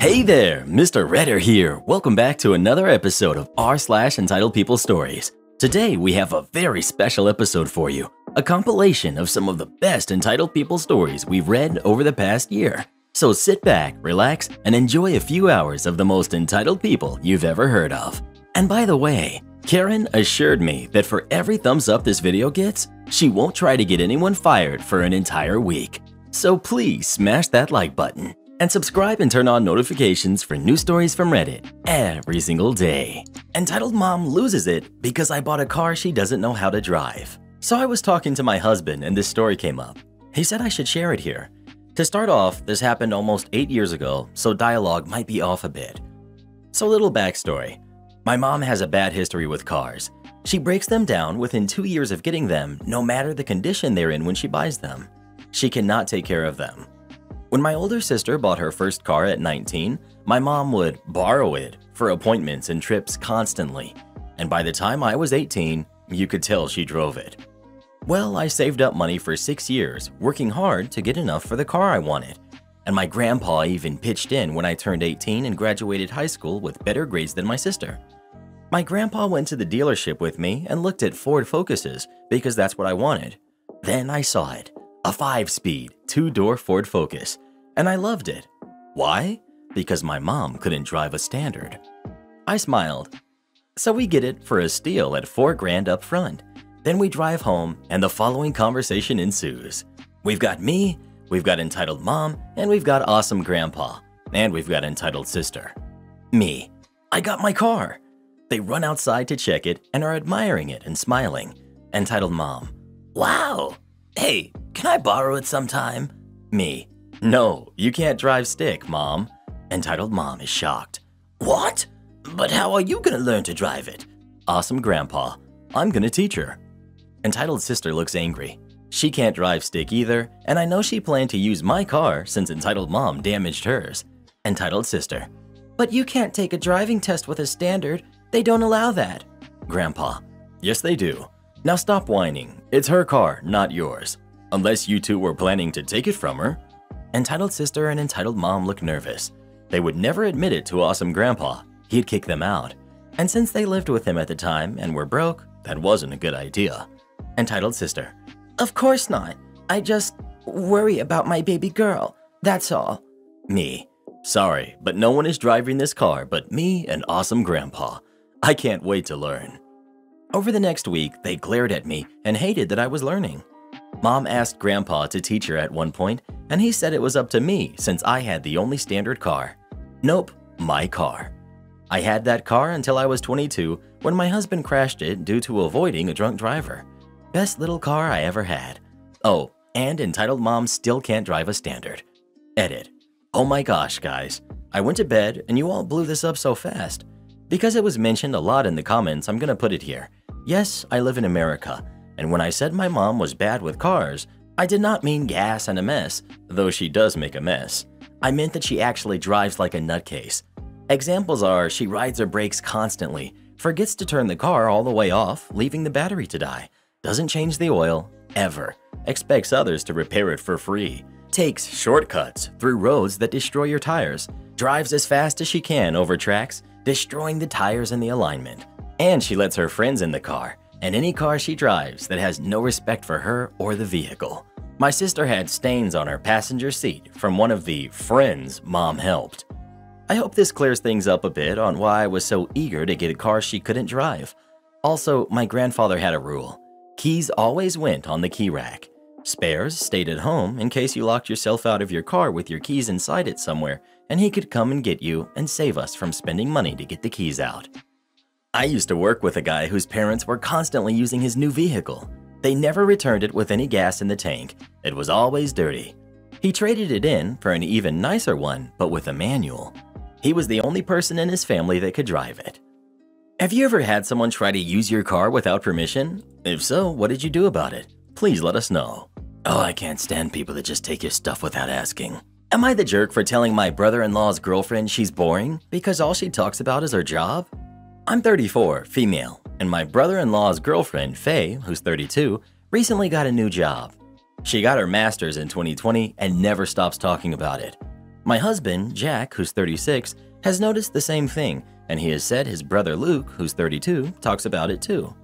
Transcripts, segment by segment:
Hey there, Mr. Redder here. Welcome back to another episode of r slash entitled people stories. Today we have a very special episode for you, a compilation of some of the best entitled people stories we've read over the past year. So sit back, relax, and enjoy a few hours of the most entitled people you've ever heard of. And by the way, Karen assured me that for every thumbs up this video gets, she won't try to get anyone fired for an entire week. So please smash that like button and subscribe and turn on notifications for new stories from Reddit every single day. Entitled Mom loses it because I bought a car she doesn't know how to drive. So I was talking to my husband and this story came up. He said I should share it here. To start off, this happened almost 8 years ago, so dialogue might be off a bit. So little backstory. My mom has a bad history with cars. She breaks them down within two years of getting them, no matter the condition they're in when she buys them. She cannot take care of them. When my older sister bought her first car at 19, my mom would borrow it for appointments and trips constantly. And by the time I was 18, you could tell she drove it. Well, I saved up money for six years, working hard to get enough for the car I wanted. And my grandpa even pitched in when I turned 18 and graduated high school with better grades than my sister. My grandpa went to the dealership with me and looked at Ford Focuses because that's what I wanted. Then I saw it a 5 speed, two door Ford Focus, and I loved it. Why? Because my mom couldn't drive a standard. I smiled. So we get it for a steal at 4 grand up front. Then we drive home and the following conversation ensues. We've got me, we've got entitled mom, and we've got awesome grandpa, and we've got entitled sister. Me. I got my car. They run outside to check it and are admiring it and smiling. Entitled mom. Wow. Hey, can I borrow it sometime? Me. No, you can't drive stick, mom. Entitled mom is shocked. What? But how are you gonna learn to drive it? Awesome grandpa. I'm gonna teach her. Entitled sister looks angry. She can't drive stick either, and I know she planned to use my car since entitled mom damaged hers. Entitled sister. But you can't take a driving test with a standard. They don't allow that. Grandpa. Yes, they do. Now stop whining. It's her car, not yours. Unless you two were planning to take it from her. Entitled sister and entitled mom looked nervous. They would never admit it to awesome grandpa. He'd kick them out. And since they lived with him at the time and were broke, that wasn't a good idea. Entitled sister. Of course not. I just worry about my baby girl. That's all. Me. Sorry, but no one is driving this car but me and awesome grandpa. I can't wait to learn. Over the next week, they glared at me and hated that I was learning. Mom asked Grandpa to teach her at one point, and he said it was up to me since I had the only standard car. Nope, my car. I had that car until I was 22 when my husband crashed it due to avoiding a drunk driver. Best little car I ever had. Oh, and entitled mom still can't drive a standard. Edit. Oh my gosh, guys. I went to bed and you all blew this up so fast. Because it was mentioned a lot in the comments, I'm gonna put it here. Yes, I live in America, and when I said my mom was bad with cars, I did not mean gas and a mess, though she does make a mess. I meant that she actually drives like a nutcase. Examples are she rides her brakes constantly, forgets to turn the car all the way off, leaving the battery to die, doesn't change the oil, ever, expects others to repair it for free, takes shortcuts through roads that destroy your tires, drives as fast as she can over tracks, destroying the tires and the alignment, and she lets her friends in the car, and any car she drives that has no respect for her or the vehicle. My sister had stains on her passenger seat from one of the friends mom helped. I hope this clears things up a bit on why I was so eager to get a car she couldn't drive. Also, my grandfather had a rule. Keys always went on the key rack. Spares stayed at home in case you locked yourself out of your car with your keys inside it somewhere, and he could come and get you and save us from spending money to get the keys out. I used to work with a guy whose parents were constantly using his new vehicle. They never returned it with any gas in the tank. It was always dirty. He traded it in for an even nicer one, but with a manual. He was the only person in his family that could drive it. Have you ever had someone try to use your car without permission? If so, what did you do about it? Please let us know. Oh, I can't stand people that just take your stuff without asking. Am I the jerk for telling my brother-in-law's girlfriend she's boring because all she talks about is her job? I'm 34, female, and my brother-in-law's girlfriend, Faye, who's 32, recently got a new job. She got her master's in 2020 and never stops talking about it. My husband, Jack, who's 36, has noticed the same thing, and he has said his brother Luke, who's 32, talks about it too.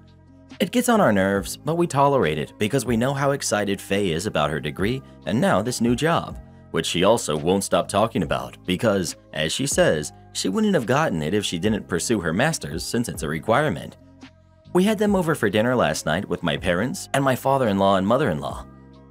It gets on our nerves, but we tolerate it because we know how excited Faye is about her degree and now this new job, which she also won't stop talking about because, as she says, she wouldn't have gotten it if she didn't pursue her master's since it's a requirement. We had them over for dinner last night with my parents and my father-in-law and mother-in-law.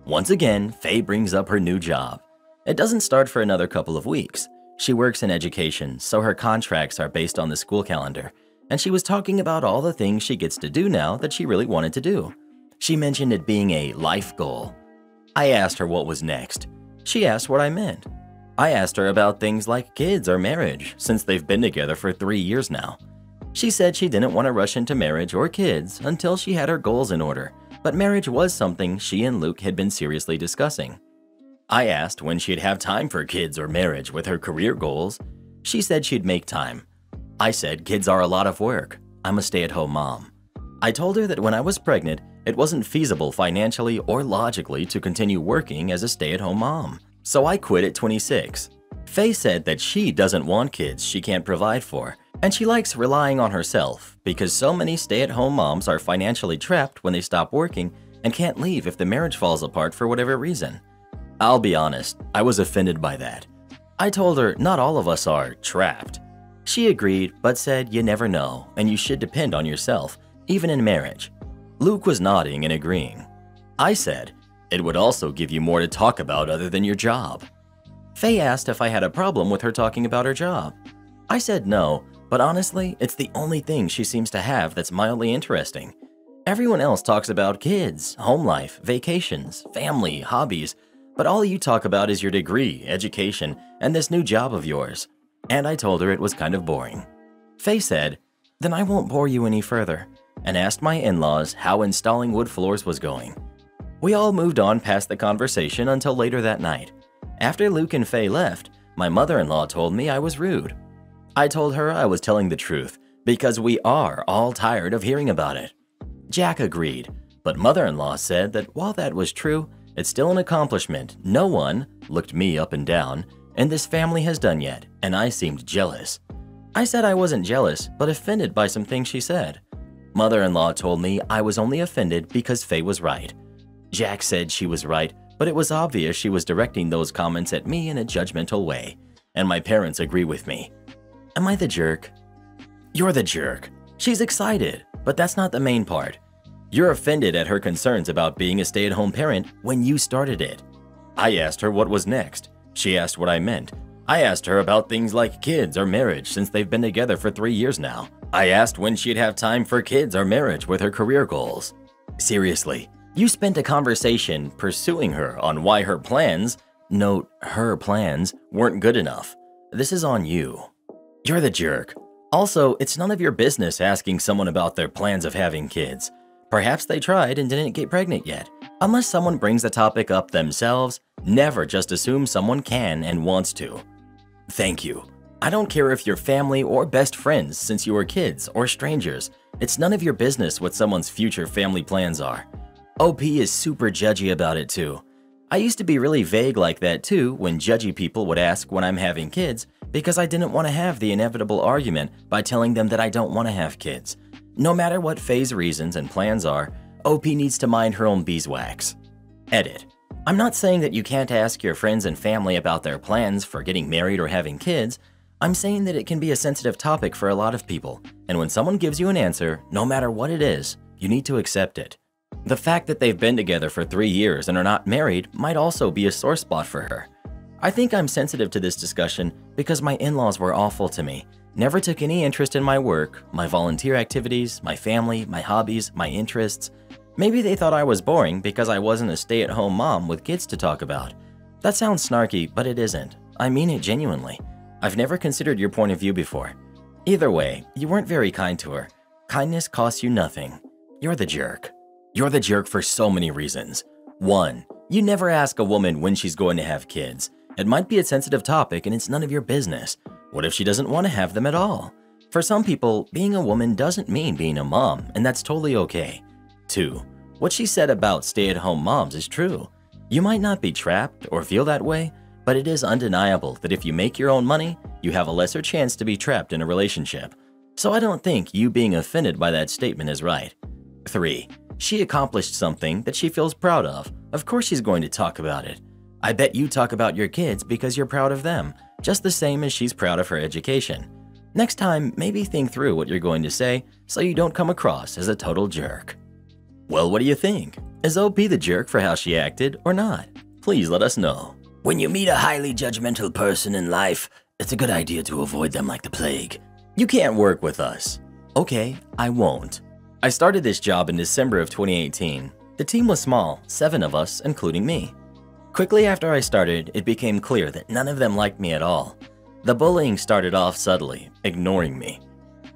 Once again, Faye brings up her new job. It doesn't start for another couple of weeks. She works in education, so her contracts are based on the school calendar, and she was talking about all the things she gets to do now that she really wanted to do. She mentioned it being a life goal. I asked her what was next. She asked what I meant. I asked her about things like kids or marriage, since they've been together for three years now. She said she didn't want to rush into marriage or kids until she had her goals in order, but marriage was something she and Luke had been seriously discussing. I asked when she'd have time for kids or marriage with her career goals. She said she'd make time. I said kids are a lot of work. I'm a stay-at-home mom. I told her that when I was pregnant, it wasn't feasible financially or logically to continue working as a stay-at-home mom. So I quit at 26. Faye said that she doesn't want kids she can't provide for, and she likes relying on herself because so many stay-at-home moms are financially trapped when they stop working and can't leave if the marriage falls apart for whatever reason. I'll be honest, I was offended by that. I told her not all of us are trapped. She agreed, but said you never know and you should depend on yourself, even in marriage. Luke was nodding and agreeing. I said, it would also give you more to talk about other than your job. Faye asked if I had a problem with her talking about her job. I said no, but honestly, it's the only thing she seems to have that's mildly interesting. Everyone else talks about kids, home life, vacations, family, hobbies, but all you talk about is your degree, education, and this new job of yours. And I told her it was kind of boring. Faye said, then I won't bore you any further, and asked my in-laws how installing wood floors was going. We all moved on past the conversation until later that night. After Luke and Faye left, my mother-in-law told me I was rude. I told her I was telling the truth because we are all tired of hearing about it. Jack agreed, but mother-in-law said that while that was true, it's still an accomplishment no one, looked me up and down, in this family has done yet, and I seemed jealous. I said I wasn't jealous, but offended by some things she said. Mother-in-law told me I was only offended because Faye was right. Jack said she was right, but it was obvious she was directing those comments at me in a judgmental way, and my parents agree with me. Am I the jerk? You're the jerk. She's excited, but that's not the main part. You're offended at her concerns about being a stay-at-home parent when you started it. I asked her what was next. She asked what I meant. I asked her about things like kids or marriage since they've been together for three years now. I asked when she'd have time for kids or marriage with her career goals. Seriously, you spent a conversation pursuing her on why her plans, note her plans, weren't good enough. This is on you. You're the jerk. Also, it's none of your business asking someone about their plans of having kids. Perhaps they tried and didn't get pregnant yet. Unless someone brings the topic up themselves, never just assume someone can and wants to. Thank you. I don't care if you're family or best friends since you were kids or strangers. It's none of your business what someone's future family plans are. OP is super judgy about it too. I used to be really vague like that too when judgy people would ask when I'm having kids because I didn't want to have the inevitable argument by telling them that I don't want to have kids. No matter what Faye's reasons and plans are, OP needs to mind her own beeswax. Edit. I'm not saying that you can't ask your friends and family about their plans for getting married or having kids. I'm saying that it can be a sensitive topic for a lot of people, and when someone gives you an answer, no matter what it is, you need to accept it. The fact that they've been together for three years and are not married might also be a sore spot for her. I think I'm sensitive to this discussion because my in-laws were awful to me, never took any interest in my work, my volunteer activities, my family, my hobbies, my interests. Maybe they thought I was boring because I wasn't a stay-at-home mom with kids to talk about. That sounds snarky, but it isn't. I mean it genuinely. I've never considered your point of view before. Either way, you weren't very kind to her. Kindness costs you nothing. You're the jerk. You're the jerk for so many reasons. 1. You never ask a woman when she's going to have kids. It might be a sensitive topic and it's none of your business. What if she doesn't want to have them at all? For some people, being a woman doesn't mean being a mom, and that's totally okay. 2. What she said about stay-at-home moms is true. You might not be trapped or feel that way, but it is undeniable that if you make your own money, you have a lesser chance to be trapped in a relationship. So I don't think you being offended by that statement is right. 3. She accomplished something that she feels proud of. Of course she's going to talk about it. I bet you talk about your kids because you're proud of them, just the same as she's proud of her education. Next time, maybe think through what you're going to say so you don't come across as a total jerk. Well, what do you think? Is OP the jerk for how she acted or not? Please let us know. When you meet a highly judgmental person in life, it's a good idea to avoid them like the plague. You can't work with us. Okay, I won't. I started this job in December of 2018. The team was small, seven of us, including me. Quickly after I started, it became clear that none of them liked me at all. The bullying started off subtly, ignoring me.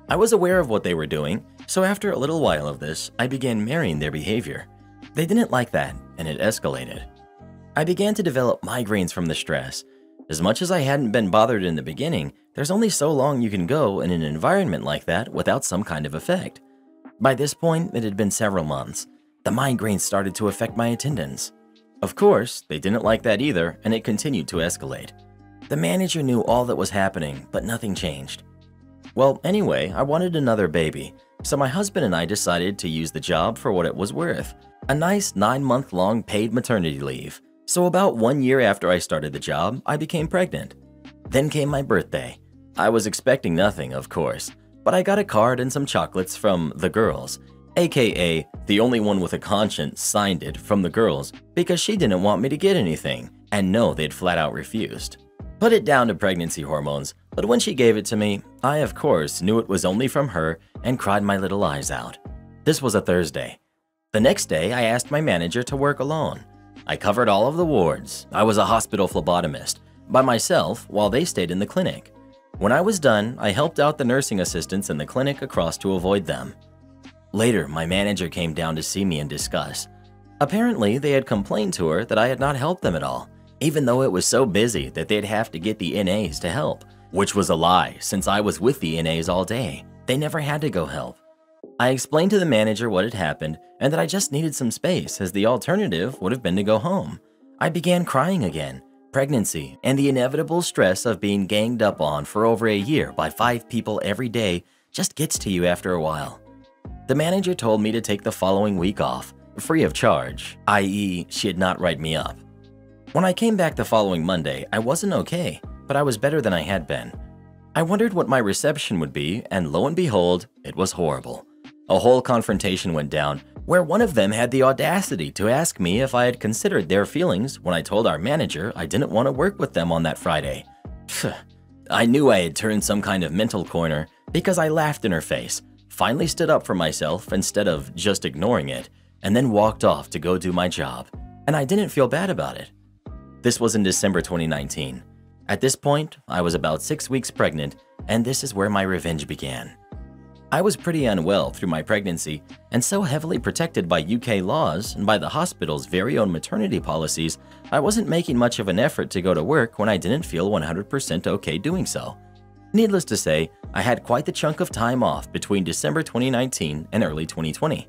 I was aware of what they were doing, so after a little while of this, I began mirroring their behavior. They didn't like that, and it escalated. I began to develop migraines from the stress. As much as I hadn't been bothered in the beginning, there's only so long you can go in an environment like that without some kind of effect. By this point, it had been several months. The migraines started to affect my attendance. Of course, they didn't like that either, and it continued to escalate. The manager knew all that was happening, but nothing changed. Well, anyway, I wanted another baby, so my husband and I decided to use the job for what it was worth a nice nine month long paid maternity leave. So, about one year after I started the job, I became pregnant. Then came my birthday. I was expecting nothing, of course, but I got a card and some chocolates from the girls, aka the only one with a conscience signed it from the girls because she didn't want me to get anything and no, they'd flat out refused. Put it down to pregnancy hormones, but when she gave it to me, I of course knew it was only from her and cried my little eyes out. This was a Thursday. The next day, I asked my manager to work alone. I covered all of the wards. I was a hospital phlebotomist, by myself while they stayed in the clinic. When I was done, I helped out the nursing assistants in the clinic across to avoid them. Later, my manager came down to see me and discuss. Apparently, they had complained to her that I had not helped them at all, even though it was so busy that they'd have to get the NAs to help, which was a lie since I was with the NAs all day. They never had to go help. I explained to the manager what had happened and that I just needed some space as the alternative would have been to go home. I began crying again. Pregnancy and the inevitable stress of being ganged up on for over a year by five people every day just gets to you after a while. The manager told me to take the following week off, free of charge, i.e., she had not write me up. When I came back the following Monday, I wasn't okay, but I was better than I had been. I wondered what my reception would be, and lo and behold, it was horrible. A whole confrontation went down, where one of them had the audacity to ask me if I had considered their feelings when I told our manager I didn't want to work with them on that Friday. I knew I had turned some kind of mental corner because I laughed in her face finally stood up for myself instead of just ignoring it, and then walked off to go do my job, and I didn't feel bad about it. This was in December 2019. At this point, I was about six weeks pregnant, and this is where my revenge began. I was pretty unwell through my pregnancy, and so heavily protected by UK laws and by the hospital's very own maternity policies, I wasn't making much of an effort to go to work when I didn't feel 100% okay doing so. Needless to say, I had quite the chunk of time off between December 2019 and early 2020.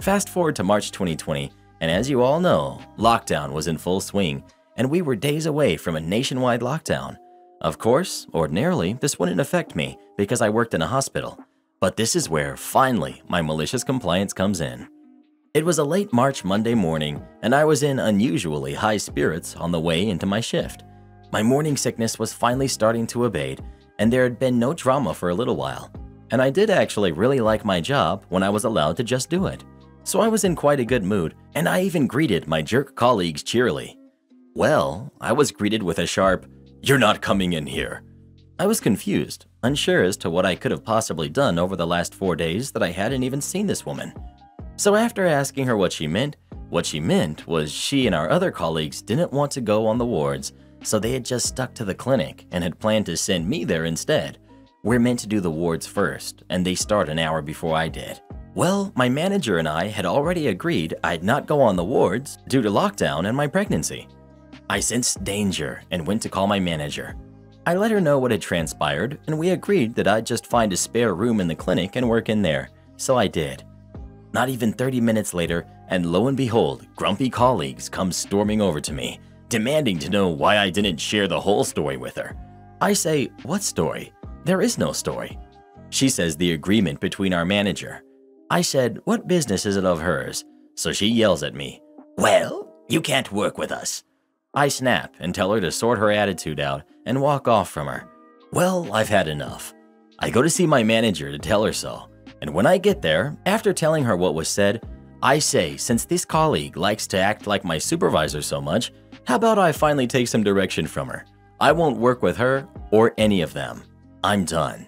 Fast forward to March 2020, and as you all know, lockdown was in full swing, and we were days away from a nationwide lockdown. Of course, ordinarily, this wouldn't affect me because I worked in a hospital. But this is where, finally, my malicious compliance comes in. It was a late March Monday morning, and I was in unusually high spirits on the way into my shift. My morning sickness was finally starting to abate, and there had been no drama for a little while. And I did actually really like my job when I was allowed to just do it. So I was in quite a good mood, and I even greeted my jerk colleagues cheerily. Well, I was greeted with a sharp, You're not coming in here. I was confused, unsure as to what I could have possibly done over the last four days that I hadn't even seen this woman. So after asking her what she meant, what she meant was she and our other colleagues didn't want to go on the wards so they had just stuck to the clinic and had planned to send me there instead. We're meant to do the wards first, and they start an hour before I did. Well, my manager and I had already agreed I'd not go on the wards due to lockdown and my pregnancy. I sensed danger and went to call my manager. I let her know what had transpired, and we agreed that I'd just find a spare room in the clinic and work in there, so I did. Not even 30 minutes later, and lo and behold, grumpy colleagues come storming over to me demanding to know why I didn't share the whole story with her. I say, What story? There is no story. She says the agreement between our manager. I said, What business is it of hers? So she yells at me, Well, you can't work with us. I snap and tell her to sort her attitude out and walk off from her. Well, I've had enough. I go to see my manager to tell her so. And when I get there, after telling her what was said, I say, since this colleague likes to act like my supervisor so much, how about I finally take some direction from her? I won't work with her or any of them. I'm done.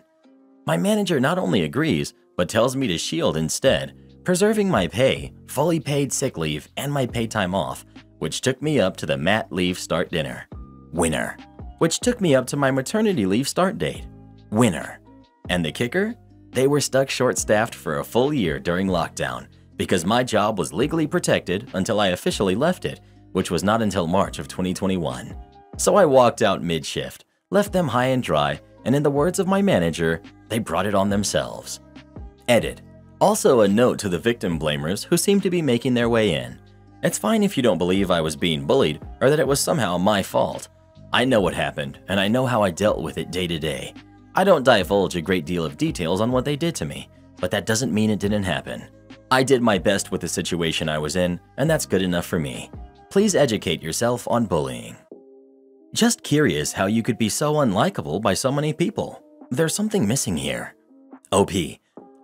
My manager not only agrees, but tells me to shield instead, preserving my pay, fully paid sick leave, and my pay time off, which took me up to the mat leave start dinner. Winner. Which took me up to my maternity leave start date. Winner. And the kicker? They were stuck short staffed for a full year during lockdown because my job was legally protected until I officially left it, which was not until March of 2021. So I walked out mid shift, left them high and dry, and in the words of my manager, they brought it on themselves. Edit. Also, a note to the victim blamers who seem to be making their way in. It's fine if you don't believe I was being bullied or that it was somehow my fault. I know what happened, and I know how I dealt with it day to day. I don't divulge a great deal of details on what they did to me, but that doesn't mean it didn't happen. I did my best with the situation I was in, and that's good enough for me. Please educate yourself on bullying. Just curious how you could be so unlikable by so many people. There's something missing here. OP.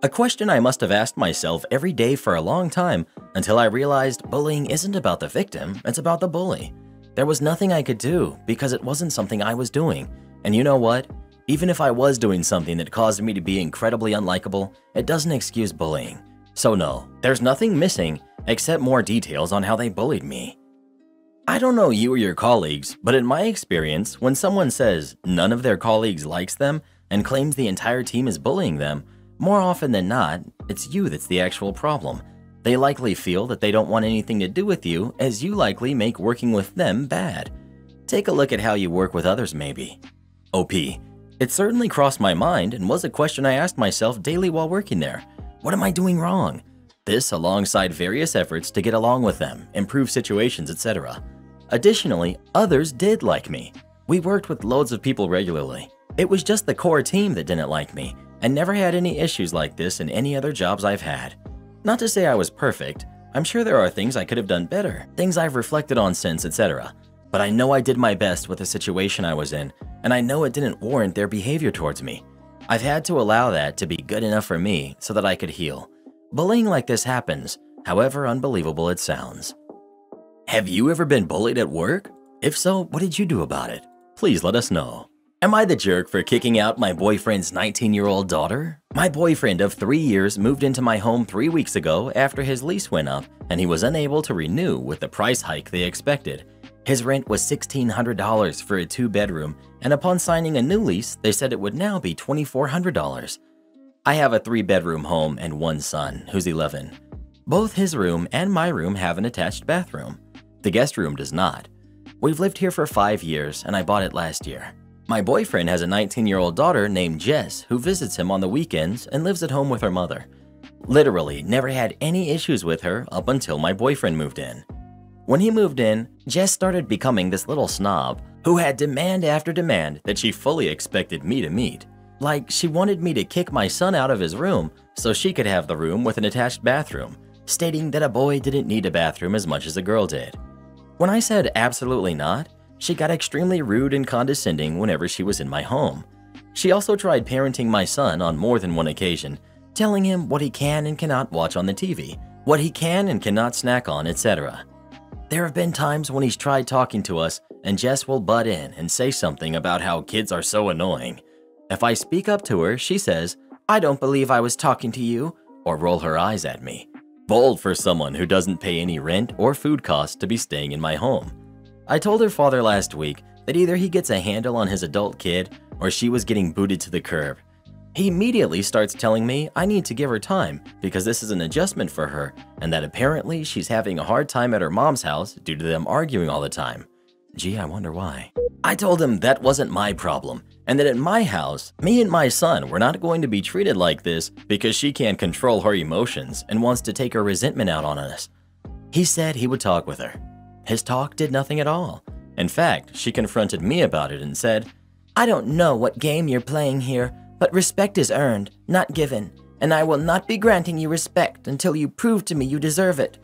A question I must have asked myself every day for a long time until I realized bullying isn't about the victim, it's about the bully. There was nothing I could do because it wasn't something I was doing. And you know what? Even if I was doing something that caused me to be incredibly unlikable, it doesn't excuse bullying. So no, there's nothing missing except more details on how they bullied me. I don't know you or your colleagues, but in my experience, when someone says none of their colleagues likes them and claims the entire team is bullying them, more often than not, it's you that's the actual problem. They likely feel that they don't want anything to do with you, as you likely make working with them bad. Take a look at how you work with others, maybe. OP. It certainly crossed my mind and was a question I asked myself daily while working there. What am I doing wrong? This alongside various efforts to get along with them, improve situations, etc. Additionally, others did like me. We worked with loads of people regularly. It was just the core team that didn't like me, and never had any issues like this in any other jobs I've had. Not to say I was perfect, I'm sure there are things I could have done better, things I've reflected on since, etc. But I know I did my best with the situation I was in, and I know it didn't warrant their behavior towards me. I've had to allow that to be good enough for me so that I could heal. Bullying like this happens, however unbelievable it sounds. Have you ever been bullied at work? If so, what did you do about it? Please let us know. Am I the jerk for kicking out my boyfriend's 19 year old daughter? My boyfriend of three years moved into my home three weeks ago after his lease went up and he was unable to renew with the price hike they expected. His rent was $1,600 for a two bedroom, and upon signing a new lease, they said it would now be $2,400. I have a three bedroom home and one son, who's 11. Both his room and my room have an attached bathroom. The guest room does not. We've lived here for five years, and I bought it last year. My boyfriend has a 19 year old daughter named Jess who visits him on the weekends and lives at home with her mother. Literally, never had any issues with her up until my boyfriend moved in. When he moved in, Jess started becoming this little snob who had demand after demand that she fully expected me to meet. Like, she wanted me to kick my son out of his room so she could have the room with an attached bathroom, stating that a boy didn't need a bathroom as much as a girl did. When I said absolutely not, she got extremely rude and condescending whenever she was in my home. She also tried parenting my son on more than one occasion, telling him what he can and cannot watch on the TV, what he can and cannot snack on, etc. There have been times when he's tried talking to us and Jess will butt in and say something about how kids are so annoying. If I speak up to her, she says, I don't believe I was talking to you, or roll her eyes at me. Bold for someone who doesn't pay any rent or food costs to be staying in my home. I told her father last week that either he gets a handle on his adult kid or she was getting booted to the curb. He immediately starts telling me I need to give her time because this is an adjustment for her and that apparently she's having a hard time at her mom's house due to them arguing all the time. Gee, I wonder why. I told him that wasn't my problem and that at my house, me and my son were not going to be treated like this because she can't control her emotions and wants to take her resentment out on us. He said he would talk with her. His talk did nothing at all. In fact, she confronted me about it and said, I don't know what game you're playing here, but respect is earned, not given, and I will not be granting you respect until you prove to me you deserve it.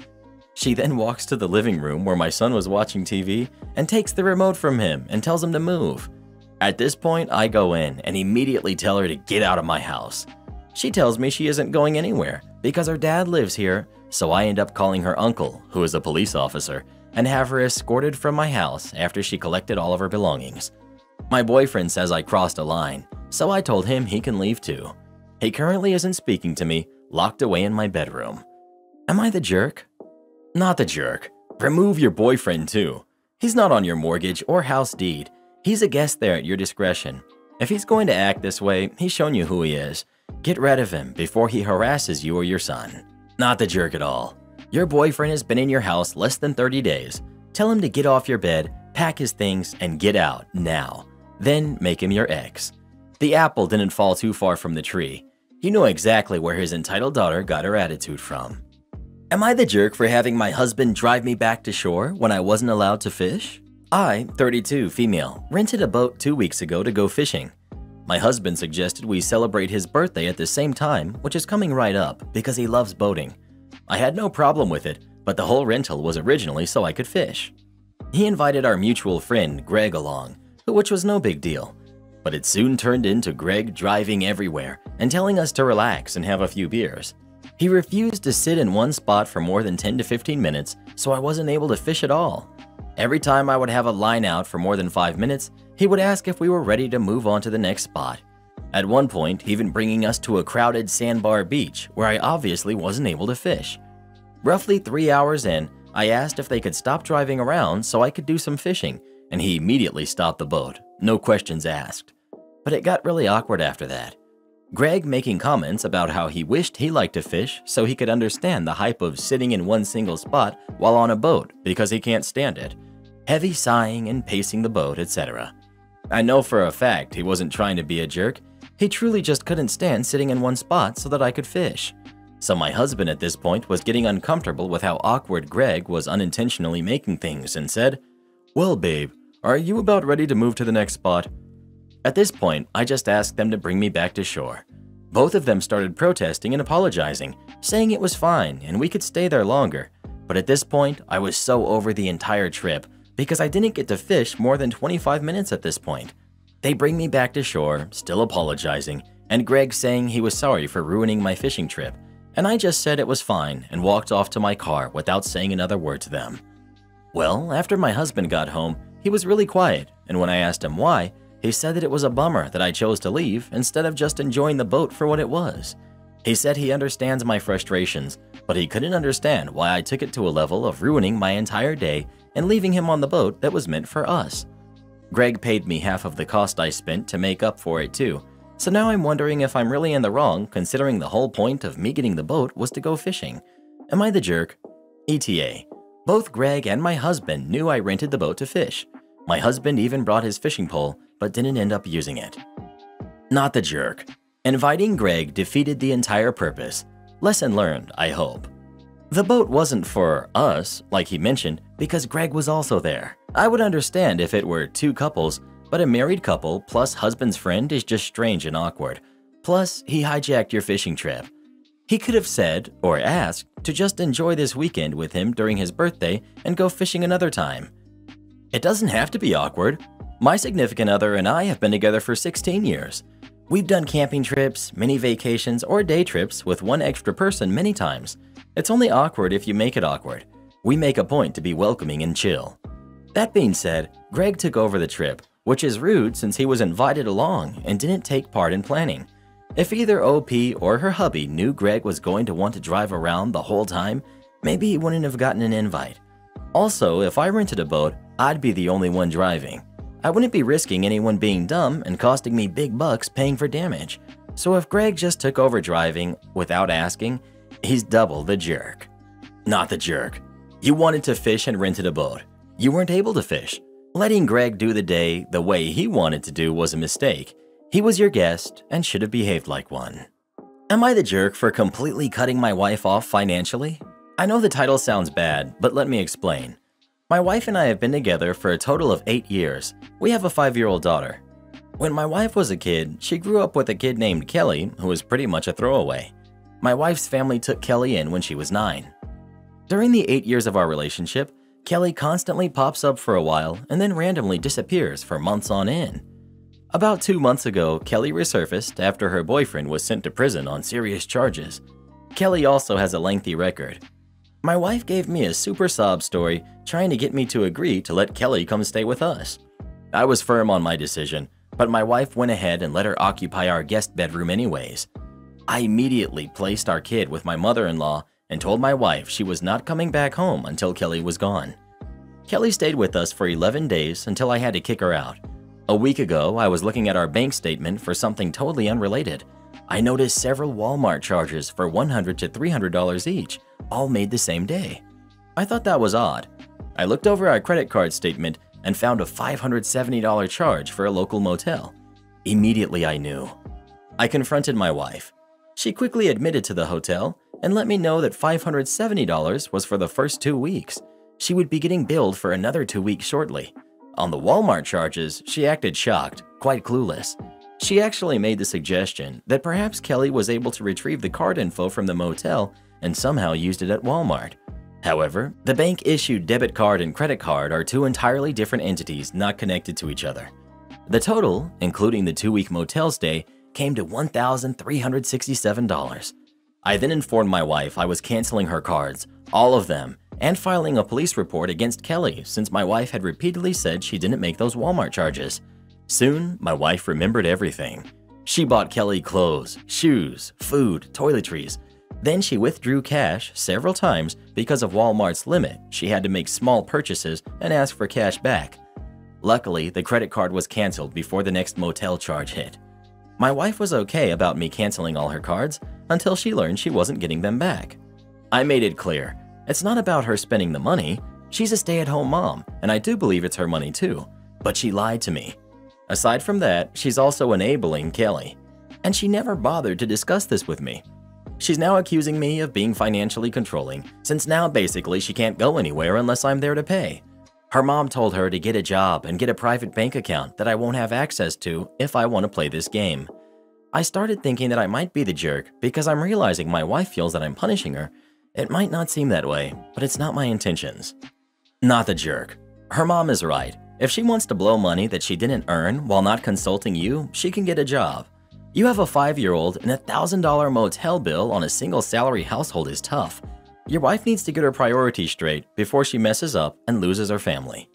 She then walks to the living room where my son was watching TV and takes the remote from him and tells him to move. At this point, I go in and immediately tell her to get out of my house. She tells me she isn't going anywhere because her dad lives here, so I end up calling her uncle, who is a police officer, and have her escorted from my house after she collected all of her belongings. My boyfriend says I crossed a line, so I told him he can leave too. He currently isn't speaking to me, locked away in my bedroom. Am I the jerk? Not the jerk. Remove your boyfriend too. He's not on your mortgage or house deed. He's a guest there at your discretion. If he's going to act this way, he's shown you who he is. Get rid of him before he harasses you or your son. Not the jerk at all. Your boyfriend has been in your house less than 30 days. Tell him to get off your bed, pack his things, and get out now. Then make him your ex. The apple didn't fall too far from the tree. You know exactly where his entitled daughter got her attitude from. Am I the jerk for having my husband drive me back to shore when I wasn't allowed to fish? I, 32, female, rented a boat two weeks ago to go fishing. My husband suggested we celebrate his birthday at the same time, which is coming right up because he loves boating. I had no problem with it, but the whole rental was originally so I could fish. He invited our mutual friend Greg along, which was no big deal. But it soon turned into Greg driving everywhere and telling us to relax and have a few beers. He refused to sit in one spot for more than 10 to 15 minutes, so I wasn't able to fish at all. Every time I would have a line out for more than 5 minutes, he would ask if we were ready to move on to the next spot. At one point, even bringing us to a crowded sandbar beach where I obviously wasn't able to fish. Roughly three hours in, I asked if they could stop driving around so I could do some fishing, and he immediately stopped the boat, no questions asked. But it got really awkward after that. Greg making comments about how he wished he liked to fish so he could understand the hype of sitting in one single spot while on a boat because he can't stand it. Heavy sighing and pacing the boat, etc. I know for a fact he wasn't trying to be a jerk, he truly just couldn't stand sitting in one spot so that I could fish. So my husband at this point was getting uncomfortable with how awkward Greg was unintentionally making things and said, Well, babe, are you about ready to move to the next spot? At this point, I just asked them to bring me back to shore. Both of them started protesting and apologizing, saying it was fine and we could stay there longer. But at this point, I was so over the entire trip because I didn't get to fish more than 25 minutes at this point. They bring me back to shore, still apologizing, and Greg saying he was sorry for ruining my fishing trip, and I just said it was fine and walked off to my car without saying another word to them. Well, after my husband got home, he was really quiet, and when I asked him why, he said that it was a bummer that I chose to leave instead of just enjoying the boat for what it was. He said he understands my frustrations, but he couldn't understand why I took it to a level of ruining my entire day and leaving him on the boat that was meant for us. Greg paid me half of the cost I spent to make up for it too, so now I'm wondering if I'm really in the wrong considering the whole point of me getting the boat was to go fishing. Am I the jerk? ETA. Both Greg and my husband knew I rented the boat to fish. My husband even brought his fishing pole, but didn't end up using it. Not the jerk. Inviting Greg defeated the entire purpose. Lesson learned, I hope. The boat wasn't for us, like he mentioned, because Greg was also there. I would understand if it were two couples, but a married couple plus husband's friend is just strange and awkward. Plus, he hijacked your fishing trip. He could have said, or asked, to just enjoy this weekend with him during his birthday and go fishing another time. It doesn't have to be awkward. My significant other and I have been together for 16 years. We've done camping trips, mini vacations, or day trips with one extra person many times. It's only awkward if you make it awkward. We make a point to be welcoming and chill. That being said, Greg took over the trip, which is rude since he was invited along and didn't take part in planning. If either OP or her hubby knew Greg was going to want to drive around the whole time, maybe he wouldn't have gotten an invite. Also, if I rented a boat, I'd be the only one driving. I wouldn't be risking anyone being dumb and costing me big bucks paying for damage. So if Greg just took over driving without asking, he's double the jerk. Not the jerk. You wanted to fish and rented a boat. You weren't able to fish. Letting Greg do the day the way he wanted to do was a mistake, he was your guest and should have behaved like one. Am I the jerk for completely cutting my wife off financially? I know the title sounds bad, but let me explain. My wife and I have been together for a total of eight years. We have a five year old daughter. When my wife was a kid, she grew up with a kid named Kelly, who was pretty much a throwaway. My wife's family took Kelly in when she was nine. During the eight years of our relationship, Kelly constantly pops up for a while and then randomly disappears for months on end. About two months ago, Kelly resurfaced after her boyfriend was sent to prison on serious charges. Kelly also has a lengthy record. My wife gave me a super sob story trying to get me to agree to let Kelly come stay with us. I was firm on my decision, but my wife went ahead and let her occupy our guest bedroom anyways. I immediately placed our kid with my mother-in-law and told my wife she was not coming back home until Kelly was gone. Kelly stayed with us for 11 days until I had to kick her out. A week ago, I was looking at our bank statement for something totally unrelated. I noticed several Walmart charges for $100 to $300 each, all made the same day. I thought that was odd. I looked over our credit card statement and found a $570 charge for a local motel. Immediately I knew. I confronted my wife. She quickly admitted to the hotel and let me know that $570 was for the first two weeks. She would be getting billed for another two weeks shortly. On the Walmart charges, she acted shocked, quite clueless. She actually made the suggestion that perhaps Kelly was able to retrieve the card info from the motel and somehow used it at Walmart. However, the bank issued debit card and credit card are two entirely different entities not connected to each other. The total, including the two week motel stay, came to $1,367. I then informed my wife I was canceling her cards, all of them, and filing a police report against Kelly since my wife had repeatedly said she didn't make those Walmart charges. Soon, my wife remembered everything. She bought Kelly clothes, shoes, food, toiletries, then she withdrew cash several times because of Walmart's limit. She had to make small purchases and ask for cash back. Luckily, the credit card was canceled before the next motel charge hit. My wife was okay about me canceling all her cards until she learned she wasn't getting them back. I made it clear, it's not about her spending the money. She's a stay-at-home mom, and I do believe it's her money too. But she lied to me. Aside from that, she's also enabling Kelly. And she never bothered to discuss this with me. She's now accusing me of being financially controlling, since now basically she can't go anywhere unless I'm there to pay. Her mom told her to get a job and get a private bank account that I won't have access to if I want to play this game. I started thinking that I might be the jerk because I'm realizing my wife feels that I'm punishing her. It might not seem that way, but it's not my intentions. Not the jerk. Her mom is right. If she wants to blow money that she didn't earn while not consulting you, she can get a job. You have a five-year-old and a $1,000 motel bill on a single salary household is tough. Your wife needs to get her priorities straight before she messes up and loses her family.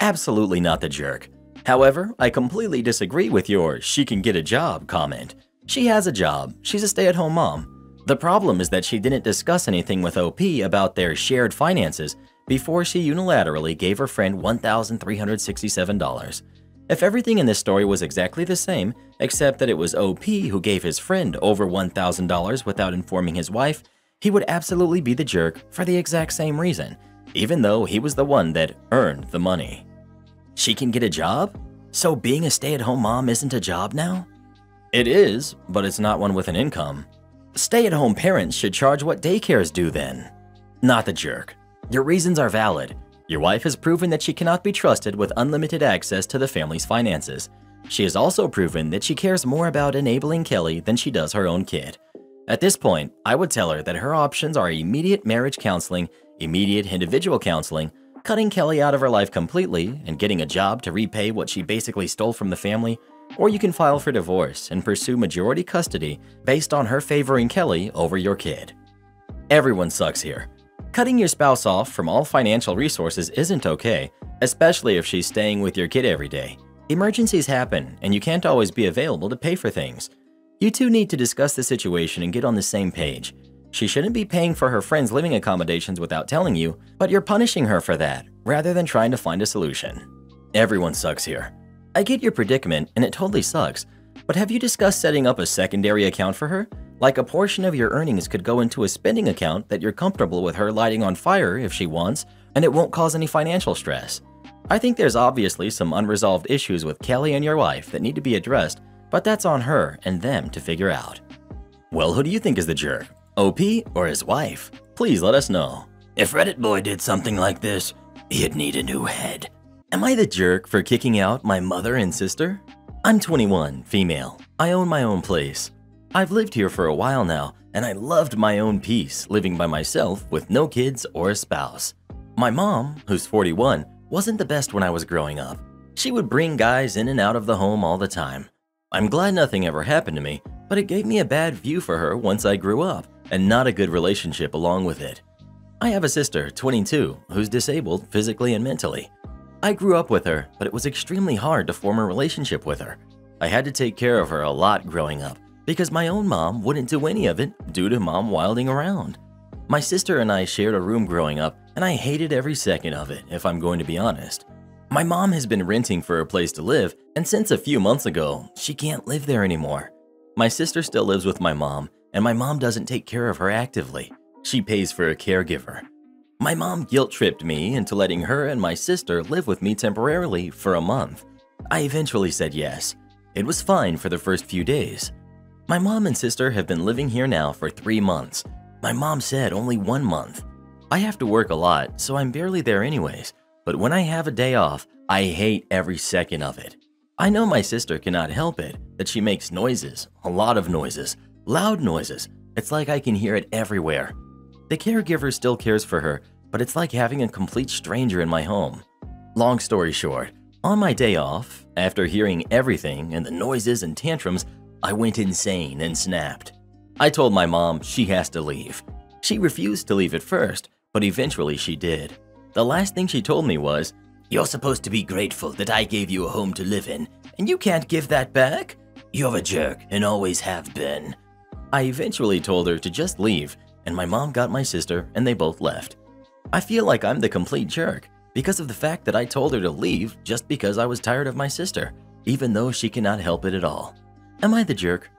Absolutely not the jerk. However, I completely disagree with your she can get a job comment. She has a job, she's a stay-at-home mom. The problem is that she didn't discuss anything with OP about their shared finances before she unilaterally gave her friend $1,367. If everything in this story was exactly the same, except that it was OP who gave his friend over $1,000 without informing his wife, he would absolutely be the jerk for the exact same reason, even though he was the one that earned the money. She can get a job? So being a stay-at-home mom isn't a job now? It is, but it's not one with an income. Stay-at-home parents should charge what daycares do then. Not the jerk. Your reasons are valid, your wife has proven that she cannot be trusted with unlimited access to the family's finances. She has also proven that she cares more about enabling Kelly than she does her own kid. At this point, I would tell her that her options are immediate marriage counseling, immediate individual counseling, cutting Kelly out of her life completely and getting a job to repay what she basically stole from the family, or you can file for divorce and pursue majority custody based on her favoring Kelly over your kid. Everyone sucks here. Cutting your spouse off from all financial resources isn't okay, especially if she's staying with your kid every day. Emergencies happen, and you can't always be available to pay for things. You two need to discuss the situation and get on the same page. She shouldn't be paying for her friends' living accommodations without telling you, but you're punishing her for that, rather than trying to find a solution. Everyone sucks here. I get your predicament, and it totally sucks, but have you discussed setting up a secondary account for her? Like a portion of your earnings could go into a spending account that you're comfortable with her lighting on fire if she wants, and it won't cause any financial stress. I think there's obviously some unresolved issues with Kelly and your wife that need to be addressed, but that's on her and them to figure out. Well, who do you think is the jerk? OP or his wife? Please let us know. If Reddit Boy did something like this, he'd need a new head. Am I the jerk for kicking out my mother and sister? I'm 21, female. I own my own place. I've lived here for a while now, and I loved my own peace living by myself with no kids or a spouse. My mom, who's 41, wasn't the best when I was growing up. She would bring guys in and out of the home all the time. I'm glad nothing ever happened to me, but it gave me a bad view for her once I grew up, and not a good relationship along with it. I have a sister, 22, who's disabled physically and mentally. I grew up with her, but it was extremely hard to form a relationship with her. I had to take care of her a lot growing up because my own mom wouldn't do any of it due to mom wilding around. My sister and I shared a room growing up, and I hated every second of it, if I'm going to be honest. My mom has been renting for a place to live, and since a few months ago, she can't live there anymore. My sister still lives with my mom, and my mom doesn't take care of her actively. She pays for a caregiver. My mom guilt tripped me into letting her and my sister live with me temporarily for a month. I eventually said yes. It was fine for the first few days. My mom and sister have been living here now for three months. My mom said only one month. I have to work a lot, so I'm barely there anyways, but when I have a day off, I hate every second of it. I know my sister cannot help it, that she makes noises, a lot of noises, loud noises. It's like I can hear it everywhere. The caregiver still cares for her, but it's like having a complete stranger in my home. Long story short, on my day off, after hearing everything and the noises and tantrums, I went insane and snapped. I told my mom she has to leave. She refused to leave at first, but eventually she did. The last thing she told me was, You're supposed to be grateful that I gave you a home to live in, and you can't give that back? You're a jerk and always have been. I eventually told her to just leave, and my mom got my sister and they both left. I feel like I'm the complete jerk because of the fact that I told her to leave just because I was tired of my sister, even though she cannot help it at all. Am I the jerk?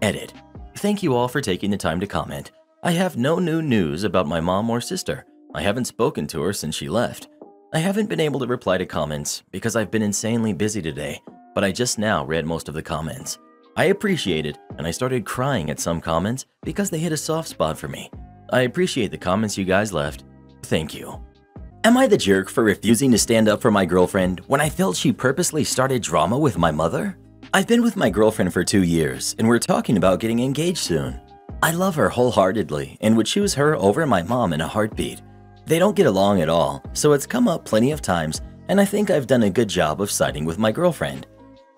Edit. Thank you all for taking the time to comment. I have no new news about my mom or sister. I haven't spoken to her since she left. I haven't been able to reply to comments because I've been insanely busy today, but I just now read most of the comments. I appreciate it, and I started crying at some comments because they hit a soft spot for me. I appreciate the comments you guys left. Thank you. Am I the jerk for refusing to stand up for my girlfriend when I felt she purposely started drama with my mother? I've been with my girlfriend for two years, and we're talking about getting engaged soon. I love her wholeheartedly and would choose her over my mom in a heartbeat. They don't get along at all, so it's come up plenty of times, and I think I've done a good job of siding with my girlfriend.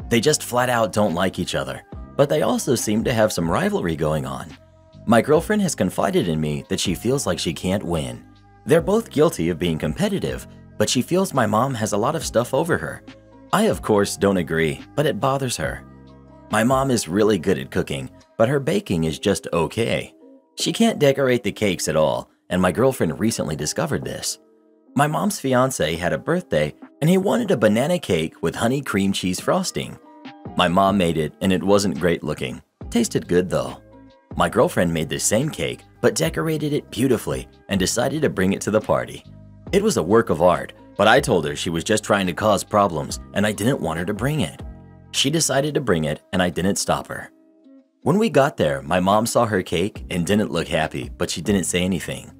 They just flat out don't like each other, but they also seem to have some rivalry going on. My girlfriend has confided in me that she feels like she can't win. They're both guilty of being competitive, but she feels my mom has a lot of stuff over her. I, of course, don't agree, but it bothers her. My mom is really good at cooking, but her baking is just okay. She can't decorate the cakes at all, and my girlfriend recently discovered this. My mom's fiance had a birthday and he wanted a banana cake with honey cream cheese frosting. My mom made it and it wasn't great looking. Tasted good though. My girlfriend made the same cake but decorated it beautifully and decided to bring it to the party. It was a work of art, but I told her she was just trying to cause problems and I didn't want her to bring it. She decided to bring it and I didn't stop her. When we got there, my mom saw her cake and didn't look happy, but she didn't say anything.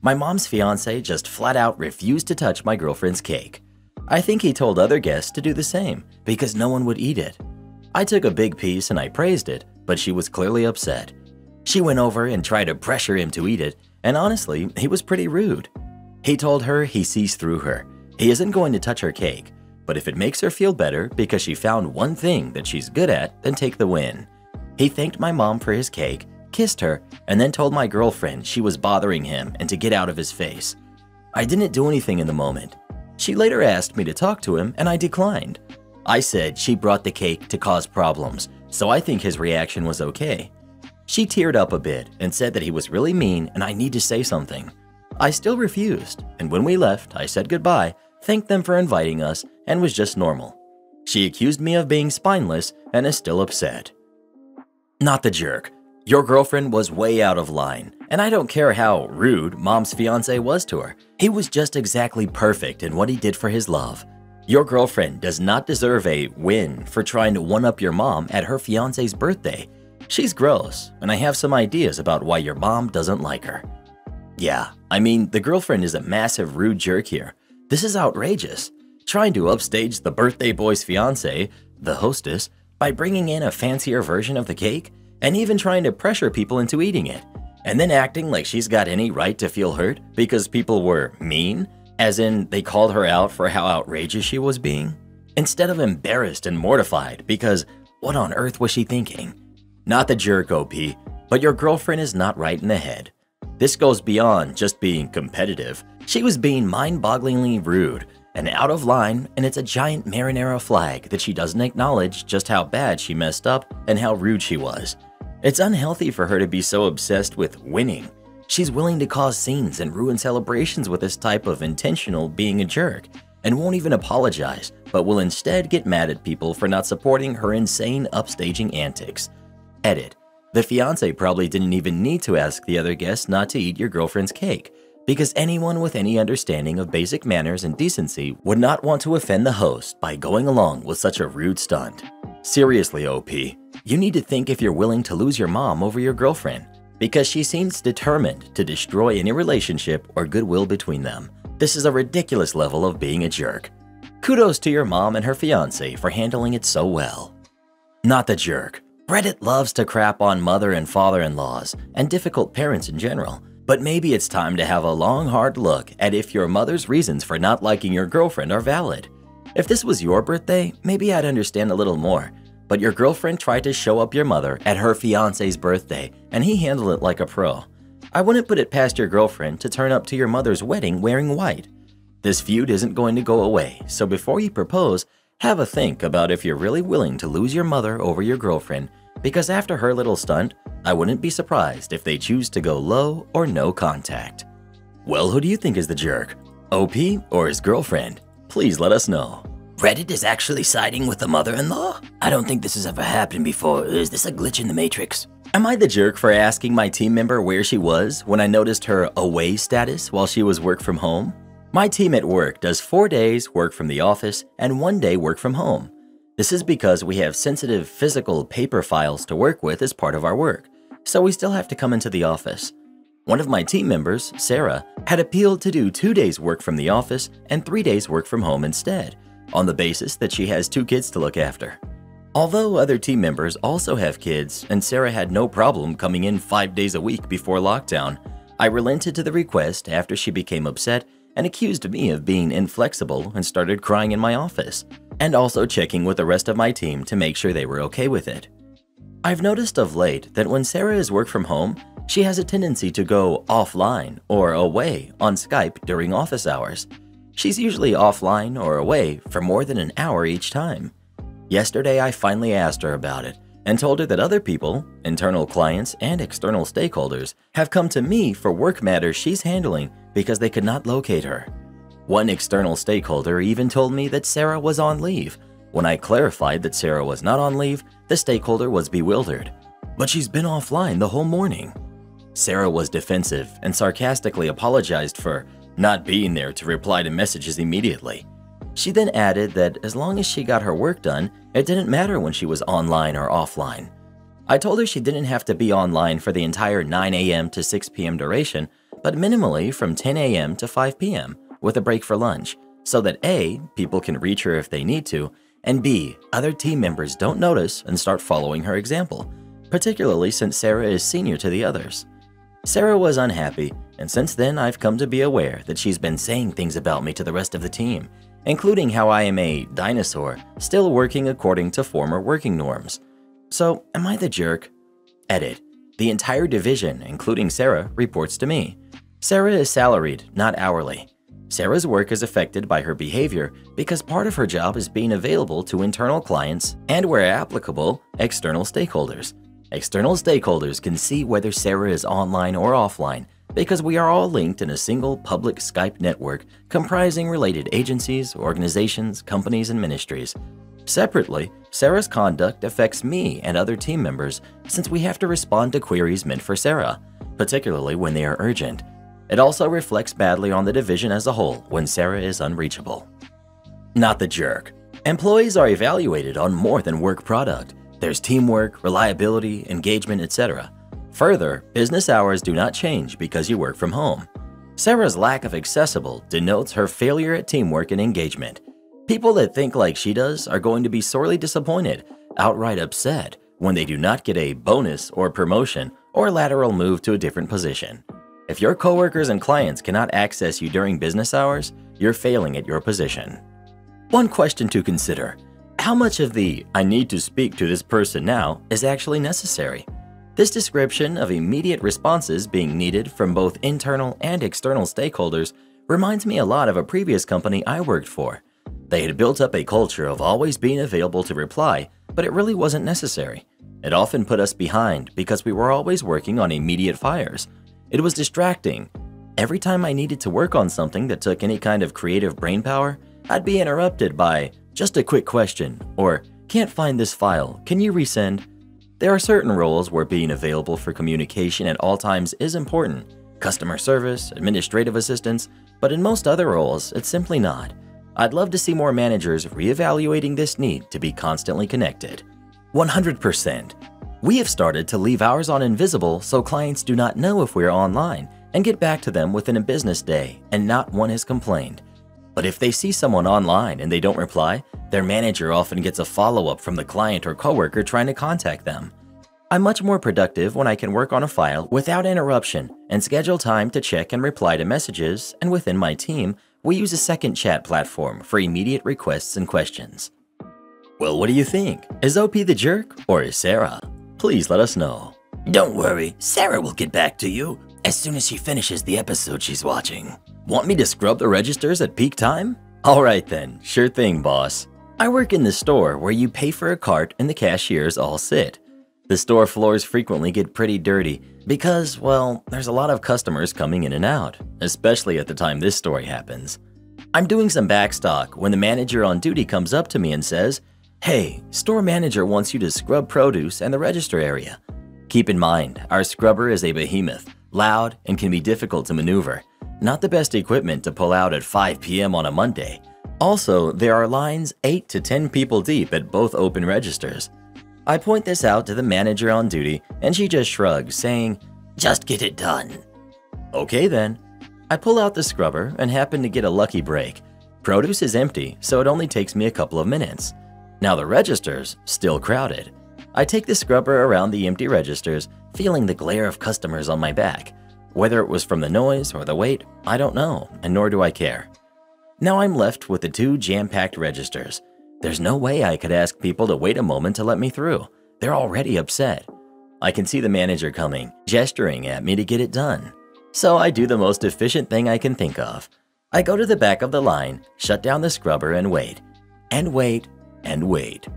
My mom's fiance just flat out refused to touch my girlfriend's cake. I think he told other guests to do the same because no one would eat it. I took a big piece and I praised it, but she was clearly upset. She went over and tried to pressure him to eat it, and honestly, he was pretty rude. He told her he sees through her. He isn't going to touch her cake, but if it makes her feel better because she found one thing that she's good at, then take the win. He thanked my mom for his cake kissed her, and then told my girlfriend she was bothering him and to get out of his face. I didn't do anything in the moment. She later asked me to talk to him, and I declined. I said she brought the cake to cause problems, so I think his reaction was okay. She teared up a bit and said that he was really mean and I need to say something. I still refused, and when we left, I said goodbye, thanked them for inviting us, and was just normal. She accused me of being spineless and is still upset. Not the jerk, your girlfriend was way out of line, and I don't care how rude mom's fiance was to her. He was just exactly perfect in what he did for his love. Your girlfriend does not deserve a win for trying to one up your mom at her fiance's birthday. She's gross, and I have some ideas about why your mom doesn't like her. Yeah, I mean, the girlfriend is a massive rude jerk here, This is outrageous. Trying to upstage the birthday boy's fiance, the hostess, by bringing in a fancier version of the cake and even trying to pressure people into eating it, and then acting like she's got any right to feel hurt because people were mean, as in they called her out for how outrageous she was being, instead of embarrassed and mortified because what on earth was she thinking? Not the jerk, OP, but your girlfriend is not right in the head. This goes beyond just being competitive. She was being mind bogglingly rude and out of line, and it's a giant marinara flag that she doesn't acknowledge just how bad she messed up and how rude she was. It's unhealthy for her to be so obsessed with winning. She's willing to cause scenes and ruin celebrations with this type of intentional being a jerk, and won't even apologize, but will instead get mad at people for not supporting her insane upstaging antics. Edit. The fiance probably didn't even need to ask the other guests not to eat your girlfriend's cake, because anyone with any understanding of basic manners and decency would not want to offend the host by going along with such a rude stunt. Seriously, OP, you need to think if you're willing to lose your mom over your girlfriend, because she seems determined to destroy any relationship or goodwill between them. This is a ridiculous level of being a jerk. Kudos to your mom and her fiance for handling it so well. Not the jerk. Reddit loves to crap on mother and father in laws and difficult parents in general, but maybe it's time to have a long, hard look at if your mother's reasons for not liking your girlfriend are valid. If this was your birthday, maybe I'd understand a little more, but your girlfriend tried to show up your mother at her fiance's birthday, and he handled it like a pro. I wouldn't put it past your girlfriend to turn up to your mother's wedding wearing white. This feud isn't going to go away, so before you propose, have a think about if you're really willing to lose your mother over your girlfriend, because after her little stunt, I wouldn't be surprised if they choose to go low or no contact. Well, who do you think is the jerk? OP or his girlfriend? Please let us know. Reddit is actually siding with the mother-in-law? I don't think this has ever happened before. Is this a glitch in the Matrix? Am I the jerk for asking my team member where she was when I noticed her away status while she was work from home? My team at work does four days work from the office and one day work from home. This is because we have sensitive physical paper files to work with as part of our work, so we still have to come into the office. One of my team members, Sarah, had appealed to do two days work from the office and three days work from home instead, on the basis that she has two kids to look after. Although other team members also have kids and Sarah had no problem coming in five days a week before lockdown, I relented to the request after she became upset and accused me of being inflexible and started crying in my office, and also checking with the rest of my team to make sure they were okay with it. I've noticed of late that when Sarah is work from home, she has a tendency to go offline or away on Skype during office hours, She's usually offline or away for more than an hour each time. Yesterday, I finally asked her about it and told her that other people, internal clients and external stakeholders, have come to me for work matters she's handling because they could not locate her. One external stakeholder even told me that Sarah was on leave. When I clarified that Sarah was not on leave, the stakeholder was bewildered. But she's been offline the whole morning. Sarah was defensive and sarcastically apologized for not being there to reply to messages immediately. She then added that as long as she got her work done, it didn't matter when she was online or offline. I told her she didn't have to be online for the entire 9 a.m. to 6 p.m. duration, but minimally from 10 a.m. to 5 p.m., with a break for lunch, so that A, people can reach her if they need to, and B, other team members don't notice and start following her example, particularly since Sarah is senior to the others. Sarah was unhappy, and since then I've come to be aware that she's been saying things about me to the rest of the team, including how I am a dinosaur, still working according to former working norms. So, am I the jerk? Edit. The entire division, including Sarah, reports to me. Sarah is salaried, not hourly. Sarah's work is affected by her behavior because part of her job is being available to internal clients and, where applicable, external stakeholders. External stakeholders can see whether Sarah is online or offline because we are all linked in a single public Skype network comprising related agencies, organizations, companies, and ministries. Separately, Sarah's conduct affects me and other team members since we have to respond to queries meant for Sarah, particularly when they are urgent. It also reflects badly on the division as a whole when Sarah is unreachable. Not the jerk. Employees are evaluated on more than work product. There's teamwork, reliability, engagement, etc. Further, business hours do not change because you work from home. Sarah's lack of accessible denotes her failure at teamwork and engagement. People that think like she does are going to be sorely disappointed, outright upset, when they do not get a bonus or promotion or lateral move to a different position. If your coworkers and clients cannot access you during business hours, you're failing at your position. One question to consider how much of the I need to speak to this person now is actually necessary? This description of immediate responses being needed from both internal and external stakeholders reminds me a lot of a previous company I worked for. They had built up a culture of always being available to reply, but it really wasn't necessary. It often put us behind because we were always working on immediate fires. It was distracting. Every time I needed to work on something that took any kind of creative brainpower, I'd be interrupted by, just a quick question, or can't find this file, can you resend? There are certain roles where being available for communication at all times is important customer service, administrative assistance, but in most other roles, it's simply not. I'd love to see more managers reevaluating this need to be constantly connected. 100%. We have started to leave ours on invisible so clients do not know if we're online and get back to them within a business day, and not one has complained. But if they see someone online and they don't reply, their manager often gets a follow up from the client or coworker trying to contact them. I'm much more productive when I can work on a file without interruption and schedule time to check and reply to messages, and within my team, we use a second chat platform for immediate requests and questions. Well, what do you think? Is OP the jerk or is Sarah? Please let us know. Don't worry, Sarah will get back to you as soon as she finishes the episode she's watching. Want me to scrub the registers at peak time? Alright then, sure thing, boss. I work in the store where you pay for a cart and the cashiers all sit. The store floors frequently get pretty dirty because, well, there's a lot of customers coming in and out, especially at the time this story happens. I'm doing some backstock when the manager on duty comes up to me and says, Hey, store manager wants you to scrub produce and the register area. Keep in mind, our scrubber is a behemoth, loud, and can be difficult to maneuver. Not the best equipment to pull out at 5 p.m. on a Monday. Also, there are lines 8 to 10 people deep at both open registers. I point this out to the manager on duty, and she just shrugs, saying, Just get it done. Okay then. I pull out the scrubber and happen to get a lucky break. Produce is empty, so it only takes me a couple of minutes. Now the registers, still crowded. I take the scrubber around the empty registers, feeling the glare of customers on my back. Whether it was from the noise or the weight, I don't know, and nor do I care. Now I'm left with the two jam-packed registers. There's no way I could ask people to wait a moment to let me through. They're already upset. I can see the manager coming, gesturing at me to get it done. So I do the most efficient thing I can think of. I go to the back of the line, shut down the scrubber, and wait. And wait, and wait.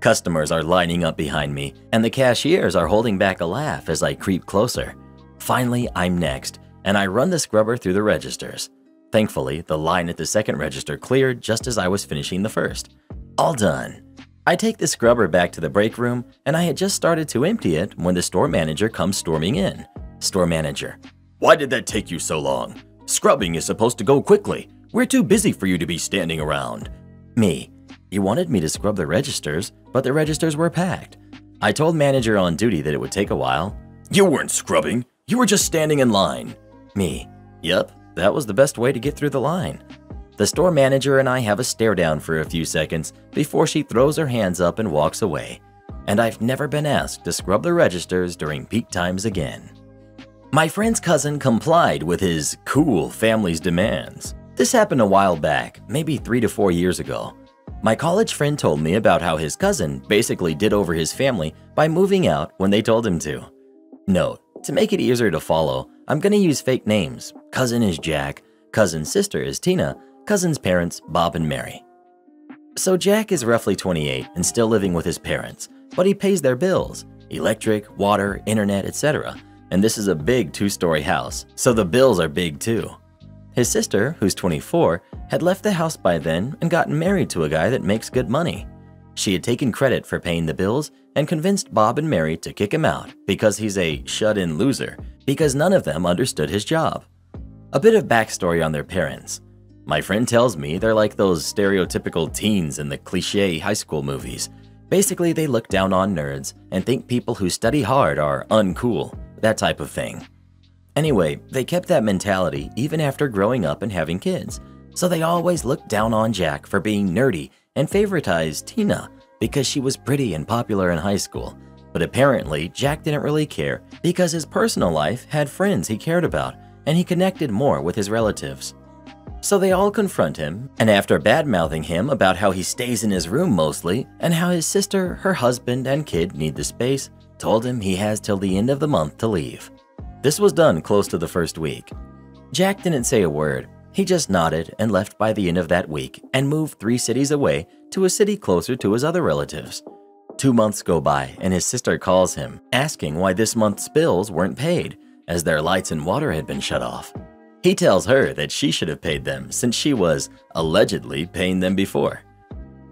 Customers are lining up behind me, and the cashiers are holding back a laugh as I creep closer. Finally, I'm next, and I run the scrubber through the registers. Thankfully, the line at the second register cleared just as I was finishing the first. All done. I take the scrubber back to the break room, and I had just started to empty it when the store manager comes storming in. Store manager, why did that take you so long? Scrubbing is supposed to go quickly. We're too busy for you to be standing around. Me, you wanted me to scrub the registers, but the registers were packed. I told manager on duty that it would take a while. You weren't scrubbing. You were just standing in line. Me. Yep, that was the best way to get through the line. The store manager and I have a stare down for a few seconds before she throws her hands up and walks away. And I've never been asked to scrub the registers during peak times again. My friend's cousin complied with his cool family's demands. This happened a while back, maybe three to four years ago. My college friend told me about how his cousin basically did over his family by moving out when they told him to. Note, to make it easier to follow, I'm gonna use fake names. Cousin is Jack, cousin's sister is Tina, cousin's parents, Bob and Mary. So Jack is roughly 28 and still living with his parents, but he pays their bills electric, water, internet, etc. And this is a big two story house, so the bills are big too. His sister, who's 24, had left the house by then and gotten married to a guy that makes good money. She had taken credit for paying the bills and convinced Bob and Mary to kick him out because he's a shut in loser, because none of them understood his job. A bit of backstory on their parents. My friend tells me they're like those stereotypical teens in the cliche high school movies. Basically, they look down on nerds and think people who study hard are uncool, that type of thing. Anyway, they kept that mentality even after growing up and having kids, so they always looked down on Jack for being nerdy and favoritized Tina because she was pretty and popular in high school. But apparently, Jack didn't really care because his personal life had friends he cared about and he connected more with his relatives. So they all confront him, and after bad mouthing him about how he stays in his room mostly and how his sister, her husband, and kid need the space, told him he has till the end of the month to leave. This was done close to the first week. Jack didn't say a word. He just nodded and left by the end of that week and moved three cities away to a city closer to his other relatives. Two months go by and his sister calls him, asking why this month's bills weren't paid, as their lights and water had been shut off. He tells her that she should have paid them since she was, allegedly, paying them before.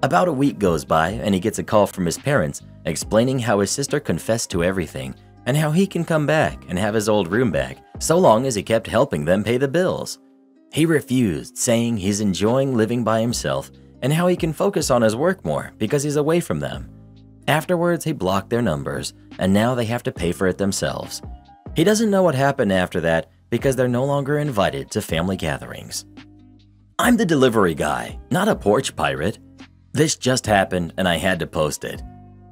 About a week goes by and he gets a call from his parents explaining how his sister confessed to everything and how he can come back and have his old room back so long as he kept helping them pay the bills. He refused, saying he's enjoying living by himself and how he can focus on his work more because he's away from them. Afterwards, he blocked their numbers, and now they have to pay for it themselves. He doesn't know what happened after that because they're no longer invited to family gatherings. I'm the delivery guy, not a porch pirate. This just happened and I had to post it.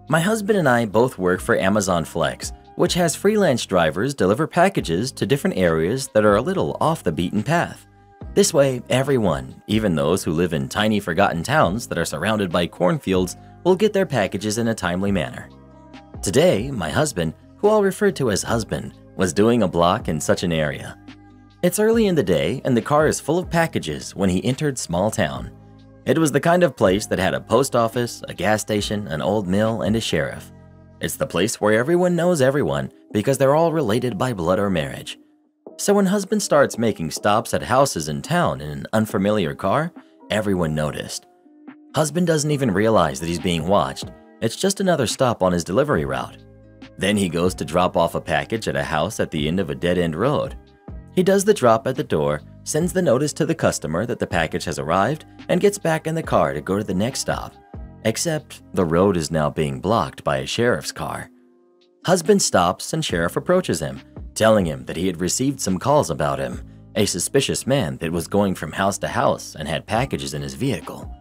My husband and I both work for Amazon Flex, which has freelance drivers deliver packages to different areas that are a little off the beaten path. This way, everyone, even those who live in tiny forgotten towns that are surrounded by cornfields, will get their packages in a timely manner. Today, my husband, who I'll refer to as husband, was doing a block in such an area. It's early in the day and the car is full of packages when he entered small town. It was the kind of place that had a post office, a gas station, an old mill, and a sheriff. It's the place where everyone knows everyone because they're all related by blood or marriage. So when husband starts making stops at houses in town in an unfamiliar car, everyone noticed. Husband doesn't even realize that he's being watched. It's just another stop on his delivery route. Then he goes to drop off a package at a house at the end of a dead-end road. He does the drop at the door, sends the notice to the customer that the package has arrived, and gets back in the car to go to the next stop. Except the road is now being blocked by a sheriff's car. Husband stops and sheriff approaches him, telling him that he had received some calls about him, a suspicious man that was going from house to house and had packages in his vehicle.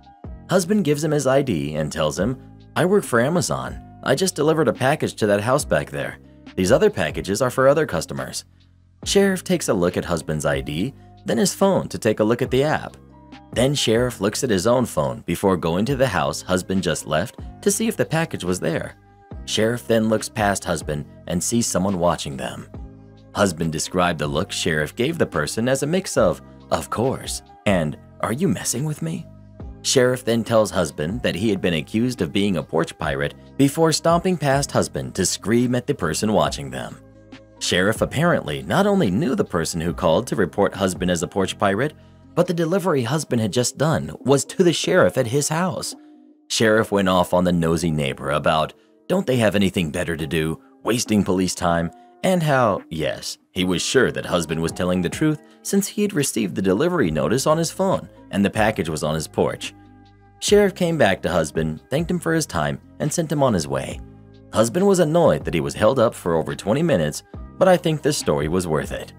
Husband gives him his ID and tells him, I work for Amazon. I just delivered a package to that house back there. These other packages are for other customers. Sheriff takes a look at husband's ID, then his phone to take a look at the app. Then Sheriff looks at his own phone before going to the house husband just left to see if the package was there. Sheriff then looks past husband and sees someone watching them. Husband described the look Sheriff gave the person as a mix of, of course, and are you messing with me? Sheriff then tells husband that he had been accused of being a porch pirate before stomping past husband to scream at the person watching them. Sheriff apparently not only knew the person who called to report husband as a porch pirate, but the delivery husband had just done was to the sheriff at his house. Sheriff went off on the nosy neighbor about, don't they have anything better to do, wasting police time, and how, yes, he was sure that husband was telling the truth since he had received the delivery notice on his phone and the package was on his porch. Sheriff came back to husband, thanked him for his time, and sent him on his way. Husband was annoyed that he was held up for over 20 minutes, but I think this story was worth it.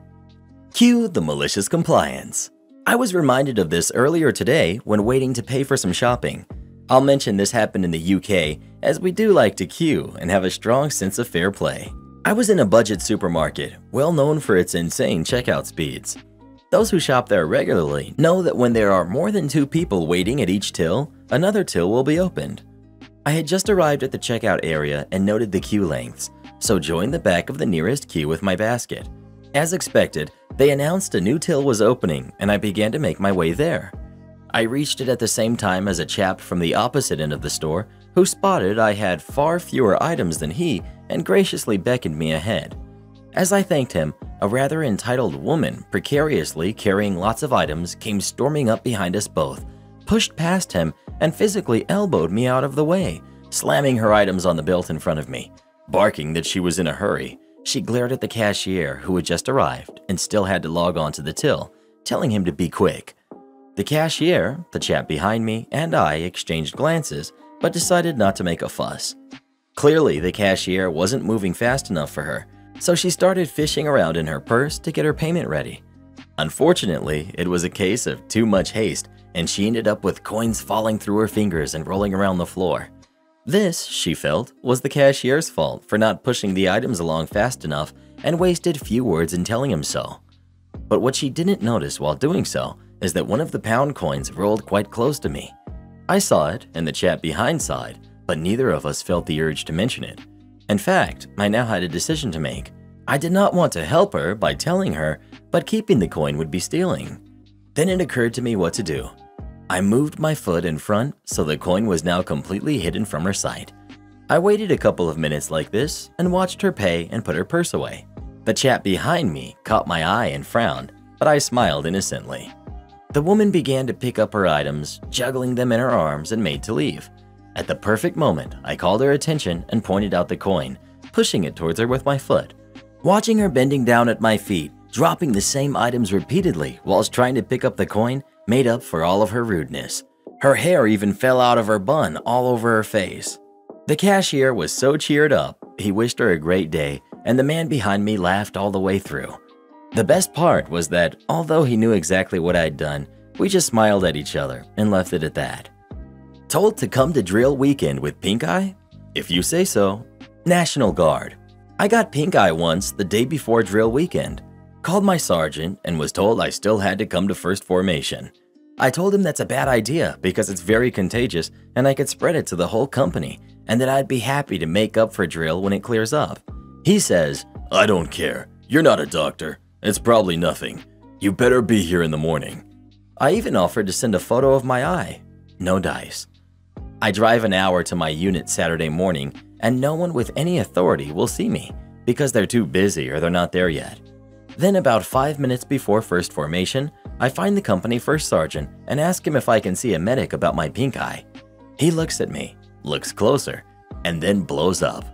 Cue the malicious compliance. I was reminded of this earlier today when waiting to pay for some shopping. I'll mention this happened in the UK, as we do like to queue and have a strong sense of fair play. I was in a budget supermarket, well known for its insane checkout speeds. Those who shop there regularly know that when there are more than two people waiting at each till, another till will be opened. I had just arrived at the checkout area and noted the queue lengths, so joined the back of the nearest queue with my basket. As expected, they announced a new till was opening and I began to make my way there. I reached it at the same time as a chap from the opposite end of the store who spotted I had far fewer items than he and graciously beckoned me ahead. As I thanked him, a rather entitled woman, precariously carrying lots of items, came storming up behind us both, pushed past him, and physically elbowed me out of the way, slamming her items on the belt in front of me. Barking that she was in a hurry, she glared at the cashier who had just arrived and still had to log on to the till, telling him to be quick. The cashier, the chap behind me, and I exchanged glances, but decided not to make a fuss. Clearly, the cashier wasn't moving fast enough for her, so she started fishing around in her purse to get her payment ready. Unfortunately, it was a case of too much haste, and she ended up with coins falling through her fingers and rolling around the floor. This, she felt, was the cashier's fault for not pushing the items along fast enough and wasted few words in telling him so. But what she didn't notice while doing so is that one of the pound coins rolled quite close to me. I saw it, and the chap behind saw it, but neither of us felt the urge to mention it. In fact, I now had a decision to make. I did not want to help her by telling her, but keeping the coin would be stealing. Then it occurred to me what to do. I moved my foot in front so the coin was now completely hidden from her sight. I waited a couple of minutes like this and watched her pay and put her purse away. The chap behind me caught my eye and frowned, but I smiled innocently. The woman began to pick up her items, juggling them in her arms and made to leave. At the perfect moment, I called her attention and pointed out the coin, pushing it towards her with my foot. Watching her bending down at my feet, dropping the same items repeatedly whilst trying to pick up the coin made up for all of her rudeness. Her hair even fell out of her bun all over her face. The cashier was so cheered up, he wished her a great day, and the man behind me laughed all the way through. The best part was that, although he knew exactly what I'd done, we just smiled at each other and left it at that. Told to come to drill weekend with Pink Eye? If you say so. National Guard. I got pink eye once the day before drill weekend. Called my sergeant and was told I still had to come to first formation. I told him that's a bad idea because it's very contagious and I could spread it to the whole company and that I'd be happy to make up for drill when it clears up. He says, I don't care. You're not a doctor. It's probably nothing. You better be here in the morning. I even offered to send a photo of my eye. No dice. I drive an hour to my unit Saturday morning, and no one with any authority will see me because they're too busy or they're not there yet. Then, about five minutes before first formation, I find the company first sergeant and ask him if I can see a medic about my pink eye. He looks at me, looks closer, and then blows up.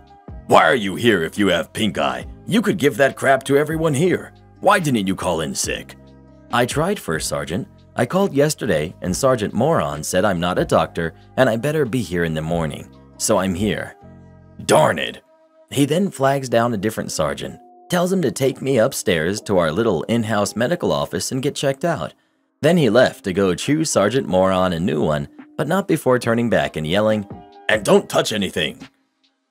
Why are you here if you have pink eye? You could give that crap to everyone here. Why didn't you call in sick? I tried first sergeant, I called yesterday and Sergeant Moron said I'm not a doctor and I better be here in the morning, so I'm here. Darn it! He then flags down a different sergeant, tells him to take me upstairs to our little in-house medical office and get checked out. Then he left to go choose Sergeant Moron a new one, but not before turning back and yelling, And don't touch anything!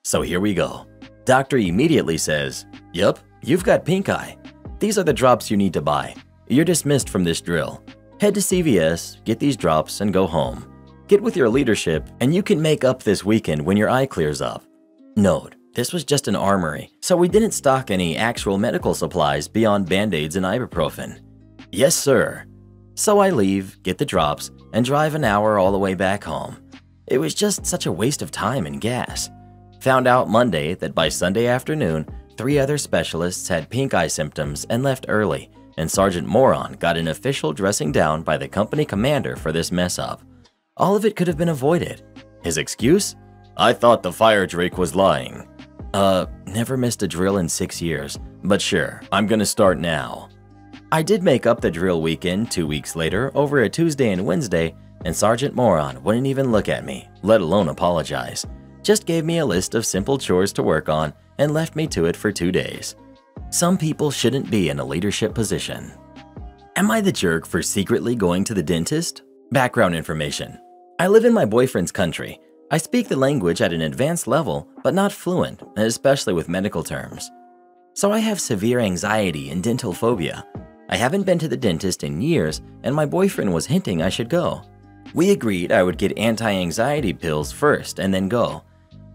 So here we go. Doctor immediately says, Yup, you've got pink eye. These are the drops you need to buy. You're dismissed from this drill. Head to CVS, get these drops, and go home. Get with your leadership, and you can make up this weekend when your eye clears up. Note, this was just an armory, so we didn't stock any actual medical supplies beyond band-aids and ibuprofen. Yes, sir. So I leave, get the drops, and drive an hour all the way back home. It was just such a waste of time and gas. Found out Monday that by Sunday afternoon, three other specialists had pink eye symptoms and left early, and Sergeant Moron got an official dressing down by the company commander for this mess up. All of it could have been avoided. His excuse? I thought the fire drake was lying. Uh, never missed a drill in six years, but sure, I'm gonna start now. I did make up the drill weekend two weeks later over a Tuesday and Wednesday, and Sergeant Moron wouldn't even look at me, let alone apologize. Just gave me a list of simple chores to work on and left me to it for two days. Some people shouldn't be in a leadership position. Am I the jerk for secretly going to the dentist? Background information. I live in my boyfriend's country. I speak the language at an advanced level, but not fluent, especially with medical terms. So I have severe anxiety and dental phobia. I haven't been to the dentist in years, and my boyfriend was hinting I should go. We agreed I would get anti-anxiety pills first and then go.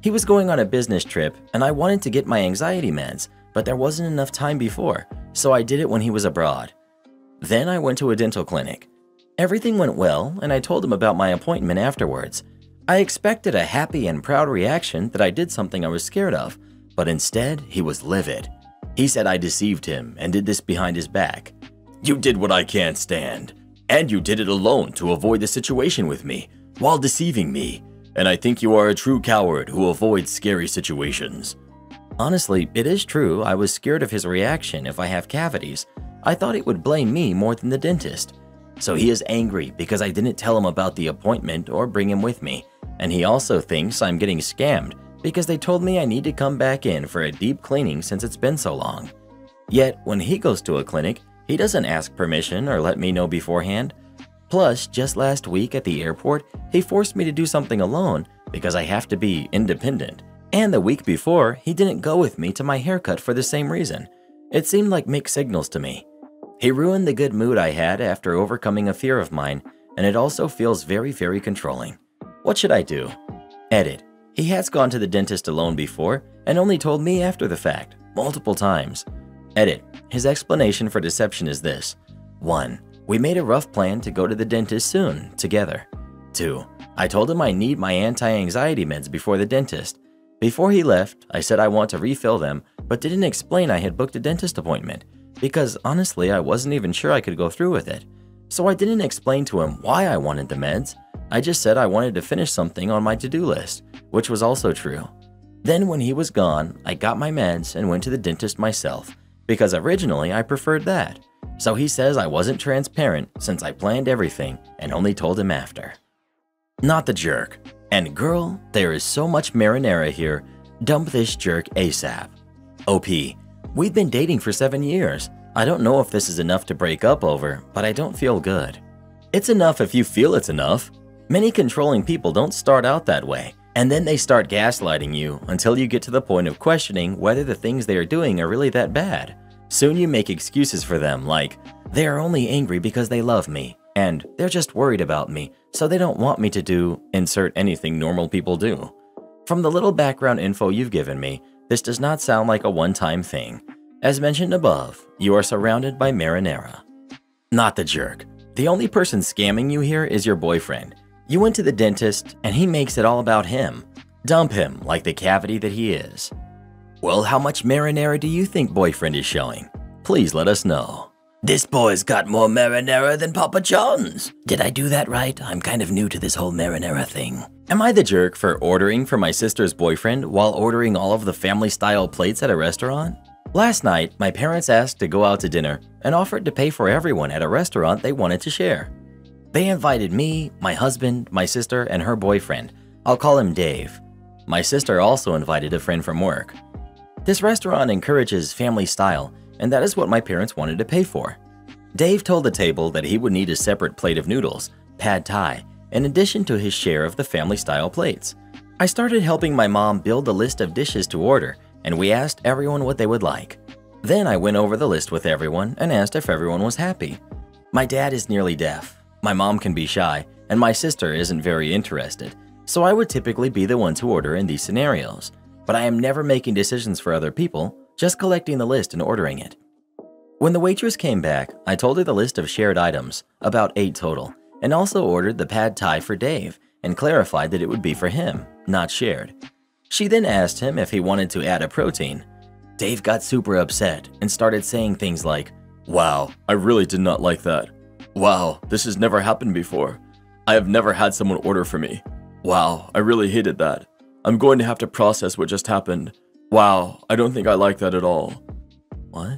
He was going on a business trip, and I wanted to get my anxiety meds, but there wasn't enough time before, so I did it when he was abroad. Then I went to a dental clinic. Everything went well, and I told him about my appointment afterwards. I expected a happy and proud reaction that I did something I was scared of, but instead, he was livid. He said I deceived him and did this behind his back. You did what I can't stand, and you did it alone to avoid the situation with me, while deceiving me, and I think you are a true coward who avoids scary situations. Honestly, it is true I was scared of his reaction if I have cavities. I thought he would blame me more than the dentist. So he is angry because I didn't tell him about the appointment or bring him with me, and he also thinks I'm getting scammed because they told me I need to come back in for a deep cleaning since it's been so long. Yet, when he goes to a clinic, he doesn't ask permission or let me know beforehand. Plus, just last week at the airport, he forced me to do something alone because I have to be independent. And the week before, he didn't go with me to my haircut for the same reason. It seemed like mixed signals to me. He ruined the good mood I had after overcoming a fear of mine, and it also feels very, very controlling. What should I do? Edit. He has gone to the dentist alone before and only told me after the fact, multiple times. Edit. His explanation for deception is this 1. We made a rough plan to go to the dentist soon, together. 2. I told him I need my anti anxiety meds before the dentist. Before he left, I said I want to refill them, but didn't explain I had booked a dentist appointment, because honestly, I wasn't even sure I could go through with it. So I didn't explain to him why I wanted the meds. I just said I wanted to finish something on my to do list, which was also true. Then, when he was gone, I got my meds and went to the dentist myself, because originally I preferred that. So he says I wasn't transparent since I planned everything and only told him after. Not the jerk. And girl, there is so much marinara here. Dump this jerk ASAP. OP, we've been dating for seven years. I don't know if this is enough to break up over, but I don't feel good. It's enough if you feel it's enough. Many controlling people don't start out that way, and then they start gaslighting you until you get to the point of questioning whether the things they are doing are really that bad. Soon you make excuses for them like, they are only angry because they love me, and they're just worried about me, so they don't want me to do insert anything normal people do. From the little background info you've given me, this does not sound like a one time thing. As mentioned above, you are surrounded by marinara. Not the jerk. The only person scamming you here is your boyfriend. You went to the dentist, and he makes it all about him. Dump him like the cavity that he is. Well, how much marinara do you think boyfriend is showing? Please let us know. This boy's got more marinara than Papa John's. Did I do that right? I'm kind of new to this whole marinara thing. Am I the jerk for ordering for my sister's boyfriend while ordering all of the family style plates at a restaurant? Last night, my parents asked to go out to dinner and offered to pay for everyone at a restaurant they wanted to share. They invited me, my husband, my sister, and her boyfriend. I'll call him Dave. My sister also invited a friend from work. This restaurant encourages family style and that is what my parents wanted to pay for. Dave told the table that he would need a separate plate of noodles, pad thai, in addition to his share of the family style plates. I started helping my mom build a list of dishes to order, and we asked everyone what they would like. Then I went over the list with everyone and asked if everyone was happy. My dad is nearly deaf, my mom can be shy, and my sister isn't very interested, so I would typically be the one to order in these scenarios. But I am never making decisions for other people, just collecting the list and ordering it. When the waitress came back, I told her the list of shared items, about eight total, and also ordered the pad thai for Dave and clarified that it would be for him, not shared. She then asked him if he wanted to add a protein. Dave got super upset and started saying things like, Wow, I really did not like that. Wow, this has never happened before. I have never had someone order for me. Wow, I really hated that. I'm going to have to process what just happened. Wow, I don't think I like that at all. What?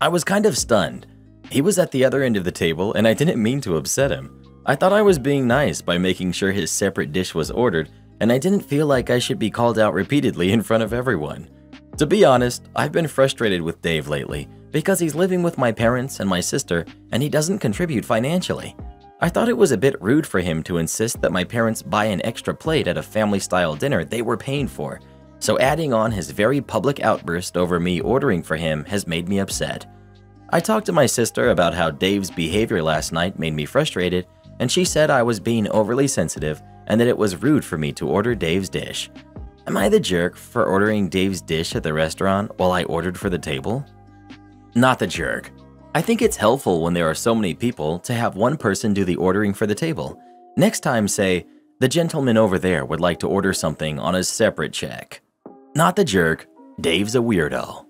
I was kind of stunned. He was at the other end of the table, and I didn't mean to upset him. I thought I was being nice by making sure his separate dish was ordered, and I didn't feel like I should be called out repeatedly in front of everyone. To be honest, I've been frustrated with Dave lately because he's living with my parents and my sister, and he doesn't contribute financially. I thought it was a bit rude for him to insist that my parents buy an extra plate at a family style dinner they were paying for so adding on his very public outburst over me ordering for him has made me upset. I talked to my sister about how Dave's behavior last night made me frustrated, and she said I was being overly sensitive and that it was rude for me to order Dave's dish. Am I the jerk for ordering Dave's dish at the restaurant while I ordered for the table? Not the jerk. I think it's helpful when there are so many people to have one person do the ordering for the table. Next time, say, the gentleman over there would like to order something on a separate check. Not the jerk, Dave's a weirdo.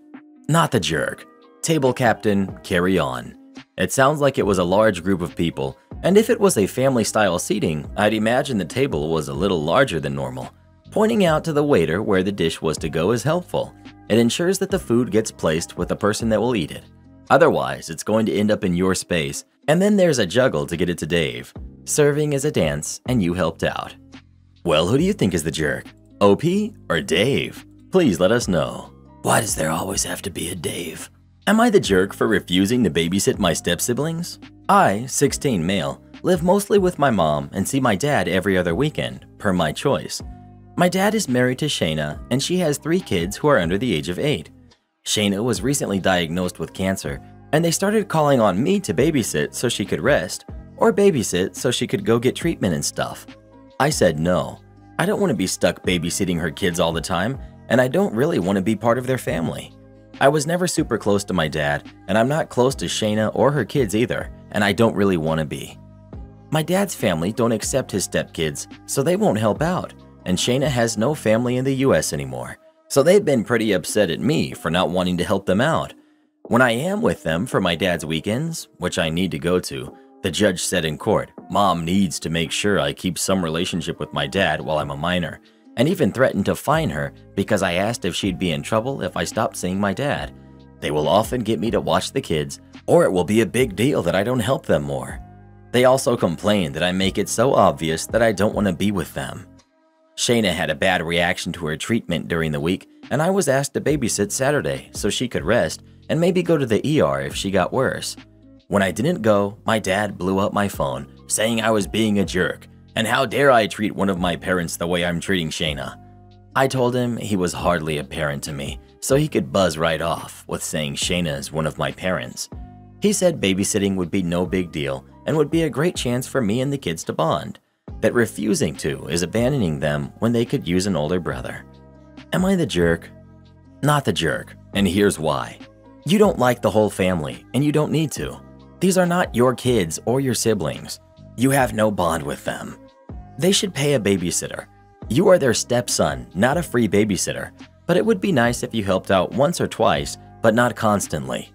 Not the jerk, table captain, carry on. It sounds like it was a large group of people, and if it was a family style seating, I'd imagine the table was a little larger than normal. Pointing out to the waiter where the dish was to go is helpful. It ensures that the food gets placed with the person that will eat it. Otherwise, it's going to end up in your space, and then there's a juggle to get it to Dave. Serving is a dance, and you helped out. Well, who do you think is the jerk? OP or Dave? Please let us know. Why does there always have to be a Dave? Am I the jerk for refusing to babysit my step siblings? I, 16 male, live mostly with my mom and see my dad every other weekend, per my choice. My dad is married to Shayna, and she has three kids who are under the age of 8. Shayna was recently diagnosed with cancer, and they started calling on me to babysit so she could rest, or babysit so she could go get treatment and stuff. I said no. I don't want to be stuck babysitting her kids all the time, and I don't really want to be part of their family. I was never super close to my dad, and I'm not close to Shayna or her kids either, and I don't really want to be. My dad's family don't accept his stepkids, so they won't help out, and Shayna has no family in the US anymore, so they've been pretty upset at me for not wanting to help them out. When I am with them for my dad's weekends, which I need to go to, the judge said in court, Mom needs to make sure I keep some relationship with my dad while I'm a minor, and even threatened to fine her because I asked if she'd be in trouble if I stopped seeing my dad. They will often get me to watch the kids, or it will be a big deal that I don't help them more. They also complain that I make it so obvious that I don't want to be with them. Shayna had a bad reaction to her treatment during the week, and I was asked to babysit Saturday so she could rest and maybe go to the ER if she got worse. When I didn't go, my dad blew up my phone, saying I was being a jerk, and how dare I treat one of my parents the way I'm treating Shayna. I told him he was hardly a parent to me, so he could buzz right off with saying Shayna is one of my parents. He said babysitting would be no big deal and would be a great chance for me and the kids to bond, that refusing to is abandoning them when they could use an older brother. Am I the jerk? Not the jerk, and here's why. You don't like the whole family, and you don't need to. These are not your kids or your siblings. You have no bond with them. They should pay a babysitter. You are their stepson, not a free babysitter, but it would be nice if you helped out once or twice, but not constantly.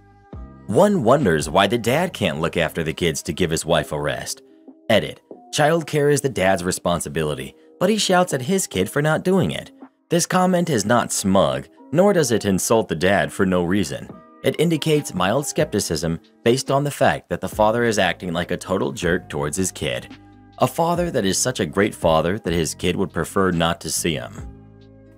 One wonders why the dad can't look after the kids to give his wife a rest. Edit. Childcare is the dad's responsibility, but he shouts at his kid for not doing it. This comment is not smug, nor does it insult the dad for no reason. It indicates mild skepticism based on the fact that the father is acting like a total jerk towards his kid. A father that is such a great father that his kid would prefer not to see him.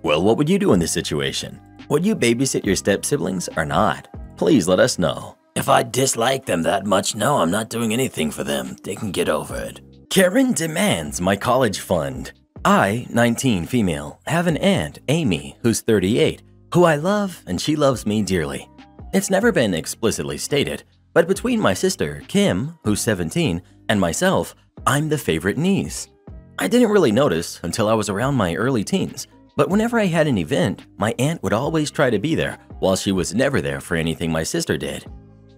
Well, what would you do in this situation? Would you babysit your step siblings or not? Please let us know. If I dislike them that much, no, I'm not doing anything for them. They can get over it. Karen demands my college fund. I, 19 female, have an aunt, Amy, who's 38, who I love and she loves me dearly. It's never been explicitly stated, but between my sister, Kim, who's 17, and myself, I'm the favorite niece. I didn't really notice until I was around my early teens, but whenever I had an event, my aunt would always try to be there, while she was never there for anything my sister did.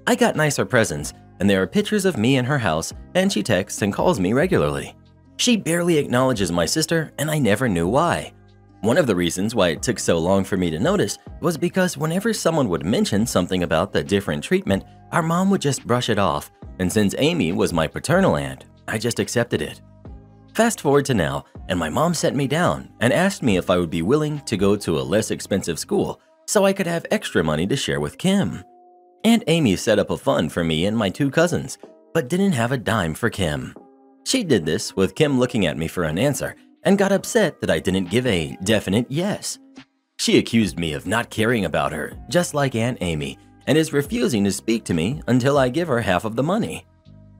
I got nicer presents, and there are pictures of me in her house, and she texts and calls me regularly. She barely acknowledges my sister, and I never knew why. One of the reasons why it took so long for me to notice was because whenever someone would mention something about the different treatment, our mom would just brush it off, and since Amy was my paternal aunt, I just accepted it. Fast forward to now, and my mom sent me down and asked me if I would be willing to go to a less expensive school so I could have extra money to share with Kim. Aunt Amy set up a fund for me and my two cousins, but didn't have a dime for Kim. She did this with Kim looking at me for an answer and got upset that I didn't give a definite yes. She accused me of not caring about her, just like Aunt Amy, and is refusing to speak to me until I give her half of the money.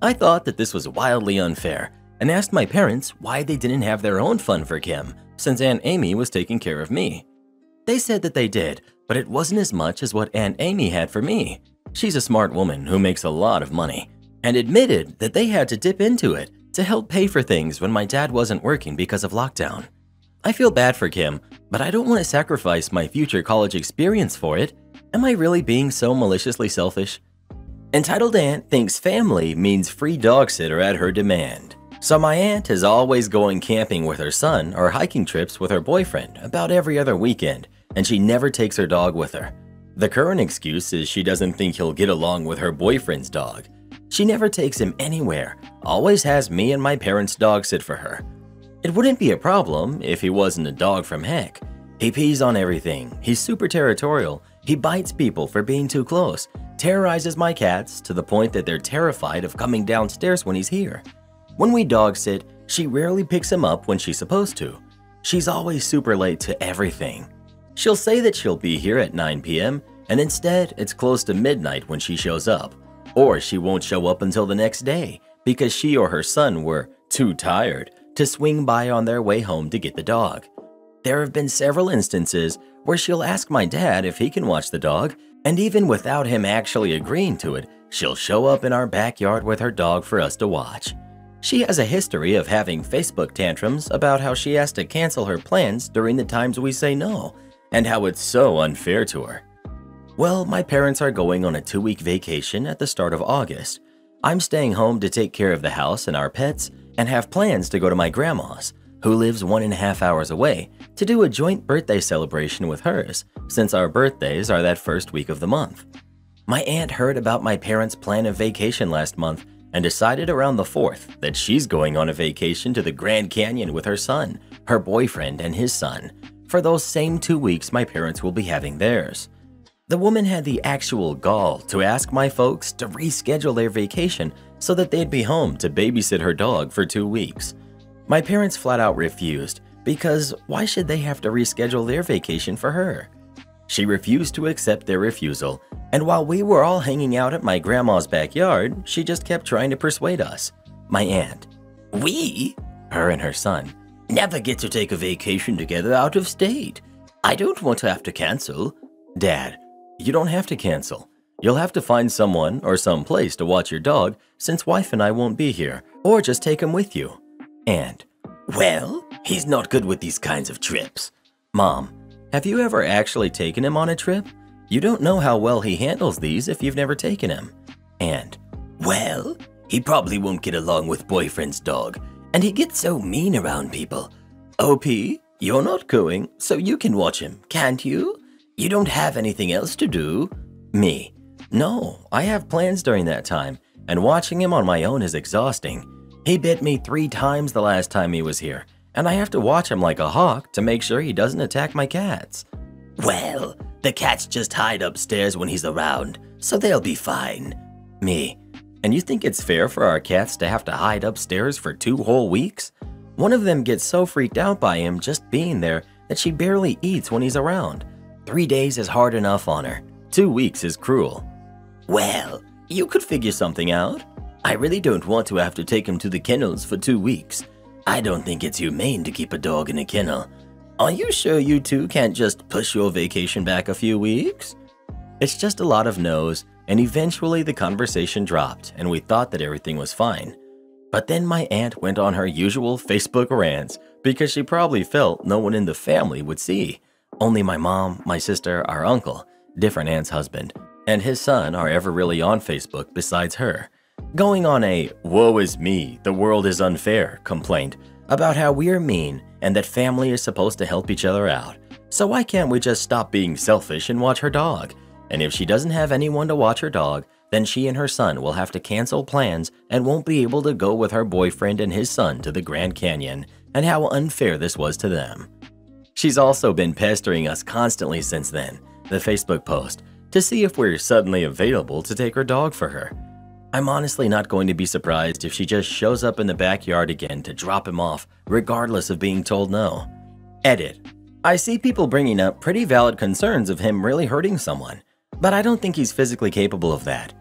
I thought that this was wildly unfair and asked my parents why they didn't have their own fund for Kim since Aunt Amy was taking care of me. They said that they did, but it wasn't as much as what Aunt Amy had for me. She's a smart woman who makes a lot of money, and admitted that they had to dip into it to help pay for things when my dad wasn't working because of lockdown. I feel bad for Kim, but I don't want to sacrifice my future college experience for it. Am I really being so maliciously selfish? Entitled Aunt thinks family means free dog sitter at her demand. So my aunt is always going camping with her son or hiking trips with her boyfriend about every other weekend, and she never takes her dog with her. The current excuse is she doesn't think he'll get along with her boyfriend's dog. She never takes him anywhere, always has me and my parents' dog sit for her. It wouldn't be a problem if he wasn't a dog from heck. He pees on everything, he's super territorial, he bites people for being too close, terrorizes my cats to the point that they're terrified of coming downstairs when he's here. When we dog sit, she rarely picks him up when she's supposed to. She's always super late to everything. She'll say that she'll be here at 9 p.m., and instead it's close to midnight when she shows up. Or she won't show up until the next day because she or her son were too tired to swing by on their way home to get the dog. There have been several instances where she'll ask my dad if he can watch the dog, and even without him actually agreeing to it, she'll show up in our backyard with her dog for us to watch. She has a history of having Facebook tantrums about how she has to cancel her plans during the times we say no, and how it's so unfair to her. Well, my parents are going on a two week vacation at the start of August. I'm staying home to take care of the house and our pets, and have plans to go to my grandma's, who lives one and a half hours away, to do a joint birthday celebration with hers, since our birthdays are that first week of the month. My aunt heard about my parents' plan of vacation last month and decided around the 4th that she's going on a vacation to the Grand Canyon with her son, her boyfriend, and his son. For those same two weeks, my parents will be having theirs. The woman had the actual gall to ask my folks to reschedule their vacation so that they'd be home to babysit her dog for two weeks. My parents flat out refused because why should they have to reschedule their vacation for her? She refused to accept their refusal, and while we were all hanging out at my grandma's backyard, she just kept trying to persuade us. My aunt. We, her and her son, never get to take a vacation together out of state. I don't want to have to cancel. Dad, you don't have to cancel. You'll have to find someone or some place to watch your dog since wife and I won't be here, or just take him with you. And, well, he's not good with these kinds of trips. Mom, have you ever actually taken him on a trip? You don't know how well he handles these if you've never taken him. And, well, he probably won't get along with boyfriend's dog, and he gets so mean around people. OP, you're not going, so you can watch him, can't you? You don't have anything else to do. Me, no, I have plans during that time, and watching him on my own is exhausting. He bit me three times the last time he was here, and I have to watch him like a hawk to make sure he doesn't attack my cats. Well, the cats just hide upstairs when he's around, so they'll be fine. Me. And you think it's fair for our cats to have to hide upstairs for two whole weeks? One of them gets so freaked out by him just being there that she barely eats when he's around. Three days is hard enough on her. Two weeks is cruel. Well, you could figure something out. I really don't want to have to take him to the kennels for two weeks. I don't think it's humane to keep a dog in a kennel. Are you sure you two can't just push your vacation back a few weeks? It's just a lot of no's, and eventually the conversation dropped, and we thought that everything was fine. But then my aunt went on her usual Facebook rants because she probably felt no one in the family would see. Only my mom, my sister, our uncle, different aunt's husband, and his son are ever really on Facebook besides her going on a woe is me, the world is unfair complaint about how we're mean and that family is supposed to help each other out. So why can't we just stop being selfish and watch her dog? And if she doesn't have anyone to watch her dog, then she and her son will have to cancel plans and won't be able to go with her boyfriend and his son to the Grand Canyon, and how unfair this was to them. She's also been pestering us constantly since then, the Facebook post, to see if we're suddenly available to take her dog for her. I'm honestly not going to be surprised if she just shows up in the backyard again to drop him off, regardless of being told no. Edit. I see people bringing up pretty valid concerns of him really hurting someone, but I don't think he's physically capable of that.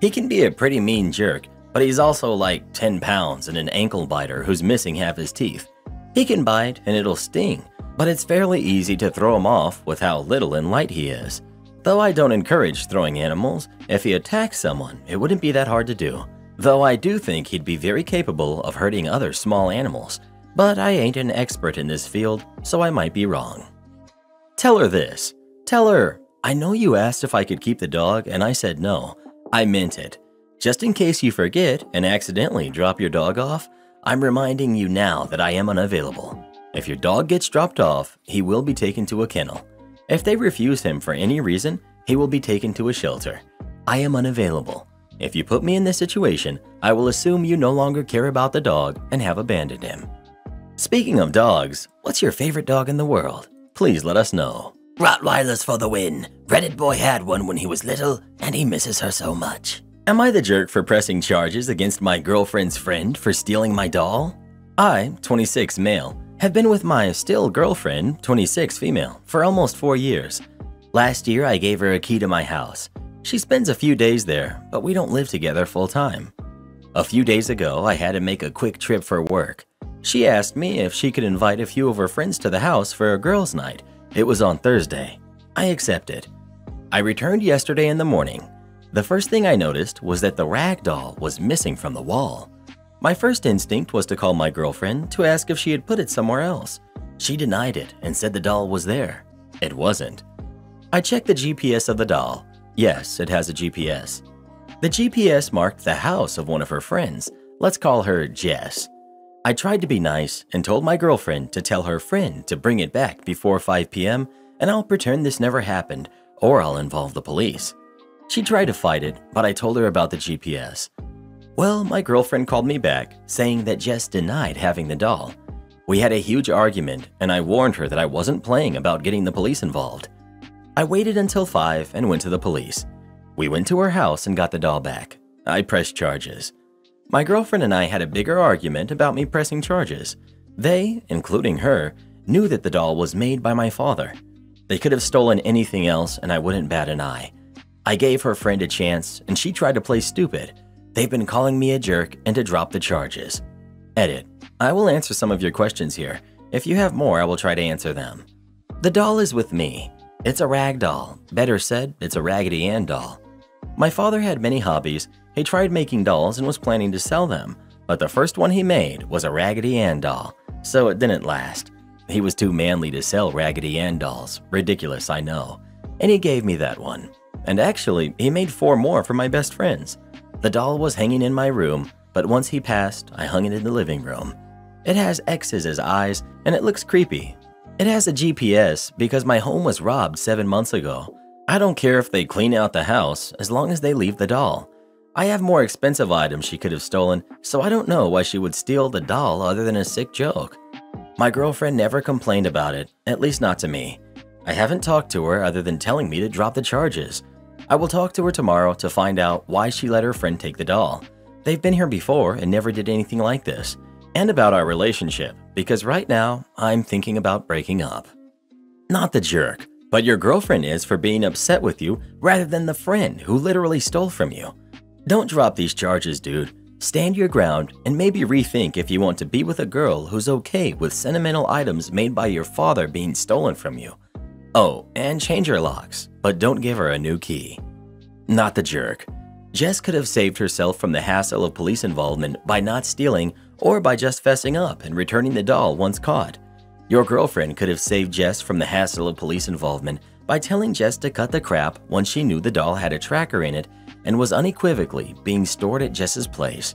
He can be a pretty mean jerk, but he's also like 10 pounds and an ankle biter who's missing half his teeth. He can bite and it'll sting, but it's fairly easy to throw him off with how little and light he is. Though I don't encourage throwing animals, if he attacks someone, it wouldn't be that hard to do. Though I do think he'd be very capable of hurting other small animals. But I ain't an expert in this field, so I might be wrong. Tell her this. Tell her, I know you asked if I could keep the dog, and I said no. I meant it. Just in case you forget and accidentally drop your dog off, I'm reminding you now that I am unavailable. If your dog gets dropped off, he will be taken to a kennel. If they refuse him for any reason, he will be taken to a shelter. I am unavailable. If you put me in this situation, I will assume you no longer care about the dog and have abandoned him. Speaking of dogs, what's your favorite dog in the world? Please let us know. Rottweilers for the win. Reddit boy had one when he was little, and he misses her so much. Am I the jerk for pressing charges against my girlfriend's friend for stealing my doll? I, 26 male, Have been with my still girlfriend, 26 female, for almost four years. Last year, I gave her a key to my house. She spends a few days there, but we don't live together full time. A few days ago, I had to make a quick trip for work. She asked me if she could invite a few of her friends to the house for a girls' night. It was on Thursday. I accepted. I returned yesterday in the morning. The first thing I noticed was that the rag doll was missing from the wall. My first instinct was to call my girlfriend to ask if she had put it somewhere else. She denied it and said the doll was there. It wasn't. I checked the GPS of the doll. Yes, it has a GPS. The GPS marked the house of one of her friends. Let's call her Jess. I tried to be nice and told my girlfriend to tell her friend to bring it back before 5 p.m. and I'll pretend this never happened or I'll involve the police. She tried to fight it, but I told her about the GPS. Well, my girlfriend called me back, saying that Jess denied having the doll. We had a huge argument, and I warned her that I wasn't playing about getting the police involved. I waited until 5 and went to the police. We went to her house and got the doll back. I pressed charges. My girlfriend and I had a bigger argument about me pressing charges. They, including her, knew that the doll was made by my father. They could have stolen anything else and I wouldn't bat an eye. I gave her friend a chance and she tried to play stupid, They've been calling me a jerk and to drop the charges. Edit. I will answer some of your questions here. If you have more, I will try to answer them. The doll is with me. It's a rag doll. Better said, it's a Raggedy Ann doll. My father had many hobbies. He tried making dolls and was planning to sell them, but the first one he made was a Raggedy Ann doll, so it didn't last. He was too manly to sell Raggedy Ann dolls. Ridiculous, I know. And he gave me that one. And actually, he made four more for my best friends. The doll was hanging in my room, but once he passed, I hung it in the living room. It has X's as eyes, and it looks creepy. It has a GPS because my home was robbed seven months ago. I don't care if they clean out the house as long as they leave the doll. I have more expensive items she could have stolen, so I don't know why she would steal the doll other than a sick joke. My girlfriend never complained about it, at least not to me. I haven't talked to her other than telling me to drop the charges. I will talk to her tomorrow to find out why she let her friend take the doll. They've been here before and never did anything like this. And about our relationship, because right now, I'm thinking about breaking up. Not the jerk, but your girlfriend is for being upset with you rather than the friend who literally stole from you. Don't drop these charges, dude. Stand your ground and maybe rethink if you want to be with a girl who's okay with sentimental items made by your father being stolen from you. Oh, and change her locks, but don't give her a new key. Not the jerk. Jess could have saved herself from the hassle of police involvement by not stealing or by just fessing up and returning the doll once caught. Your girlfriend could have saved Jess from the hassle of police involvement by telling Jess to cut the crap once she knew the doll had a tracker in it and was unequivocally being stored at Jess's place.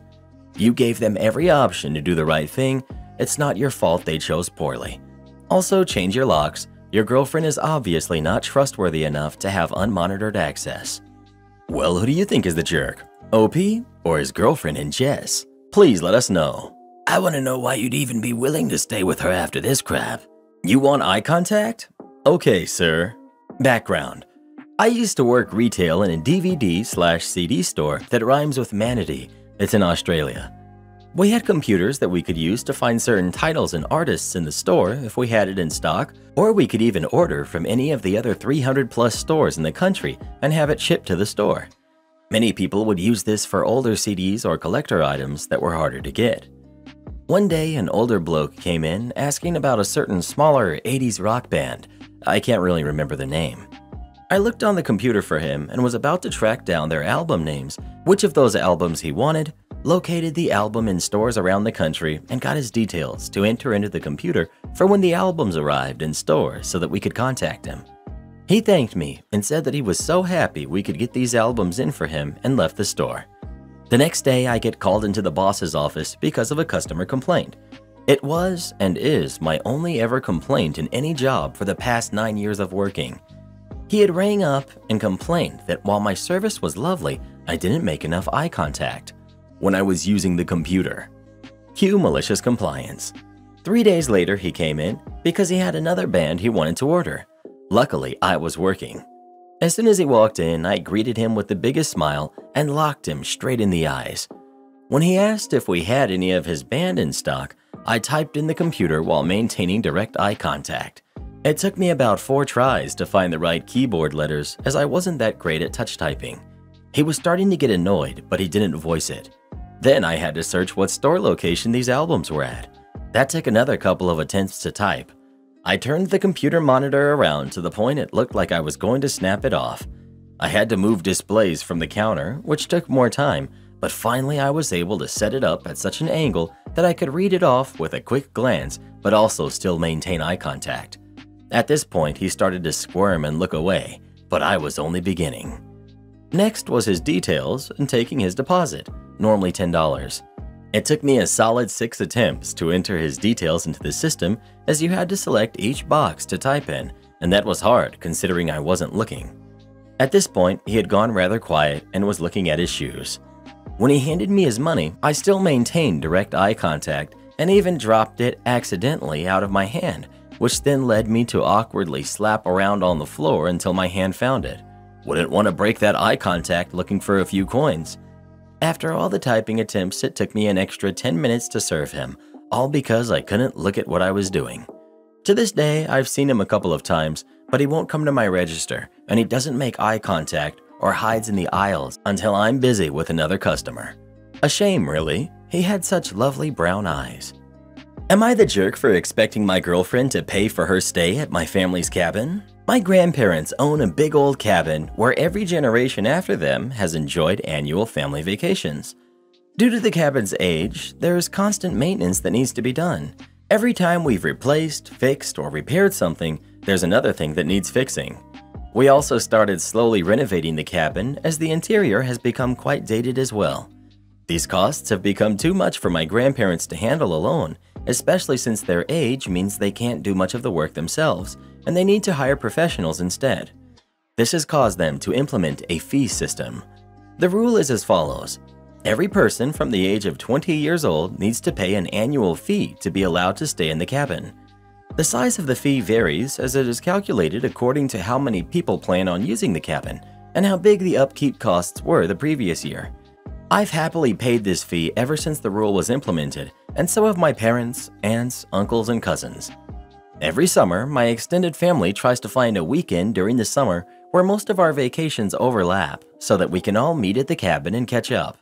You gave them every option to do the right thing. It's not your fault they chose poorly. Also, change your locks your girlfriend is obviously not trustworthy enough to have unmonitored access. Well, who do you think is the jerk? OP or his girlfriend and Jess? Please let us know. I want to know why you'd even be willing to stay with her after this crap. You want eye contact? Okay, sir. Background. I used to work retail in a DVD slash CD store that rhymes with manatee. It's in Australia. We had computers that we could use to find certain titles and artists in the store if we had it in stock, or we could even order from any of the other 300 plus stores in the country and have it shipped to the store. Many people would use this for older CDs or collector items that were harder to get. One day, an older bloke came in asking about a certain smaller 80s rock band. I can't really remember the name. I looked on the computer for him and was about to track down their album names, which of those albums he wanted, located the album in stores around the country, and got his details to enter into the computer for when the albums arrived in stores so that we could contact him. He thanked me and said that he was so happy we could get these albums in for him and left the store. The next day, I get called into the boss's office because of a customer complaint. It was and is my only ever complaint in any job for the past nine years of working. He had rang up and complained that while my service was lovely, I didn't make enough eye contact when I was using the computer. Cue malicious compliance. Three days later, he came in because he had another band he wanted to order. Luckily, I was working. As soon as he walked in, I greeted him with the biggest smile and locked him straight in the eyes. When he asked if we had any of his band in stock, I typed in the computer while maintaining direct eye contact. It took me about four tries to find the right keyboard letters as I wasn't that great at touch typing. He was starting to get annoyed, but he didn't voice it. Then I had to search what store location these albums were at. That took another couple of attempts to type. I turned the computer monitor around to the point it looked like I was going to snap it off. I had to move displays from the counter, which took more time, but finally I was able to set it up at such an angle that I could read it off with a quick glance, but also still maintain eye contact. At this point, he started to squirm and look away, but I was only beginning. Next was his details and taking his deposit, normally $10. It took me a solid six attempts to enter his details into the system as you had to select each box to type in, and that was hard considering I wasn't looking. At this point, he had gone rather quiet and was looking at his shoes. When he handed me his money, I still maintained direct eye contact and even dropped it accidentally out of my hand, which then led me to awkwardly slap around on the floor until my hand found it. Wouldn't want to break that eye contact looking for a few coins. After all the typing attempts, it took me an extra 10 minutes to serve him, all because I couldn't look at what I was doing. To this day, I've seen him a couple of times, but he won't come to my register, and he doesn't make eye contact or hides in the aisles until I'm busy with another customer. A shame, really. He had such lovely brown eyes. Am I the jerk for expecting my girlfriend to pay for her stay at my family's cabin? My grandparents own a big old cabin where every generation after them has enjoyed annual family vacations. Due to the cabin's age, there is constant maintenance that needs to be done. Every time we've replaced, fixed, or repaired something, there's another thing that needs fixing. We also started slowly renovating the cabin as the interior has become quite dated as well. These costs have become too much for my grandparents to handle alone, especially since their age means they can't do much of the work themselves and they need to hire professionals instead. This has caused them to implement a fee system. The rule is as follows. Every person from the age of 20 years old needs to pay an annual fee to be allowed to stay in the cabin. The size of the fee varies as it is calculated according to how many people plan on using the cabin and how big the upkeep costs were the previous year. I've happily paid this fee ever since the rule was implemented, and so have my parents, aunts, uncles, and cousins. Every summer, my extended family tries to find a weekend during the summer where most of our vacations overlap so that we can all meet at the cabin and catch up.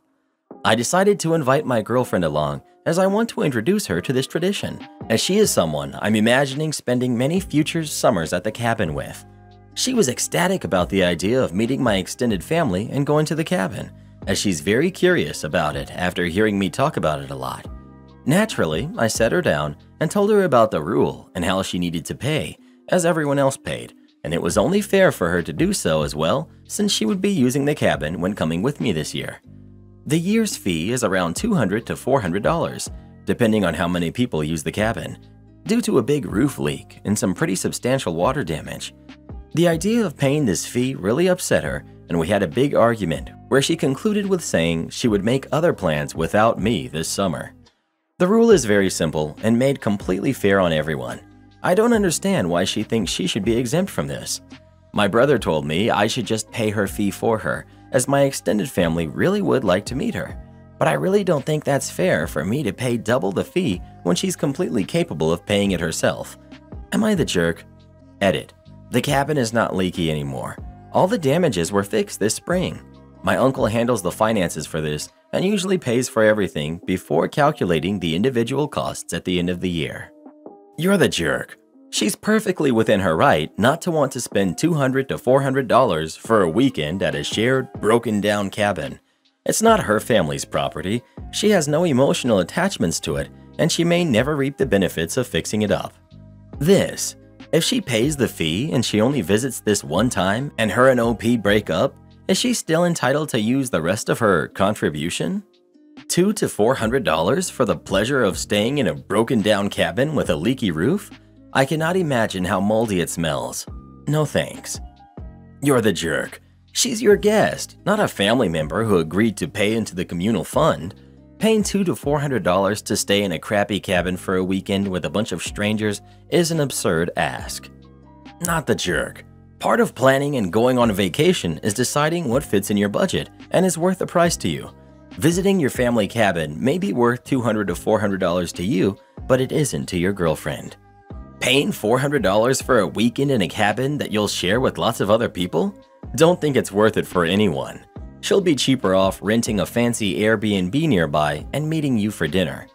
I decided to invite my girlfriend along as I want to introduce her to this tradition, as she is someone I'm imagining spending many future summers at the cabin with. She was ecstatic about the idea of meeting my extended family and going to the cabin, as she's very curious about it after hearing me talk about it a lot. Naturally, I sat her down and told her about the rule and how she needed to pay, as everyone else paid, and it was only fair for her to do so as well, since she would be using the cabin when coming with me this year. The year's fee is around $200 to $400, depending on how many people use the cabin, due to a big roof leak and some pretty substantial water damage. The idea of paying this fee really upset her, and we had a big argument where she concluded with saying she would make other plans without me this summer. The rule is very simple and made completely fair on everyone. I don't understand why she thinks she should be exempt from this. My brother told me I should just pay her fee for her, as my extended family really would like to meet her. But I really don't think that's fair for me to pay double the fee when she's completely capable of paying it herself. Am I the jerk? Edit. The cabin is not leaky anymore. All the damages were fixed this spring. My uncle handles the finances for this and usually pays for everything before calculating the individual costs at the end of the year. You're the jerk. She's perfectly within her right not to want to spend $200 to $400 for a weekend at a shared, broken down cabin. It's not her family's property, she has no emotional attachments to it, and she may never reap the benefits of fixing it up. This, if she pays the fee and she only visits this one time and her and OP break up, is she still entitled to use the rest of her contribution? Two to four hundred dollars for the pleasure of staying in a broken down cabin with a leaky roof? I cannot imagine how moldy it smells. No thanks. You're the jerk. She's your guest, not a family member who agreed to pay into the communal fund. Paying two to four hundred dollars to stay in a crappy cabin for a weekend with a bunch of strangers is an absurd ask. Not the jerk. Part of planning and going on a vacation is deciding what fits in your budget and is worth the price to you. Visiting your family cabin may be worth 200 to $400 to you, but it isn't to your girlfriend. Paying $400 for a weekend in a cabin that you'll share with lots of other people? Don't think it's worth it for anyone. She'll be cheaper off renting a fancy Airbnb nearby and meeting you for dinner.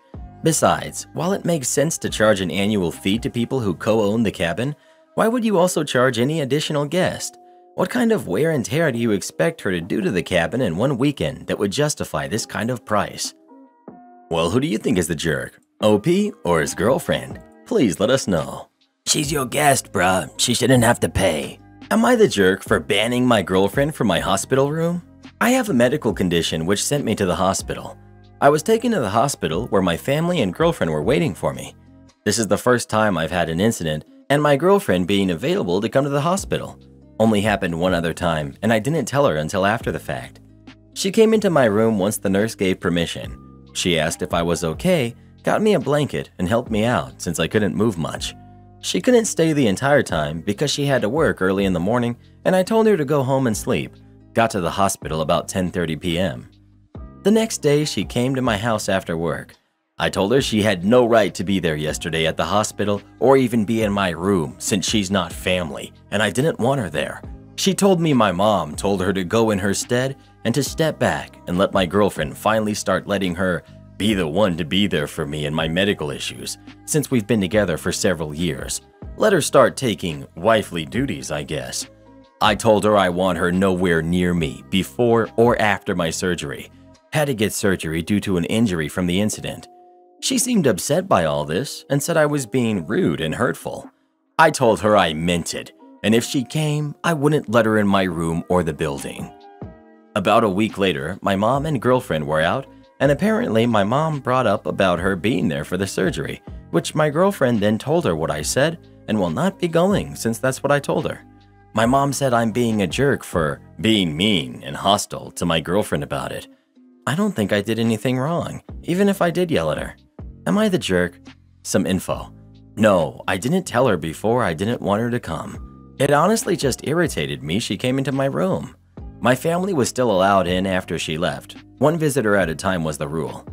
Besides, while it makes sense to charge an annual fee to people who co own the cabin, why would you also charge any additional guest? What kind of wear and tear do you expect her to do to the cabin in one weekend that would justify this kind of price? Well, who do you think is the jerk? OP or his girlfriend? Please let us know. She's your guest, bruh. She shouldn't have to pay. Am I the jerk for banning my girlfriend from my hospital room? I have a medical condition which sent me to the hospital. I was taken to the hospital where my family and girlfriend were waiting for me. This is the first time I've had an incident, and my girlfriend being available to come to the hospital. Only happened one other time, and I didn't tell her until after the fact. She came into my room once the nurse gave permission. She asked if I was okay, got me a blanket, and helped me out since I couldn't move much. She couldn't stay the entire time because she had to work early in the morning, and I told her to go home and sleep. Got to the hospital about 10:30 p.m. The next day, she came to my house after work. I told her she had no right to be there yesterday at the hospital or even be in my room since she's not family, and I didn't want her there. She told me my mom told her to go in her stead and to step back and let my girlfriend finally start letting her be the one to be there for me in my medical issues, since we've been together for several years. Let her start taking wifely duties, I guess. I told her I want her nowhere near me before or after my surgery. Had to get surgery due to an injury from the incident. She seemed upset by all this and said I was being rude and hurtful. I told her I meant it, and if she came, I wouldn't let her in my room or the building. About a week later, my mom and girlfriend were out and apparently, my mom brought up about her being there for the surgery, which my girlfriend then told her what I said and will not be going since that's what I told her. My mom said I'm being a jerk for being mean and hostile to my girlfriend about it. I don't think I did anything wrong, even if I did yell at her. Am I the jerk? Some info. No, I didn't tell her before I didn't want her to come. It honestly just irritated me she came into my room. My family was still allowed in after she left. One visitor at a time was the rule.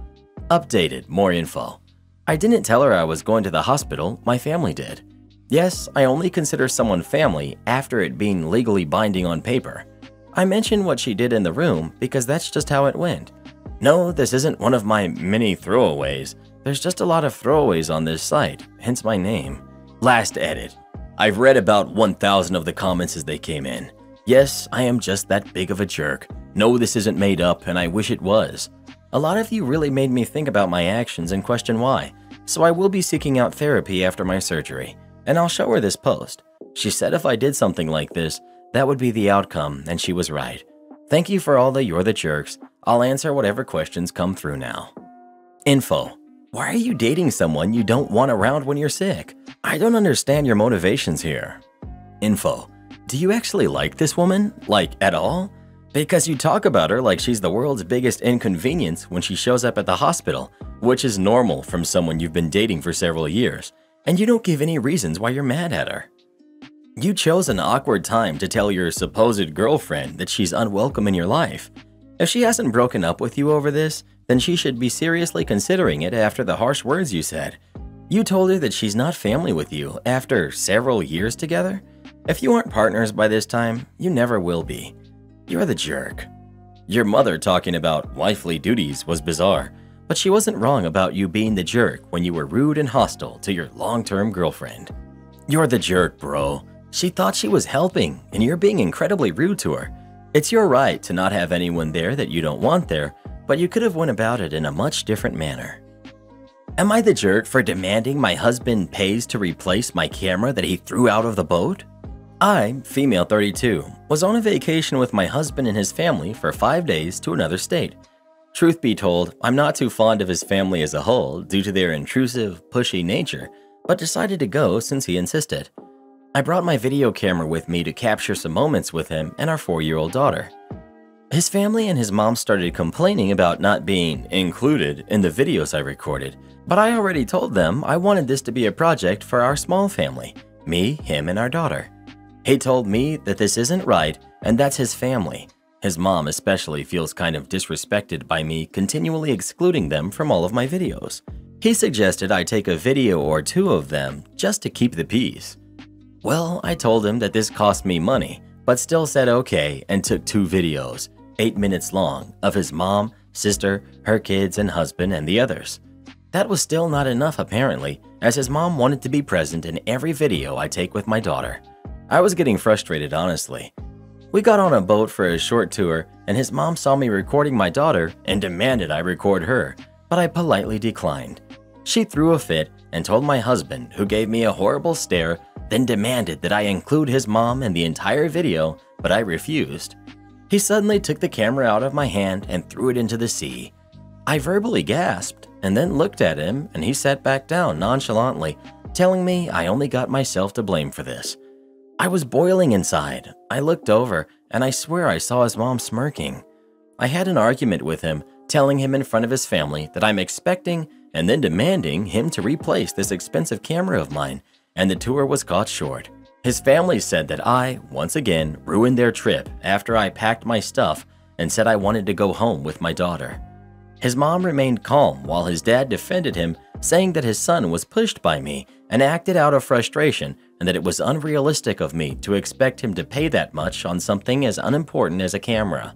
Updated, more info. I didn't tell her I was going to the hospital, my family did. Yes, I only consider someone family after it being legally binding on paper. I mentioned what she did in the room because that's just how it went. No, this isn't one of my many throwaways. There's just a lot of throwaways on this site, hence my name. Last edit. I've read about 1,000 of the comments as they came in. Yes, I am just that big of a jerk. No, this isn't made up, and I wish it was. A lot of you really made me think about my actions and question why, so I will be seeking out therapy after my surgery, and I'll show her this post. She said if I did something like this, that would be the outcome, and she was right. Thank you for all the You're the Jerks. I'll answer whatever questions come through now. Info Why are you dating someone you don't want around when you're sick? I don't understand your motivations here. Info do you actually like this woman? Like, at all? Because you talk about her like she's the world's biggest inconvenience when she shows up at the hospital, which is normal from someone you've been dating for several years, and you don't give any reasons why you're mad at her. You chose an awkward time to tell your supposed girlfriend that she's unwelcome in your life. If she hasn't broken up with you over this, then she should be seriously considering it after the harsh words you said. You told her that she's not family with you after several years together? If you aren't partners by this time, you never will be. You're the jerk. Your mother talking about wifely duties was bizarre, but she wasn't wrong about you being the jerk when you were rude and hostile to your long term girlfriend. You're the jerk, bro. She thought she was helping, and you're being incredibly rude to her. It's your right to not have anyone there that you don't want there, but you could have went about it in a much different manner. Am I the jerk for demanding my husband pays to replace my camera that he threw out of the boat? I, female 32, was on a vacation with my husband and his family for five days to another state. Truth be told, I'm not too fond of his family as a whole due to their intrusive, pushy nature, but decided to go since he insisted. I brought my video camera with me to capture some moments with him and our four year old daughter. His family and his mom started complaining about not being included in the videos I recorded, but I already told them I wanted this to be a project for our small family me, him, and our daughter. He told me that this isn't right and that's his family. His mom especially feels kind of disrespected by me continually excluding them from all of my videos. He suggested I take a video or two of them just to keep the peace. Well, I told him that this cost me money, but still said okay and took two videos, 8 minutes long, of his mom, sister, her kids, and husband, and the others. That was still not enough apparently, as his mom wanted to be present in every video I take with my daughter. I was getting frustrated honestly. We got on a boat for a short tour, and his mom saw me recording my daughter and demanded I record her, but I politely declined. She threw a fit and told my husband, who gave me a horrible stare then demanded that I include his mom in the entire video, but I refused. He suddenly took the camera out of my hand and threw it into the sea. I verbally gasped and then looked at him, and he sat back down nonchalantly, telling me I only got myself to blame for this. I was boiling inside. I looked over, and I swear I saw his mom smirking. I had an argument with him, telling him in front of his family that I'm expecting and then demanding him to replace this expensive camera of mine and the tour was cut short. His family said that I, once again, ruined their trip after I packed my stuff and said I wanted to go home with my daughter. His mom remained calm while his dad defended him, saying that his son was pushed by me and acted out of frustration and that it was unrealistic of me to expect him to pay that much on something as unimportant as a camera.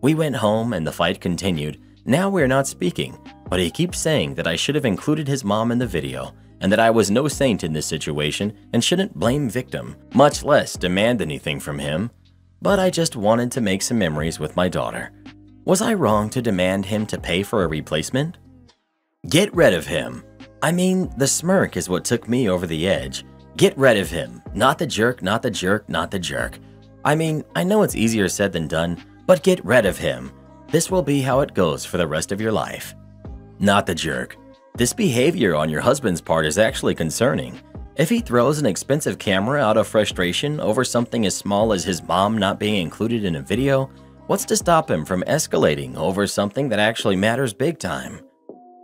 We went home and the fight continued. Now we're not speaking, but he keeps saying that I should have included his mom in the video and that I was no saint in this situation and shouldn't blame victim, much less demand anything from him. But I just wanted to make some memories with my daughter. Was I wrong to demand him to pay for a replacement? Get rid of him. I mean, the smirk is what took me over the edge. Get rid of him. Not the jerk, not the jerk, not the jerk. I mean, I know it's easier said than done, but get rid of him. This will be how it goes for the rest of your life. Not the jerk. This behavior on your husband's part is actually concerning. If he throws an expensive camera out of frustration over something as small as his mom not being included in a video, what's to stop him from escalating over something that actually matters big time?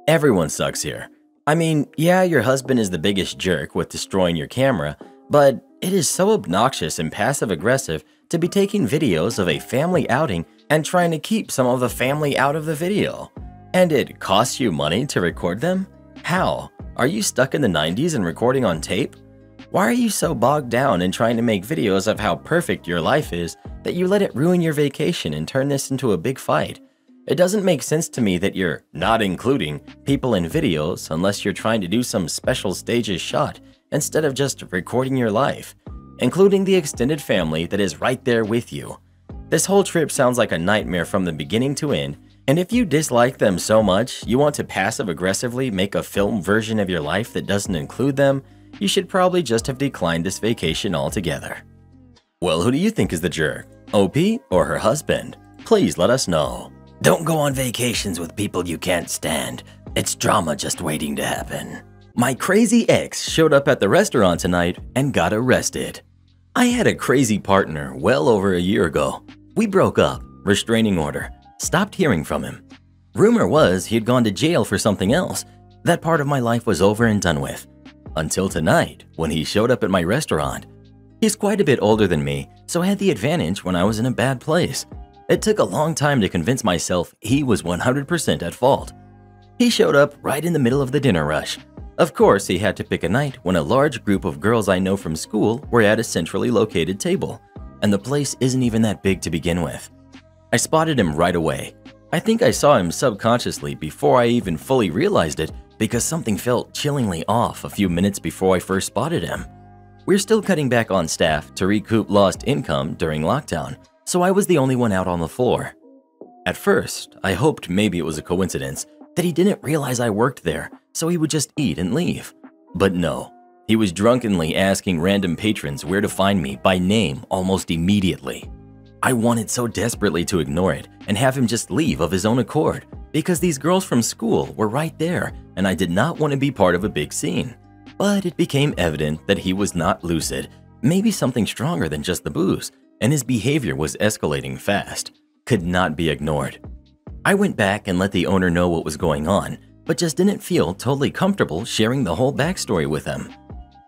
Everyone sucks here. I mean, yeah, your husband is the biggest jerk with destroying your camera, but it is so obnoxious and passive aggressive to be taking videos of a family outing and trying to keep some of the family out of the video. And it costs you money to record them? How? Are you stuck in the 90s and recording on tape? Why are you so bogged down in trying to make videos of how perfect your life is that you let it ruin your vacation and turn this into a big fight? It doesn't make sense to me that you're not including people in videos unless you're trying to do some special stages shot instead of just recording your life, including the extended family that is right there with you. This whole trip sounds like a nightmare from the beginning to end and if you dislike them so much, you want to passive aggressively make a film version of your life that doesn't include them, you should probably just have declined this vacation altogether. Well, who do you think is the jerk? OP or her husband? Please let us know. Don't go on vacations with people you can't stand. It's drama just waiting to happen. My crazy ex showed up at the restaurant tonight and got arrested. I had a crazy partner well over a year ago. We broke up, restraining order, stopped hearing from him. Rumor was he'd gone to jail for something else. That part of my life was over and done with. Until tonight, when he showed up at my restaurant. He's quite a bit older than me, so I had the advantage when I was in a bad place. It took a long time to convince myself he was 100% at fault. He showed up right in the middle of the dinner rush. Of course, he had to pick a night when a large group of girls I know from school were at a centrally located table, and the place isn't even that big to begin with. I spotted him right away. I think I saw him subconsciously before I even fully realized it because something felt chillingly off a few minutes before I first spotted him. We're still cutting back on staff to recoup lost income during lockdown, so I was the only one out on the floor. At first, I hoped maybe it was a coincidence that he didn't realize I worked there, so he would just eat and leave. But no, he was drunkenly asking random patrons where to find me by name almost immediately. I wanted so desperately to ignore it and have him just leave of his own accord because these girls from school were right there and I did not want to be part of a big scene. But it became evident that he was not lucid, maybe something stronger than just the booze, and his behavior was escalating fast, could not be ignored. I went back and let the owner know what was going on, but just didn't feel totally comfortable sharing the whole backstory with him.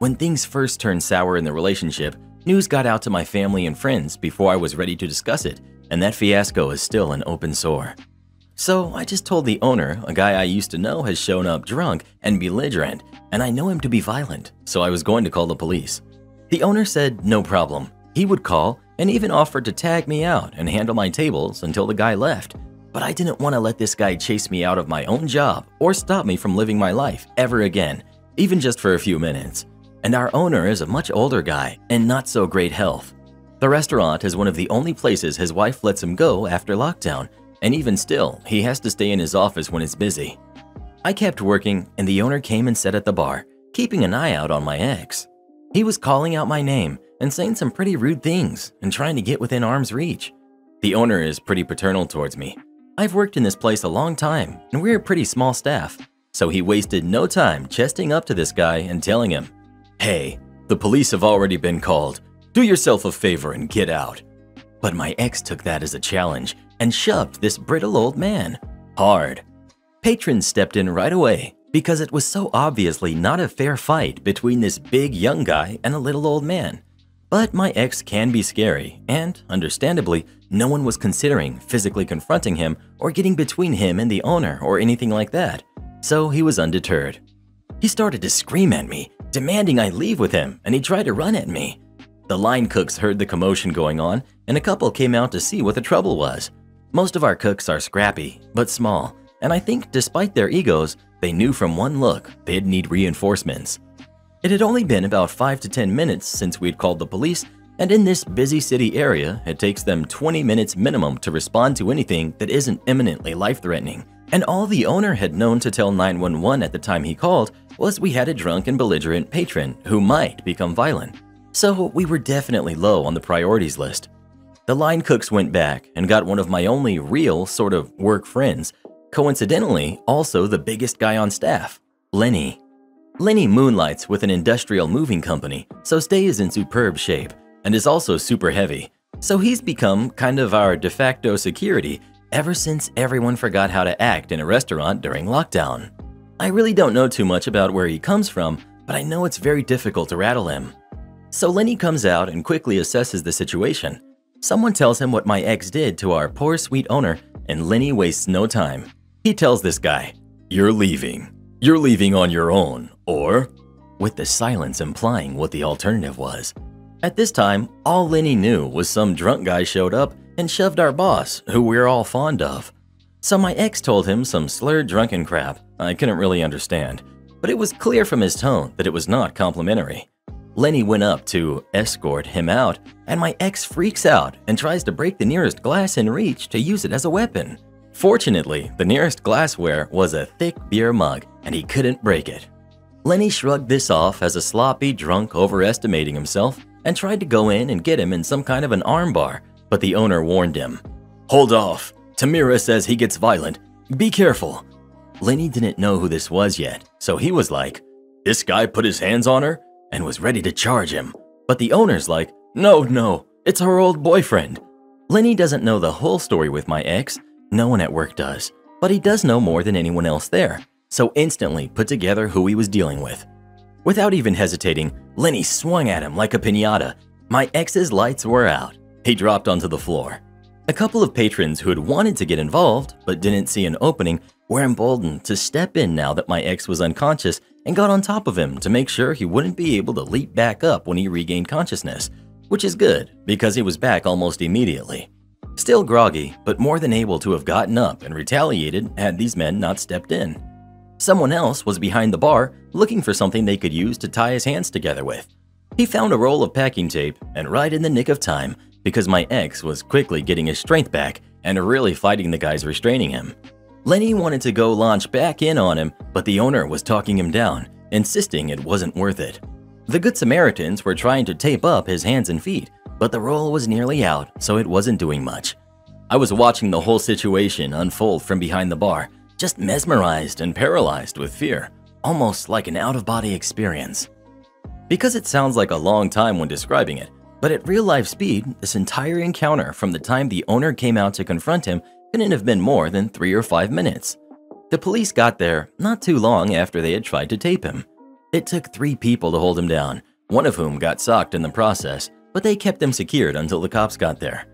When things first turned sour in the relationship, News got out to my family and friends before I was ready to discuss it, and that fiasco is still an open sore. So I just told the owner a guy I used to know has shown up drunk and belligerent, and I know him to be violent, so I was going to call the police. The owner said no problem. He would call and even offered to tag me out and handle my tables until the guy left. But I didn't want to let this guy chase me out of my own job or stop me from living my life ever again, even just for a few minutes. And our owner is a much older guy and not so great health. The restaurant is one of the only places his wife lets him go after lockdown, and even still, he has to stay in his office when it's busy. I kept working, and the owner came and sat at the bar, keeping an eye out on my ex. He was calling out my name and saying some pretty rude things and trying to get within arm's reach. The owner is pretty paternal towards me. I've worked in this place a long time, and we're a pretty small staff, so he wasted no time chesting up to this guy and telling him, Hey, the police have already been called. Do yourself a favor and get out. But my ex took that as a challenge and shoved this brittle old man hard. Patrons stepped in right away because it was so obviously not a fair fight between this big young guy and a little old man. But my ex can be scary, and understandably, no one was considering physically confronting him or getting between him and the owner or anything like that, so he was undeterred. He started to scream at me, demanding I leave with him, and he tried to run at me. The line cooks heard the commotion going on, and a couple came out to see what the trouble was. Most of our cooks are scrappy, but small, and I think despite their egos, they knew from one look they'd need reinforcements. It had only been about 5 to 10 minutes since we'd called the police, and in this busy city area, it takes them 20 minutes minimum to respond to anything that isn't imminently life threatening. And all the owner had known to tell 911 at the time he called was we had a drunk and belligerent patron who might become violent. So we were definitely low on the priorities list. The line cooks went back and got one of my only real sort of work friends, coincidentally, also the biggest guy on staff, Lenny. Lenny moonlights with an industrial moving company, so stays in superb shape, and is also super heavy. So he's become kind of our de facto security ever since everyone forgot how to act in a restaurant during lockdown. I really don't know too much about where he comes from, but I know it's very difficult to rattle him. So Lenny comes out and quickly assesses the situation Someone tells him what my ex did to our poor sweet owner, and Lenny wastes no time. He tells this guy, You're leaving. You're leaving on your own, or with the silence implying what the alternative was. At this time, all Lenny knew was some drunk guy showed up and shoved our boss, who we're all fond of. So my ex told him some slurred drunken crap I couldn't really understand, but it was clear from his tone that it was not complimentary. Lenny went up to escort him out, and my ex freaks out and tries to break the nearest glass in reach to use it as a weapon. Fortunately, the nearest glassware was a thick beer mug, and he couldn't break it. Lenny shrugged this off as a sloppy drunk overestimating himself and tried to go in and get him in some kind of an armbar, but the owner warned him. Hold off. Tamira says he gets violent. Be careful. Lenny didn't know who this was yet, so he was like, This guy put his hands on her? and was ready to charge him. But the owner's like, no, no, it's her old boyfriend. Lenny doesn't know the whole story with my ex, no one at work does, but he does know more than anyone else there, so instantly put together who he was dealing with. Without even hesitating, Lenny swung at him like a pinata. My ex's lights were out. He dropped onto the floor. A couple of patrons who had wanted to get involved but didn't see an opening were emboldened to step in now that my ex was unconscious and got on top of him to make sure he wouldn't be able to leap back up when he regained consciousness, which is good because he was back almost immediately. Still groggy, but more than able to have gotten up and retaliated had these men not stepped in. Someone else was behind the bar looking for something they could use to tie his hands together with. He found a roll of packing tape and right in the nick of time because my ex was quickly getting his strength back and really fighting the guys restraining him. Lenny wanted to go launch back in on him, but the owner was talking him down, insisting it wasn't worth it. The Good Samaritans were trying to tape up his hands and feet, but the roll was nearly out, so it wasn't doing much. I was watching the whole situation unfold from behind the bar, just mesmerized and paralyzed with fear, almost like an out of body experience. Because it sounds like a long time when describing it, but at real life speed, this entire encounter from the time the owner came out to confront him couldn't have been more than three or five minutes. The police got there not too long after they had tried to tape him. It took three people to hold him down, one of whom got socked in the process, but they kept him secured until the cops got there.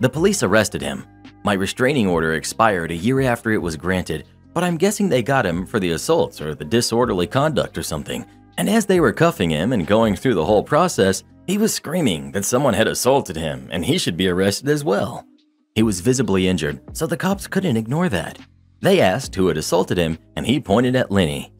The police arrested him. My restraining order expired a year after it was granted, but I'm guessing they got him for the assaults or the disorderly conduct or something. And as they were cuffing him and going through the whole process, he was screaming that someone had assaulted him and he should be arrested as well. He was visibly injured, so the cops couldn't ignore that. They asked who had assaulted him, and he pointed at Lenny.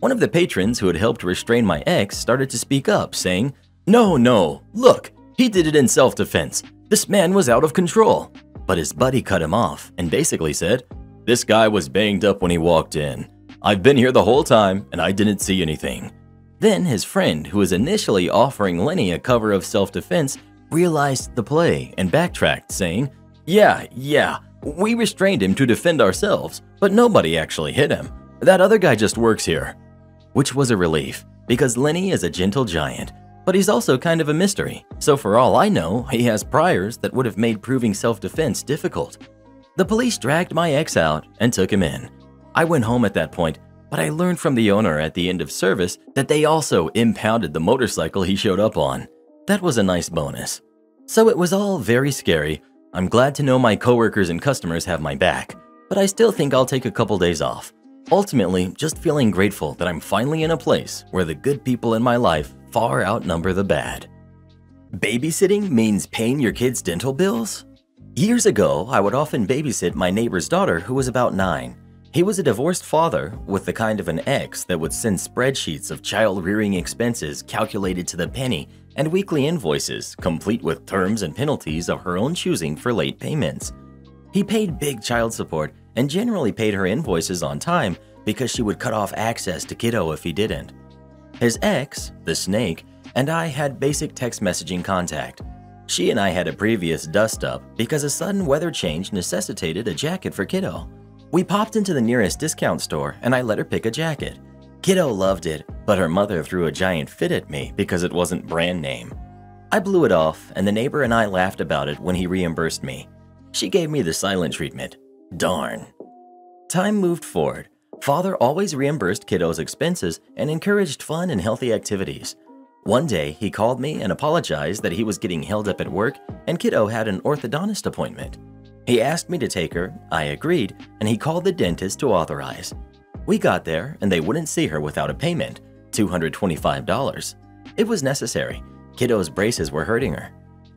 One of the patrons who had helped restrain my ex started to speak up, saying, No, no, look, he did it in self defense. This man was out of control. But his buddy cut him off and basically said, This guy was banged up when he walked in. I've been here the whole time and I didn't see anything. Then his friend, who was initially offering Lenny a cover of self defense, realized the play and backtracked, saying, Yeah, yeah, we restrained him to defend ourselves, but nobody actually hit him. That other guy just works here. Which was a relief, because Lenny is a gentle giant but he's also kind of a mystery, so for all I know, he has priors that would have made proving self-defense difficult. The police dragged my ex out and took him in. I went home at that point, but I learned from the owner at the end of service that they also impounded the motorcycle he showed up on. That was a nice bonus. So it was all very scary. I'm glad to know my coworkers and customers have my back, but I still think I'll take a couple days off. Ultimately, just feeling grateful that I'm finally in a place where the good people in my life far outnumber the bad. Babysitting means paying your kids' dental bills? Years ago, I would often babysit my neighbor's daughter who was about nine. He was a divorced father with the kind of an ex that would send spreadsheets of child rearing expenses calculated to the penny and weekly invoices, complete with terms and penalties of her own choosing for late payments. He paid big child support and generally paid her invoices on time because she would cut off access to kiddo if he didn't. His ex, the snake, and I had basic text messaging contact. She and I had a previous dust up because a sudden weather change necessitated a jacket for Kiddo. We popped into the nearest discount store and I let her pick a jacket. Kiddo loved it, but her mother threw a giant fit at me because it wasn't brand name. I blew it off, and the neighbor and I laughed about it when he reimbursed me. She gave me the silent treatment. Darn. Time moved forward, Father always reimbursed kiddos' expenses and encouraged fun and healthy activities. One day, he called me and apologized that he was getting held up at work and kiddo had an orthodontist appointment. He asked me to take her, I agreed, and he called the dentist to authorize. We got there and they wouldn't see her without a payment, $225. It was necessary. Kiddo's braces were hurting her.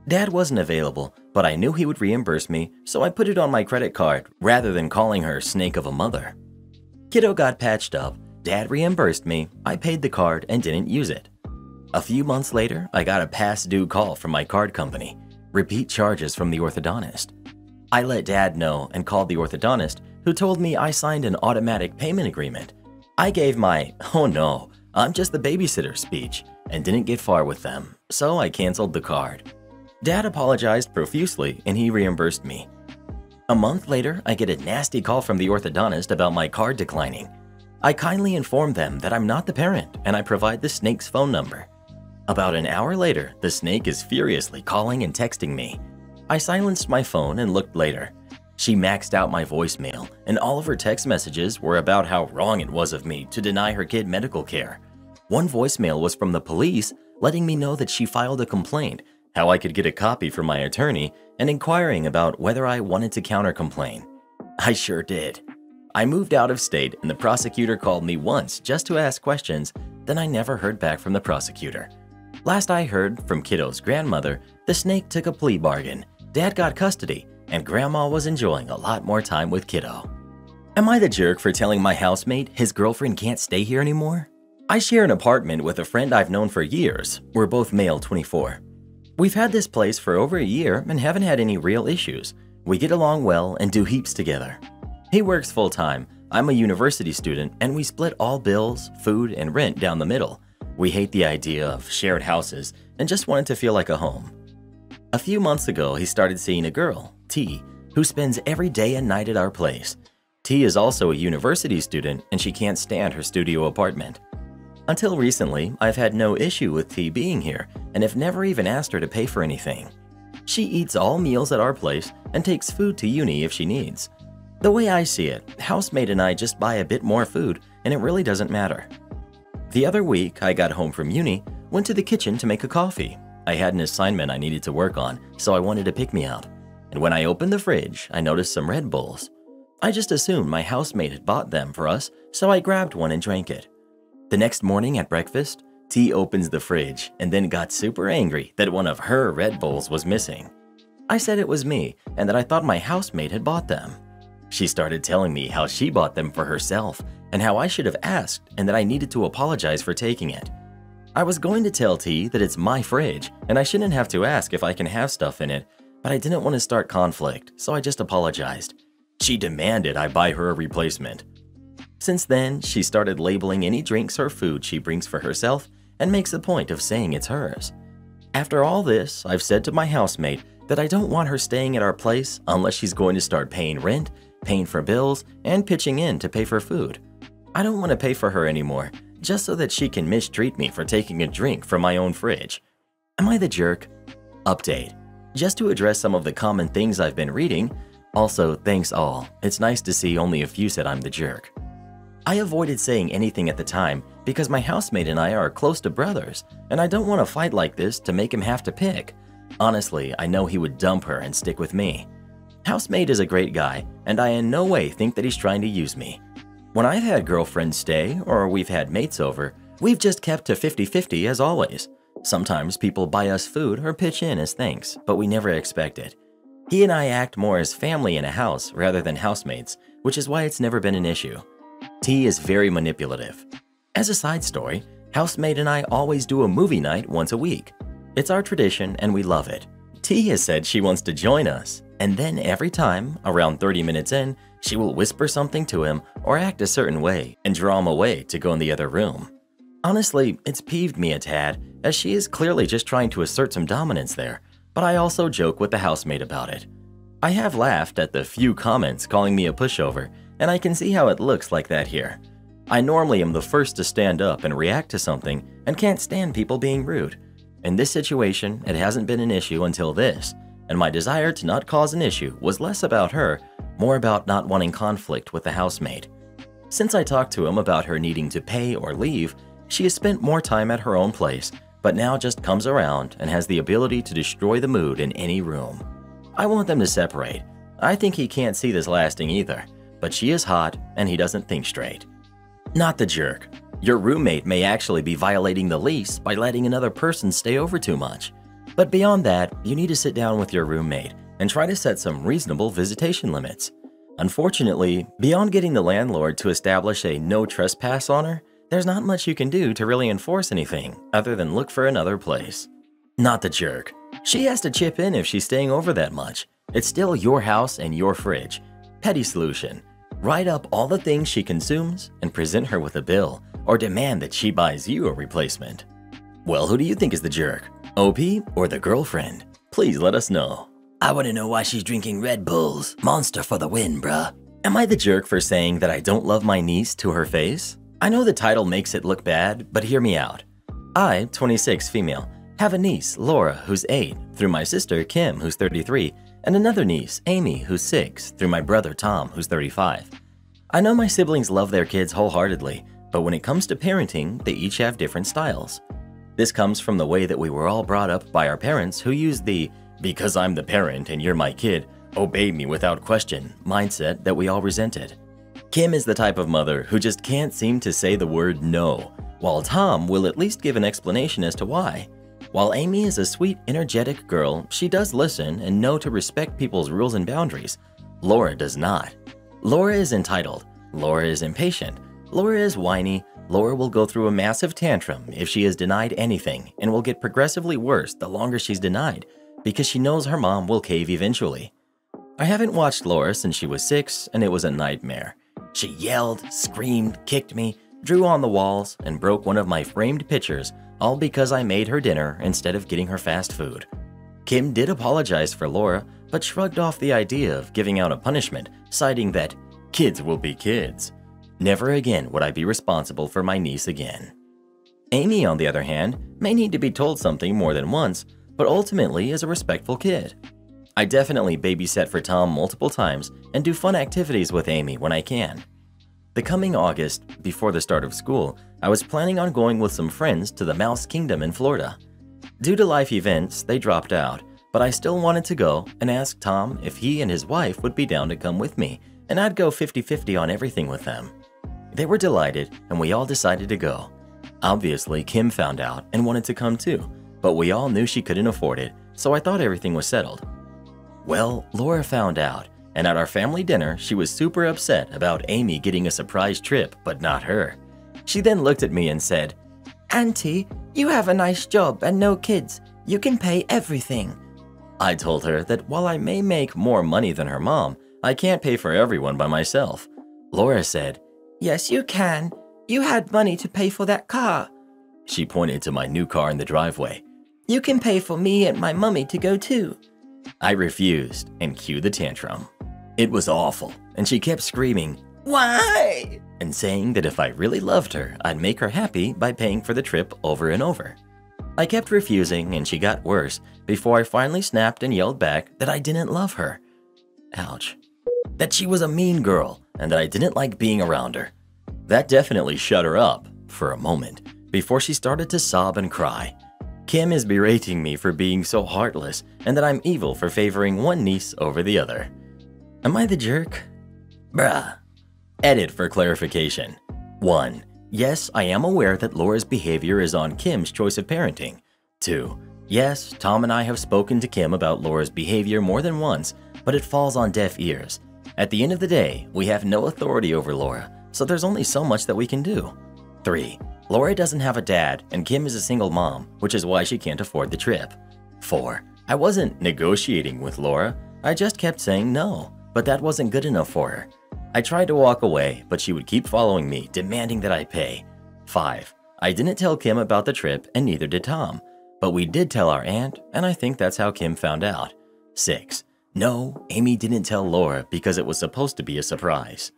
Dad wasn't available, but I knew he would reimburse me, so I put it on my credit card rather than calling her snake of a mother. Kiddo got patched up, dad reimbursed me, I paid the card and didn't use it. A few months later, I got a past due call from my card company, repeat charges from the orthodontist. I let dad know and called the orthodontist, who told me I signed an automatic payment agreement. I gave my, oh no, I'm just the babysitter speech and didn't get far with them, so I canceled the card. Dad apologized profusely and he reimbursed me. A month later, I get a nasty call from the orthodontist about my card declining. I kindly inform them that I'm not the parent and I provide the snake's phone number. About an hour later, the snake is furiously calling and texting me. I silenced my phone and looked later. She maxed out my voicemail, and all of her text messages were about how wrong it was of me to deny her kid medical care. One voicemail was from the police letting me know that she filed a complaint how I could get a copy from my attorney, and inquiring about whether I wanted to countercomplain. I sure did. I moved out of state and the prosecutor called me once just to ask questions, then I never heard back from the prosecutor. Last I heard from Kiddo's grandmother, the snake took a plea bargain, dad got custody, and grandma was enjoying a lot more time with Kiddo. Am I the jerk for telling my housemate his girlfriend can't stay here anymore? I share an apartment with a friend I've known for years. We're both male 24. We've had this place for over a year and haven't had any real issues. We get along well and do heaps together. He works full time, I'm a university student, and we split all bills, food, and rent down the middle. We hate the idea of shared houses and just wanted to feel like a home. A few months ago, he started seeing a girl, T, who spends every day and night at our place. T is also a university student and she can't stand her studio apartment. Until recently, I've had no issue with T being here and have never even asked her to pay for anything. She eats all meals at our place and takes food to uni if she needs. The way I see it, housemate and I just buy a bit more food and it really doesn't matter. The other week, I got home from uni, went to the kitchen to make a coffee. I had an assignment I needed to work on, so I wanted to pick me up. and when I opened the fridge, I noticed some Red Bulls. I just assumed my housemate had bought them for us, so I grabbed one and drank it. The next morning at breakfast, T opens the fridge and then got super angry that one of her Red Bulls was missing. I said it was me and that I thought my housemate had bought them. She started telling me how she bought them for herself and how I should have asked and that I needed to apologize for taking it. I was going to tell T that it's my fridge and I shouldn't have to ask if I can have stuff in it, but I didn't want to start conflict, so I just apologized. She demanded I buy her a replacement. Since then, she started labeling any drinks or food she brings for herself and makes a point of saying it's hers. After all this, I've said to my housemate that I don't want her staying at our place unless she's going to start paying rent, paying for bills, and pitching in to pay for food. I don't want to pay for her anymore, just so that she can mistreat me for taking a drink from my own fridge. Am I the jerk? Update. Just to address some of the common things I've been reading, also, thanks all. It's nice to see only a few said I'm the jerk. I avoided saying anything at the time because my housemate and I are close to brothers, and I don't want to fight like this to make him have to pick. Honestly, I know he would dump her and stick with me. Housemate is a great guy, and I in no way think that he's trying to use me. When I've had girlfriends stay or we've had mates over, we've just kept to 50 50 as always. Sometimes people buy us food or pitch in as thanks, but we never expect it. He and I act more as family in a house rather than housemates, which is why it's never been an issue. T is very manipulative. As a side story, housemate and I always do a movie night once a week. It's our tradition and we love it. T has said she wants to join us, and then every time, around 30 minutes in, she will whisper something to him or act a certain way and draw him away to go in the other room. Honestly, it's peeved me a tad, as she is clearly just trying to assert some dominance there, but I also joke with the housemate about it. I have laughed at the few comments calling me a pushover, and I can see how it looks like that here. I normally am the first to stand up and react to something and can't stand people being rude. In this situation, it hasn't been an issue until this, and my desire to not cause an issue was less about her, more about not wanting conflict with the housemate. Since I talked to him about her needing to pay or leave, she has spent more time at her own place but now just comes around and has the ability to destroy the mood in any room. I want them to separate. I think he can't see this lasting either, but she is hot and he doesn't think straight. Not the jerk. Your roommate may actually be violating the lease by letting another person stay over too much. But beyond that, you need to sit down with your roommate and try to set some reasonable visitation limits. Unfortunately, beyond getting the landlord to establish a no trespass on her, there's not much you can do to really enforce anything other than look for another place. Not the jerk. She has to chip in if she's staying over that much. It's still your house and your fridge. Petty solution. Write up all the things she consumes and present her with a bill, or demand that she buys you a replacement. Well, who do you think is the jerk? OP or the girlfriend? Please let us know. I want to know why she's drinking Red Bulls. Monster for the win, bruh. Am I the jerk for saying that I don't love my niece to her face? I know the title makes it look bad, but hear me out. I, 26 female, have a niece, Laura, who's 8, through my sister, Kim, who's 33, and another niece, Amy, who's 6, through my brother, Tom, who's 35. I know my siblings love their kids wholeheartedly, but when it comes to parenting, they each have different styles. This comes from the way that we were all brought up by our parents who used the because I'm the parent and you're my kid, obey me without question mindset that we all resented. Kim is the type of mother who just can't seem to say the word no, while Tom will at least give an explanation as to why. While Amy is a sweet, energetic girl, she does listen and know to respect people's rules and boundaries. Laura does not. Laura is entitled. Laura is impatient. Laura is whiny. Laura will go through a massive tantrum if she is denied anything and will get progressively worse the longer she's denied because she knows her mom will cave eventually. I haven't watched Laura since she was six and it was a nightmare. She yelled, screamed, kicked me, drew on the walls, and broke one of my framed pictures, all because I made her dinner instead of getting her fast food. Kim did apologize for Laura, but shrugged off the idea of giving out a punishment, citing that kids will be kids. Never again would I be responsible for my niece again. Amy, on the other hand, may need to be told something more than once, but ultimately is a respectful kid. I definitely babysit for Tom multiple times and do fun activities with Amy when I can. The coming August, before the start of school, I was planning on going with some friends to the Mouse Kingdom in Florida. Due to life events, they dropped out, but I still wanted to go and asked Tom if he and his wife would be down to come with me, and I'd go 50 50 on everything with them. They were delighted, and we all decided to go. Obviously, Kim found out and wanted to come too, but we all knew she couldn't afford it, so I thought everything was settled. Well, Laura found out, and at our family dinner, she was super upset about Amy getting a surprise trip, but not her. She then looked at me and said, Auntie, you have a nice job and no kids. You can pay everything. I told her that while I may make more money than her mom, I can't pay for everyone by myself. Laura said, Yes, you can. You had money to pay for that car. She pointed to my new car in the driveway. You can pay for me and my mummy to go too. I refused and cued the tantrum. It was awful, and she kept screaming, Why? and saying that if I really loved her, I'd make her happy by paying for the trip over and over. I kept refusing, and she got worse before I finally snapped and yelled back that I didn't love her. Ouch. That she was a mean girl and that I didn't like being around her. That definitely shut her up for a moment before she started to sob and cry. Kim is berating me for being so heartless and that I'm evil for favoring one niece over the other. Am I the jerk? Bruh. Edit for clarification. 1. Yes, I am aware that Laura's behavior is on Kim's choice of parenting. 2. Yes, Tom and I have spoken to Kim about Laura's behavior more than once, but it falls on deaf ears. At the end of the day, we have no authority over Laura, so there's only so much that we can do. 3. Laura doesn't have a dad, and Kim is a single mom, which is why she can't afford the trip. 4. I wasn't negotiating with Laura, I just kept saying no, but that wasn't good enough for her. I tried to walk away, but she would keep following me, demanding that I pay. 5. I didn't tell Kim about the trip, and neither did Tom. But we did tell our aunt, and I think that's how Kim found out. 6. No, Amy didn't tell Laura because it was supposed to be a surprise.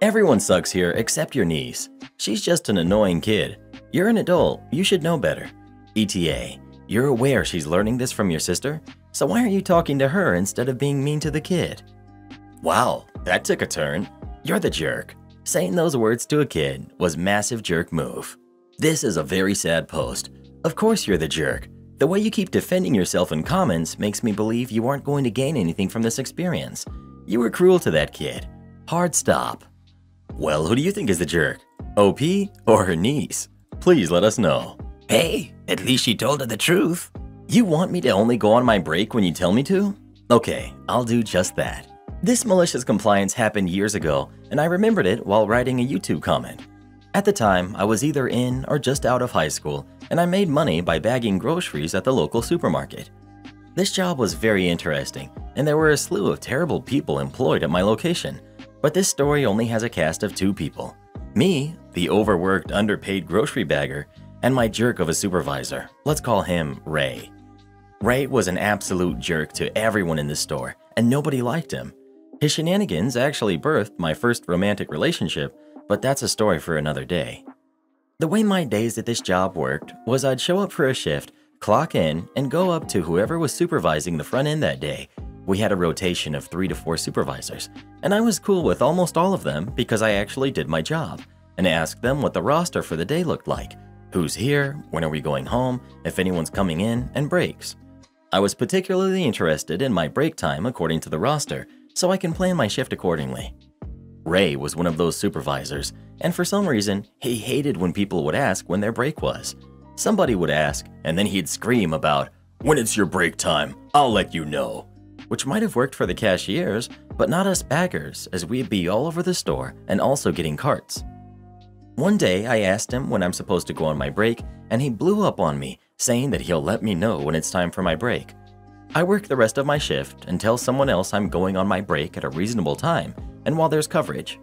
Everyone sucks here except your niece. She's just an annoying kid. You're an adult, you should know better. ETA, you're aware she's learning this from your sister? So why aren't you talking to her instead of being mean to the kid? Wow, that took a turn. You're the jerk. Saying those words to a kid was massive jerk move. This is a very sad post. Of course you're the jerk. The way you keep defending yourself in comments makes me believe you aren't going to gain anything from this experience. You were cruel to that kid. Hard stop. Well, who do you think is the jerk? OP or her niece? Please let us know. Hey, at least she told her the truth. You want me to only go on my break when you tell me to? Okay, I'll do just that. This malicious compliance happened years ago, and I remembered it while writing a YouTube comment. At the time, I was either in or just out of high school, and I made money by bagging groceries at the local supermarket. This job was very interesting, and there were a slew of terrible people employed at my location. But this story only has a cast of two people me, the overworked, underpaid grocery bagger, and my jerk of a supervisor. Let's call him Ray. Ray was an absolute jerk to everyone in the store, and nobody liked him. His shenanigans actually birthed my first romantic relationship, but that's a story for another day. The way my days at this job worked was I'd show up for a shift, clock in, and go up to whoever was supervising the front end that day we had a rotation of three to four supervisors, and I was cool with almost all of them because I actually did my job and asked them what the roster for the day looked like who's here, when are we going home, if anyone's coming in, and breaks. I was particularly interested in my break time according to the roster, so I can plan my shift accordingly. Ray was one of those supervisors, and for some reason, he hated when people would ask when their break was. Somebody would ask, and then he'd scream about, When it's your break time, I'll let you know which might have worked for the cashiers, but not us baggers, as we'd be all over the store and also getting carts. One day, I asked him when I'm supposed to go on my break, and he blew up on me, saying that he'll let me know when it's time for my break. I work the rest of my shift and tell someone else I'm going on my break at a reasonable time and while there's coverage.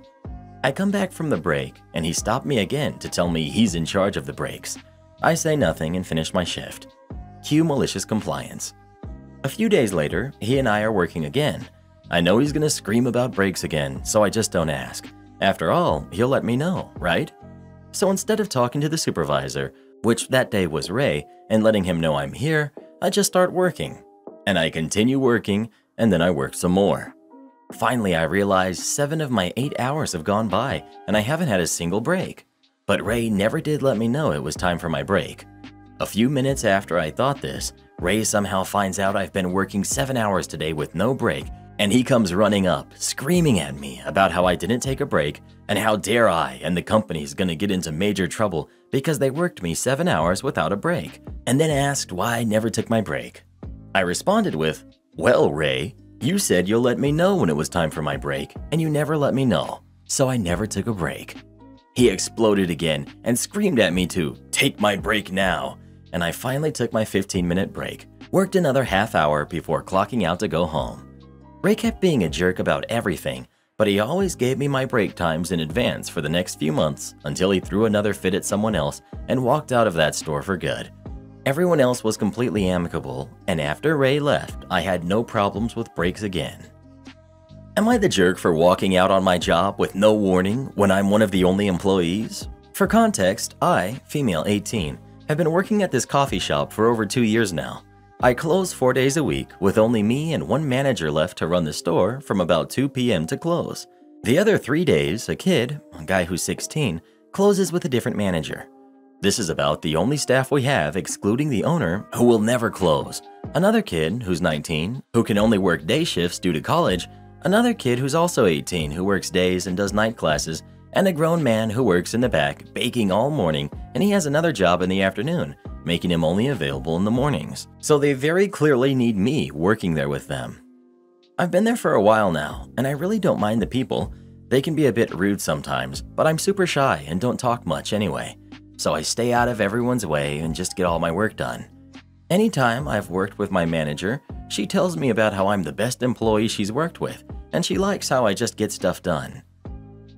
I come back from the break, and he stopped me again to tell me he's in charge of the breaks. I say nothing and finish my shift. Cue malicious compliance. A few days later, he and I are working again. I know he's gonna scream about breaks again, so I just don't ask. After all, he'll let me know, right? So instead of talking to the supervisor, which that day was Ray, and letting him know I'm here, I just start working. And I continue working, and then I work some more. Finally, I realize seven of my eight hours have gone by, and I haven't had a single break. But Ray never did let me know it was time for my break. A few minutes after I thought this, Ray somehow finds out I've been working seven hours today with no break, and he comes running up, screaming at me about how I didn't take a break and how dare I and the company's gonna get into major trouble because they worked me seven hours without a break, and then asked why I never took my break. I responded with, Well, Ray, you said you'll let me know when it was time for my break, and you never let me know, so I never took a break. He exploded again and screamed at me to take my break now, and I finally took my 15 minute break, worked another half hour before clocking out to go home. Ray kept being a jerk about everything, but he always gave me my break times in advance for the next few months until he threw another fit at someone else and walked out of that store for good. Everyone else was completely amicable, and after Ray left, I had no problems with breaks again. Am I the jerk for walking out on my job with no warning when I'm one of the only employees? For context, I, female 18, have been working at this coffee shop for over two years now. I close four days a week with only me and one manager left to run the store from about 2 p.m. to close. The other three days, a kid, a guy who's 16, closes with a different manager. This is about the only staff we have, excluding the owner, who will never close. Another kid, who's 19, who can only work day shifts due to college, another kid who's also 18 who works days and does night classes, and a grown man who works in the back baking all morning and he has another job in the afternoon, making him only available in the mornings. So they very clearly need me working there with them. I've been there for a while now, and I really don't mind the people. They can be a bit rude sometimes, but I'm super shy and don't talk much anyway. So I stay out of everyone's way and just get all my work done. Anytime I've worked with my manager, she tells me about how I'm the best employee she's worked with, and she likes how I just get stuff done.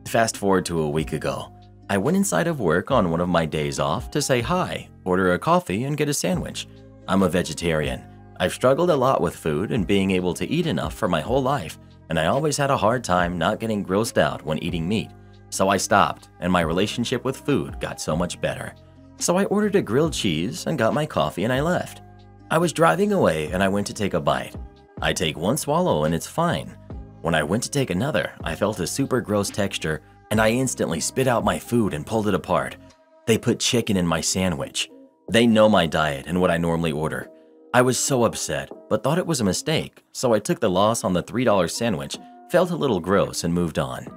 Fast forward to a week ago. I went inside of work on one of my days off to say hi, order a coffee, and get a sandwich. I'm a vegetarian. I've struggled a lot with food and being able to eat enough for my whole life, and I always had a hard time not getting grossed out when eating meat. So I stopped, and my relationship with food got so much better. So I ordered a grilled cheese and got my coffee and I left. I was driving away and I went to take a bite. I take one swallow and it's fine. When I went to take another, I felt a super gross texture and I instantly spit out my food and pulled it apart. They put chicken in my sandwich. They know my diet and what I normally order. I was so upset, but thought it was a mistake, so I took the loss on the $3 sandwich, felt a little gross, and moved on.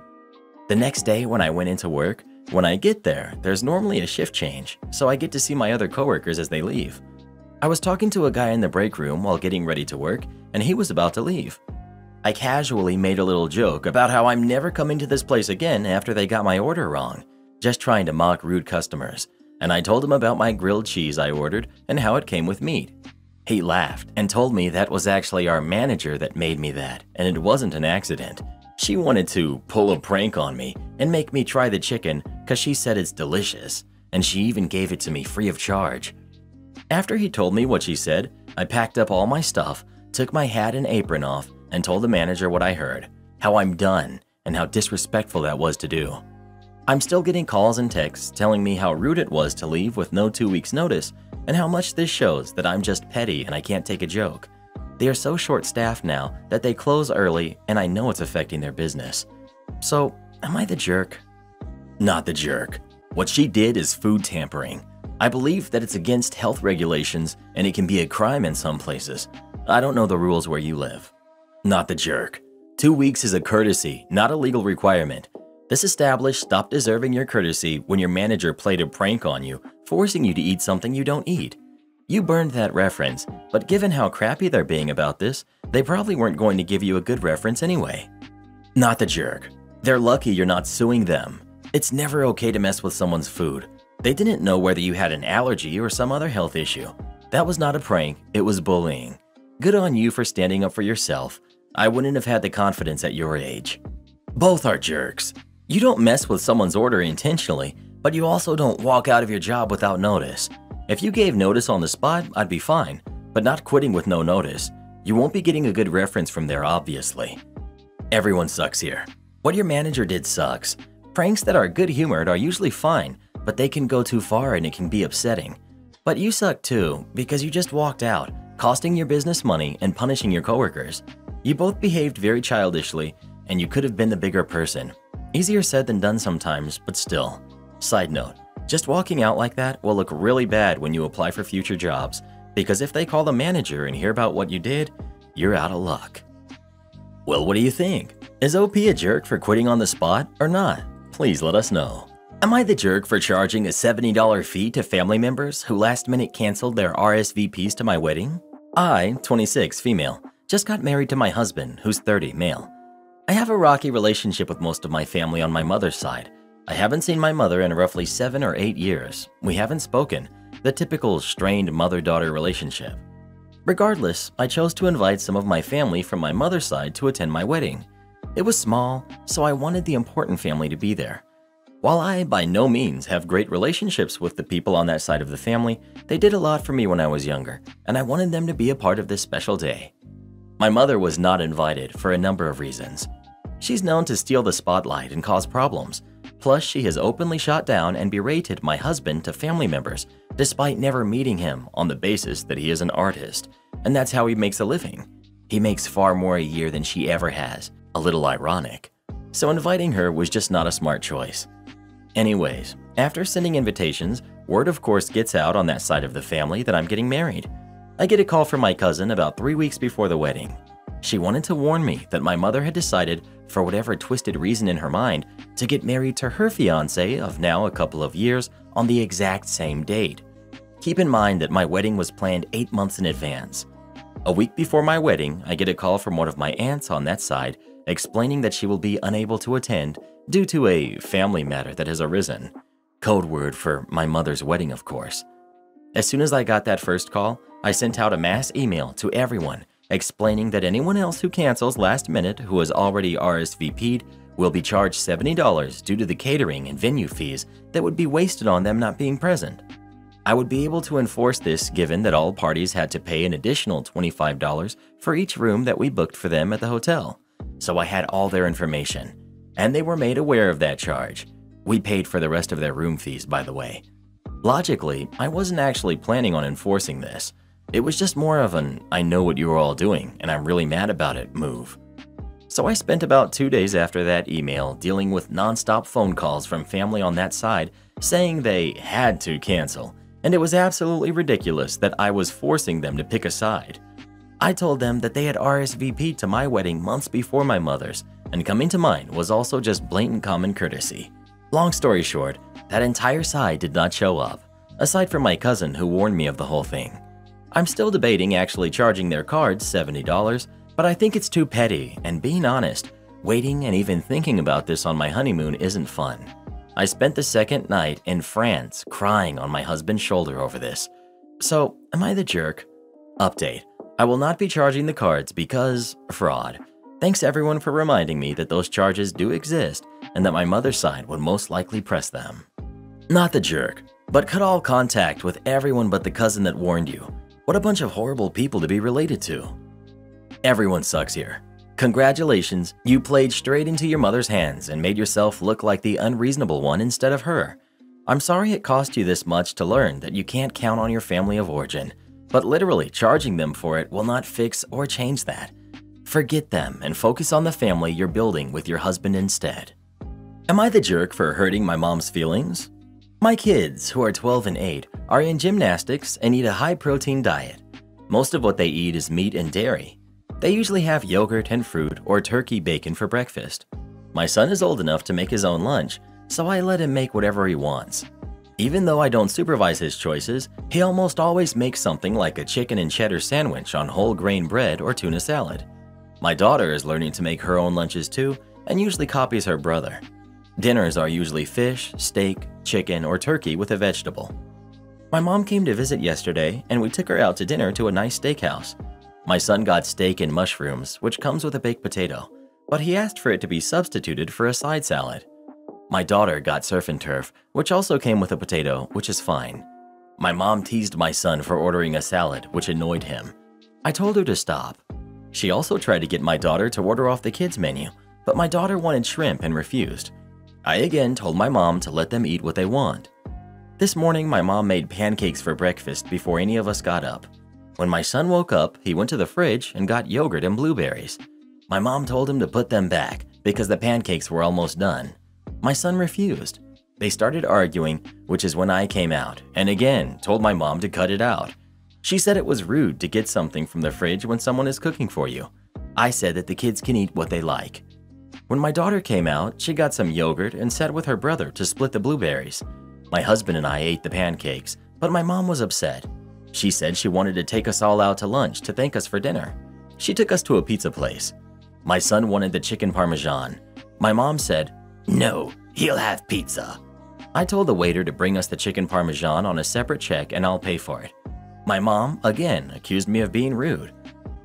The next day, when I went into work, when I get there, there's normally a shift change, so I get to see my other coworkers as they leave. I was talking to a guy in the break room while getting ready to work, and he was about to leave. I casually made a little joke about how I'm never coming to this place again after they got my order wrong, just trying to mock rude customers, and I told him about my grilled cheese I ordered and how it came with meat. He laughed and told me that was actually our manager that made me that, and it wasn't an accident. She wanted to pull a prank on me and make me try the chicken because she said it's delicious, and she even gave it to me free of charge. After he told me what she said, I packed up all my stuff, took my hat and apron off, and told the manager what I heard, how I'm done, and how disrespectful that was to do. I'm still getting calls and texts telling me how rude it was to leave with no two weeks' notice, and how much this shows that I'm just petty and I can't take a joke. They are so short staffed now that they close early, and I know it's affecting their business. So, am I the jerk? Not the jerk. What she did is food tampering. I believe that it's against health regulations and it can be a crime in some places. I don't know the rules where you live not the jerk. Two weeks is a courtesy, not a legal requirement. This established stop deserving your courtesy when your manager played a prank on you, forcing you to eat something you don't eat. You burned that reference, but given how crappy they're being about this, they probably weren't going to give you a good reference anyway. Not the jerk. They're lucky you're not suing them. It's never okay to mess with someone's food. They didn't know whether you had an allergy or some other health issue. That was not a prank, it was bullying. Good on you for standing up for yourself I wouldn't have had the confidence at your age. Both are jerks. You don't mess with someone's order intentionally, but you also don't walk out of your job without notice. If you gave notice on the spot, I'd be fine, but not quitting with no notice. You won't be getting a good reference from there, obviously. Everyone sucks here. What your manager did sucks. Pranks that are good humored are usually fine, but they can go too far and it can be upsetting. But you suck too, because you just walked out, costing your business money and punishing your coworkers. You both behaved very childishly, and you could have been the bigger person. Easier said than done sometimes, but still. Side note, just walking out like that will look really bad when you apply for future jobs, because if they call the manager and hear about what you did, you're out of luck. Well, what do you think? Is OP a jerk for quitting on the spot or not? Please let us know. Am I the jerk for charging a $70 fee to family members who last minute canceled their RSVPs to my wedding? I, 26, female, just got married to my husband, who's 30, male. I have a rocky relationship with most of my family on my mother's side. I haven't seen my mother in roughly seven or eight years. We haven't spoken, the typical strained mother daughter relationship. Regardless, I chose to invite some of my family from my mother's side to attend my wedding. It was small, so I wanted the important family to be there. While I by no means have great relationships with the people on that side of the family, they did a lot for me when I was younger, and I wanted them to be a part of this special day. My mother was not invited for a number of reasons. She's known to steal the spotlight and cause problems. Plus, she has openly shot down and berated my husband to family members, despite never meeting him on the basis that he is an artist, and that's how he makes a living. He makes far more a year than she ever has, a little ironic. So inviting her was just not a smart choice. Anyways, after sending invitations, word of course gets out on that side of the family that I'm getting married. I get a call from my cousin about three weeks before the wedding. She wanted to warn me that my mother had decided, for whatever twisted reason in her mind, to get married to her fiance of now a couple of years on the exact same date. Keep in mind that my wedding was planned eight months in advance. A week before my wedding, I get a call from one of my aunts on that side explaining that she will be unable to attend due to a family matter that has arisen. Code word for my mother's wedding, of course. As soon as I got that first call, I sent out a mass email to everyone explaining that anyone else who cancels last minute who has already RSVP'd will be charged $70 due to the catering and venue fees that would be wasted on them not being present. I would be able to enforce this given that all parties had to pay an additional $25 for each room that we booked for them at the hotel so I had all their information. And they were made aware of that charge. We paid for the rest of their room fees, by the way. Logically, I wasn't actually planning on enforcing this. It was just more of an I know what you are all doing and I'm really mad about it move. So I spent about two days after that email dealing with nonstop phone calls from family on that side saying they had to cancel, and it was absolutely ridiculous that I was forcing them to pick a side. I told them that they had RSVP'd to my wedding months before my mother's, and coming to mine was also just blatant common courtesy. Long story short, that entire side did not show up, aside from my cousin who warned me of the whole thing. I'm still debating actually charging their cards $70, but I think it's too petty, and being honest, waiting and even thinking about this on my honeymoon isn't fun. I spent the second night in France crying on my husband's shoulder over this. So, am I the jerk? Update I will not be charging the cards because fraud. Thanks everyone for reminding me that those charges do exist and that my mother's side would most likely press them. Not the jerk, but cut all contact with everyone but the cousin that warned you. What a bunch of horrible people to be related to. Everyone sucks here. Congratulations, you played straight into your mother's hands and made yourself look like the unreasonable one instead of her. I'm sorry it cost you this much to learn that you can't count on your family of origin but literally charging them for it will not fix or change that. Forget them and focus on the family you're building with your husband instead. Am I the jerk for hurting my mom's feelings? My kids, who are 12 and 8, are in gymnastics and eat a high protein diet. Most of what they eat is meat and dairy. They usually have yogurt and fruit or turkey bacon for breakfast. My son is old enough to make his own lunch, so I let him make whatever he wants. Even though I don't supervise his choices, he almost always makes something like a chicken and cheddar sandwich on whole grain bread or tuna salad. My daughter is learning to make her own lunches too and usually copies her brother. Dinners are usually fish, steak, chicken, or turkey with a vegetable. My mom came to visit yesterday and we took her out to dinner to a nice steakhouse. My son got steak and mushrooms, which comes with a baked potato, but he asked for it to be substituted for a side salad. My daughter got surf and turf, which also came with a potato, which is fine. My mom teased my son for ordering a salad, which annoyed him. I told her to stop. She also tried to get my daughter to order off the kids' menu, but my daughter wanted shrimp and refused. I again told my mom to let them eat what they want. This morning, my mom made pancakes for breakfast before any of us got up. When my son woke up, he went to the fridge and got yogurt and blueberries. My mom told him to put them back because the pancakes were almost done. My son refused. They started arguing, which is when I came out, and again told my mom to cut it out. She said it was rude to get something from the fridge when someone is cooking for you. I said that the kids can eat what they like. When my daughter came out, she got some yogurt and sat with her brother to split the blueberries. My husband and I ate the pancakes, but my mom was upset. She said she wanted to take us all out to lunch to thank us for dinner. She took us to a pizza place. My son wanted the chicken parmesan. My mom said, No, he'll have pizza. I told the waiter to bring us the chicken parmesan on a separate check and I'll pay for it. My mom, again, accused me of being rude.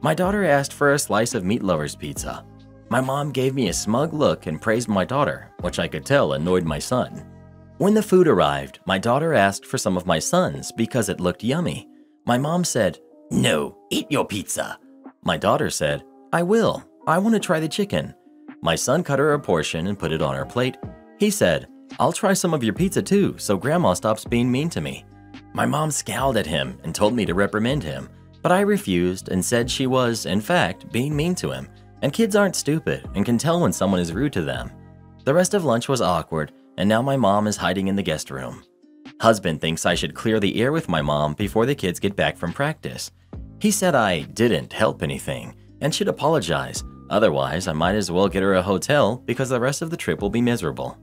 My daughter asked for a slice of meat lover's pizza. My mom gave me a smug look and praised my daughter, which I could tell annoyed my son. When the food arrived, my daughter asked for some of my son's because it looked yummy. My mom said, No, eat your pizza. My daughter said, I will. I want to try the chicken. My son cut her a portion and put it on her plate. He said, I'll try some of your pizza too, so grandma stops being mean to me. My mom scowled at him and told me to reprimand him, but I refused and said she was, in fact, being mean to him and kids aren't stupid and can tell when someone is rude to them. The rest of lunch was awkward, and now my mom is hiding in the guest room. Husband thinks I should clear the air with my mom before the kids get back from practice. He said I didn't help anything and should apologize, otherwise, I might as well get her a hotel because the rest of the trip will be miserable.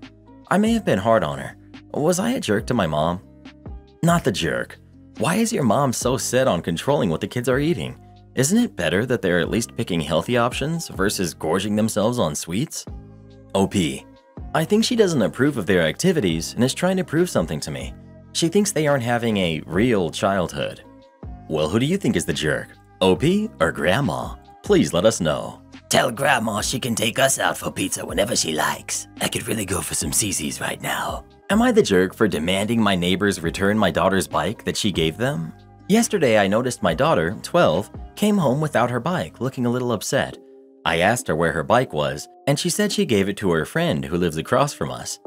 I may have been hard on her. Was I a jerk to my mom? Not the jerk. Why is your mom so set on controlling what the kids are eating? Isn't it better that they're at least picking healthy options versus gorging themselves on sweets? OP. I think she doesn't approve of their activities and is trying to prove something to me. She thinks they aren't having a real childhood. Well, who do you think is the jerk? OP or Grandma? Please let us know. Tell Grandma she can take us out for pizza whenever she likes. I could really go for some CiCi's right now. Am I the jerk for demanding my neighbors return my daughter's bike that she gave them? Yesterday, I noticed my daughter, 12, came home without her bike, looking a little upset. I asked her where her bike was, and she said she gave it to her friend who lives across from us.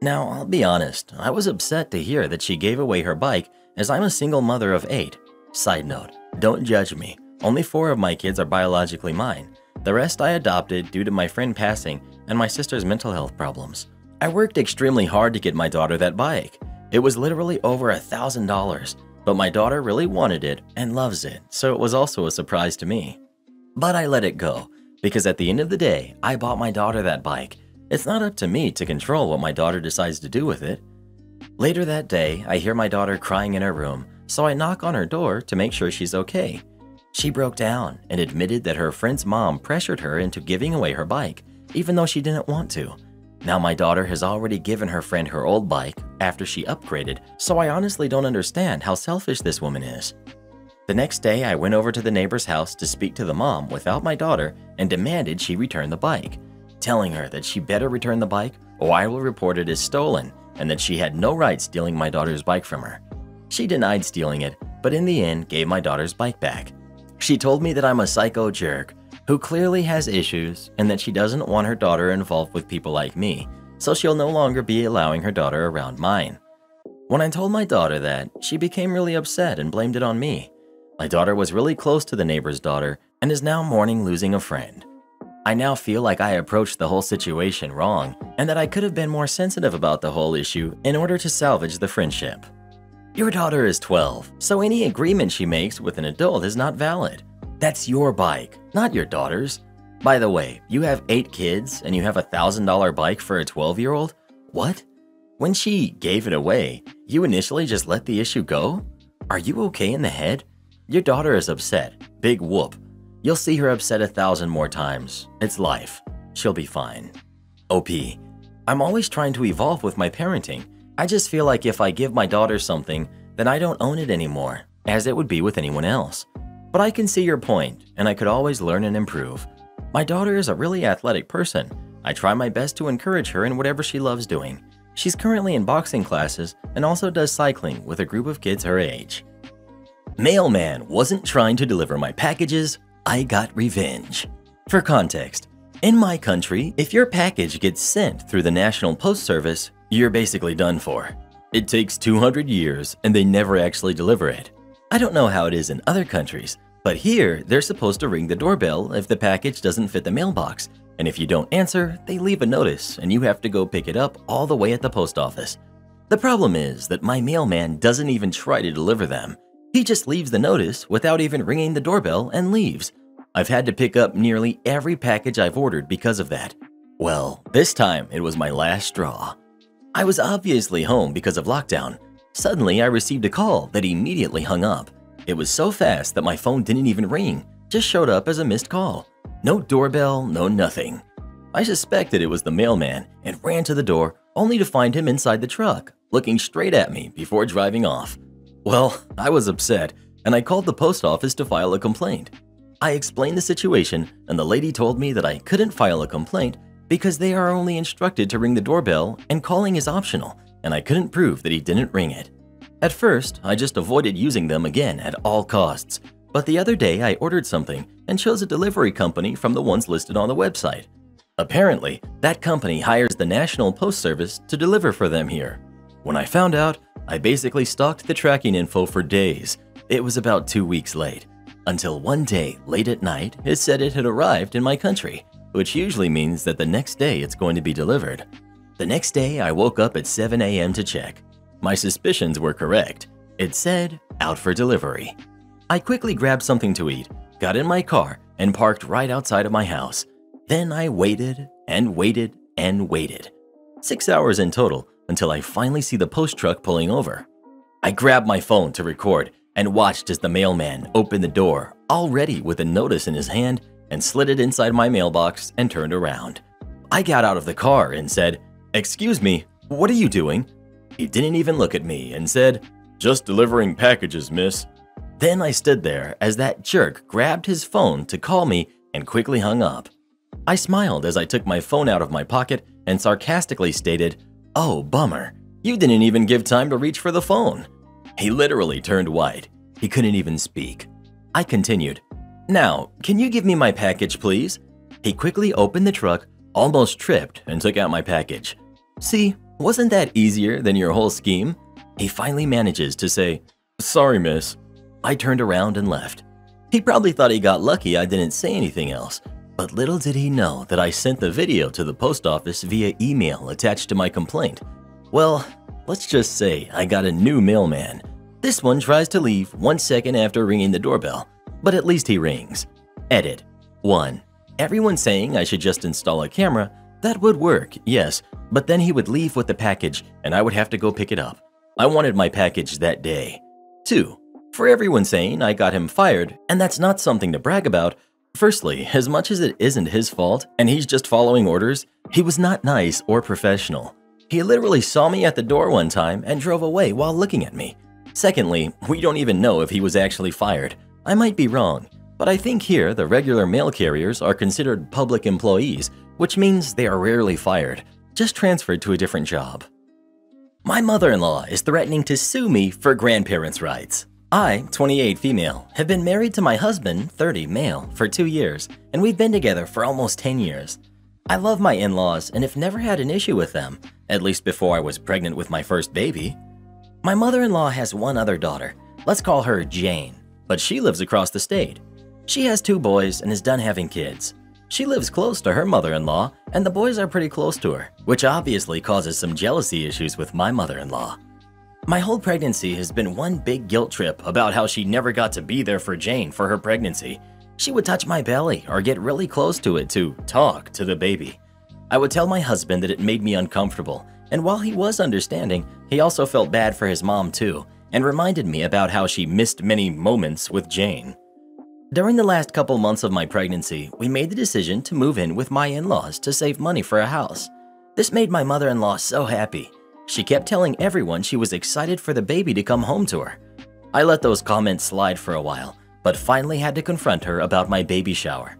Now, I'll be honest, I was upset to hear that she gave away her bike as I'm a single mother of eight. Side note, don't judge me. Only four of my kids are biologically mine. The rest I adopted due to my friend passing and my sister's mental health problems. I worked extremely hard to get my daughter that bike. It was literally over a thousand dollars, but my daughter really wanted it and loves it, so it was also a surprise to me. But I let it go, because at the end of the day, I bought my daughter that bike. It's not up to me to control what my daughter decides to do with it. Later that day, I hear my daughter crying in her room, so I knock on her door to make sure she's okay. She broke down and admitted that her friend's mom pressured her into giving away her bike, even though she didn't want to. Now my daughter has already given her friend her old bike after she upgraded, so I honestly don't understand how selfish this woman is. The next day, I went over to the neighbor's house to speak to the mom without my daughter and demanded she return the bike, telling her that she better return the bike or I will report it as stolen and that she had no right stealing my daughter's bike from her. She denied stealing it, but in the end gave my daughter's bike back. She told me that I'm a psycho jerk who clearly has issues and that she doesn't want her daughter involved with people like me, so she'll no longer be allowing her daughter around mine. When I told my daughter that, she became really upset and blamed it on me. My daughter was really close to the neighbor's daughter and is now mourning losing a friend. I now feel like I approached the whole situation wrong and that I could have been more sensitive about the whole issue in order to salvage the friendship. Your daughter is 12, so any agreement she makes with an adult is not valid. That's your bike, not your daughter's. By the way, you have eight kids and you have a $1,000 bike for a 12 year old? What? When she gave it away, you initially just let the issue go? Are you okay in the head? Your daughter is upset. Big whoop. You'll see her upset a thousand more times. It's life. She'll be fine. OP. I'm always trying to evolve with my parenting. I just feel like if I give my daughter something, then I don't own it anymore, as it would be with anyone else. But I can see your point, and I could always learn and improve. My daughter is a really athletic person. I try my best to encourage her in whatever she loves doing. She's currently in boxing classes and also does cycling with a group of kids her age. Mailman wasn't trying to deliver my packages, I got revenge. For context, in my country, if your package gets sent through the National Post Service, you're basically done for. It takes 200 years and they never actually deliver it. I don't know how it is in other countries, but here they're supposed to ring the doorbell if the package doesn't fit the mailbox, and if you don't answer, they leave a notice and you have to go pick it up all the way at the post office. The problem is that my mailman doesn't even try to deliver them. He just leaves the notice without even ringing the doorbell and leaves. I've had to pick up nearly every package I've ordered because of that. Well, this time it was my last straw. I was obviously home because of lockdown. Suddenly, I received a call that immediately hung up. It was so fast that my phone didn't even ring, just showed up as a missed call. No doorbell, no nothing. I suspected it was the mailman and ran to the door only to find him inside the truck, looking straight at me before driving off. Well, I was upset and I called the post office to file a complaint. I explained the situation and the lady told me that I couldn't file a complaint because they are only instructed to ring the doorbell and calling is optional and I couldn't prove that he didn't ring it. At first, I just avoided using them again at all costs, but the other day I ordered something and chose a delivery company from the ones listed on the website. Apparently, that company hires the National Post Service to deliver for them here. When I found out, I basically stalked the tracking info for days. It was about two weeks late. Until one day, late at night, it said it had arrived in my country, which usually means that the next day it's going to be delivered. The next day, I woke up at 7 a.m. to check. My suspicions were correct. It said, out for delivery. I quickly grabbed something to eat, got in my car, and parked right outside of my house. Then I waited and waited and waited. Six hours in total until I finally see the post truck pulling over. I grabbed my phone to record and watched as the mailman opened the door, already with a notice in his hand, and slid it inside my mailbox and turned around. I got out of the car and said, Excuse me, what are you doing? He didn't even look at me and said, Just delivering packages, miss. Then I stood there as that jerk grabbed his phone to call me and quickly hung up. I smiled as I took my phone out of my pocket and sarcastically stated, Oh, bummer, you didn't even give time to reach for the phone. He literally turned white. He couldn't even speak. I continued, Now, can you give me my package, please? He quickly opened the truck, almost tripped, and took out my package. See, wasn't that easier than your whole scheme? He finally manages to say, Sorry, miss. I turned around and left. He probably thought he got lucky I didn't say anything else, but little did he know that I sent the video to the post office via email attached to my complaint. Well, let's just say I got a new mailman. This one tries to leave one second after ringing the doorbell, but at least he rings. Edit 1. Everyone saying I should just install a camera, that would work, yes, but then he would leave with the package and I would have to go pick it up. I wanted my package that day. 2. For everyone saying I got him fired, and that's not something to brag about, firstly, as much as it isn't his fault and he's just following orders, he was not nice or professional. He literally saw me at the door one time and drove away while looking at me. Secondly, we don't even know if he was actually fired. I might be wrong, but I think here the regular mail carriers are considered public employees, which means they are rarely fired, just transferred to a different job. My mother-in-law is threatening to sue me for grandparents' rights. I, 28 female, have been married to my husband, 30 male, for two years, and we've been together for almost 10 years. I love my in-laws and have never had an issue with them, at least before I was pregnant with my first baby. My mother-in-law has one other daughter, let's call her Jane, but she lives across the state. She has two boys and is done having kids. She lives close to her mother-in-law, and the boys are pretty close to her, which obviously causes some jealousy issues with my mother-in-law. My whole pregnancy has been one big guilt trip about how she never got to be there for Jane for her pregnancy. She would touch my belly or get really close to it to talk to the baby. I would tell my husband that it made me uncomfortable, and while he was understanding, he also felt bad for his mom too, and reminded me about how she missed many moments with Jane. During the last couple months of my pregnancy, we made the decision to move in with my in-laws to save money for a house. This made my mother-in-law so happy. She kept telling everyone she was excited for the baby to come home to her. I let those comments slide for a while, but finally had to confront her about my baby shower.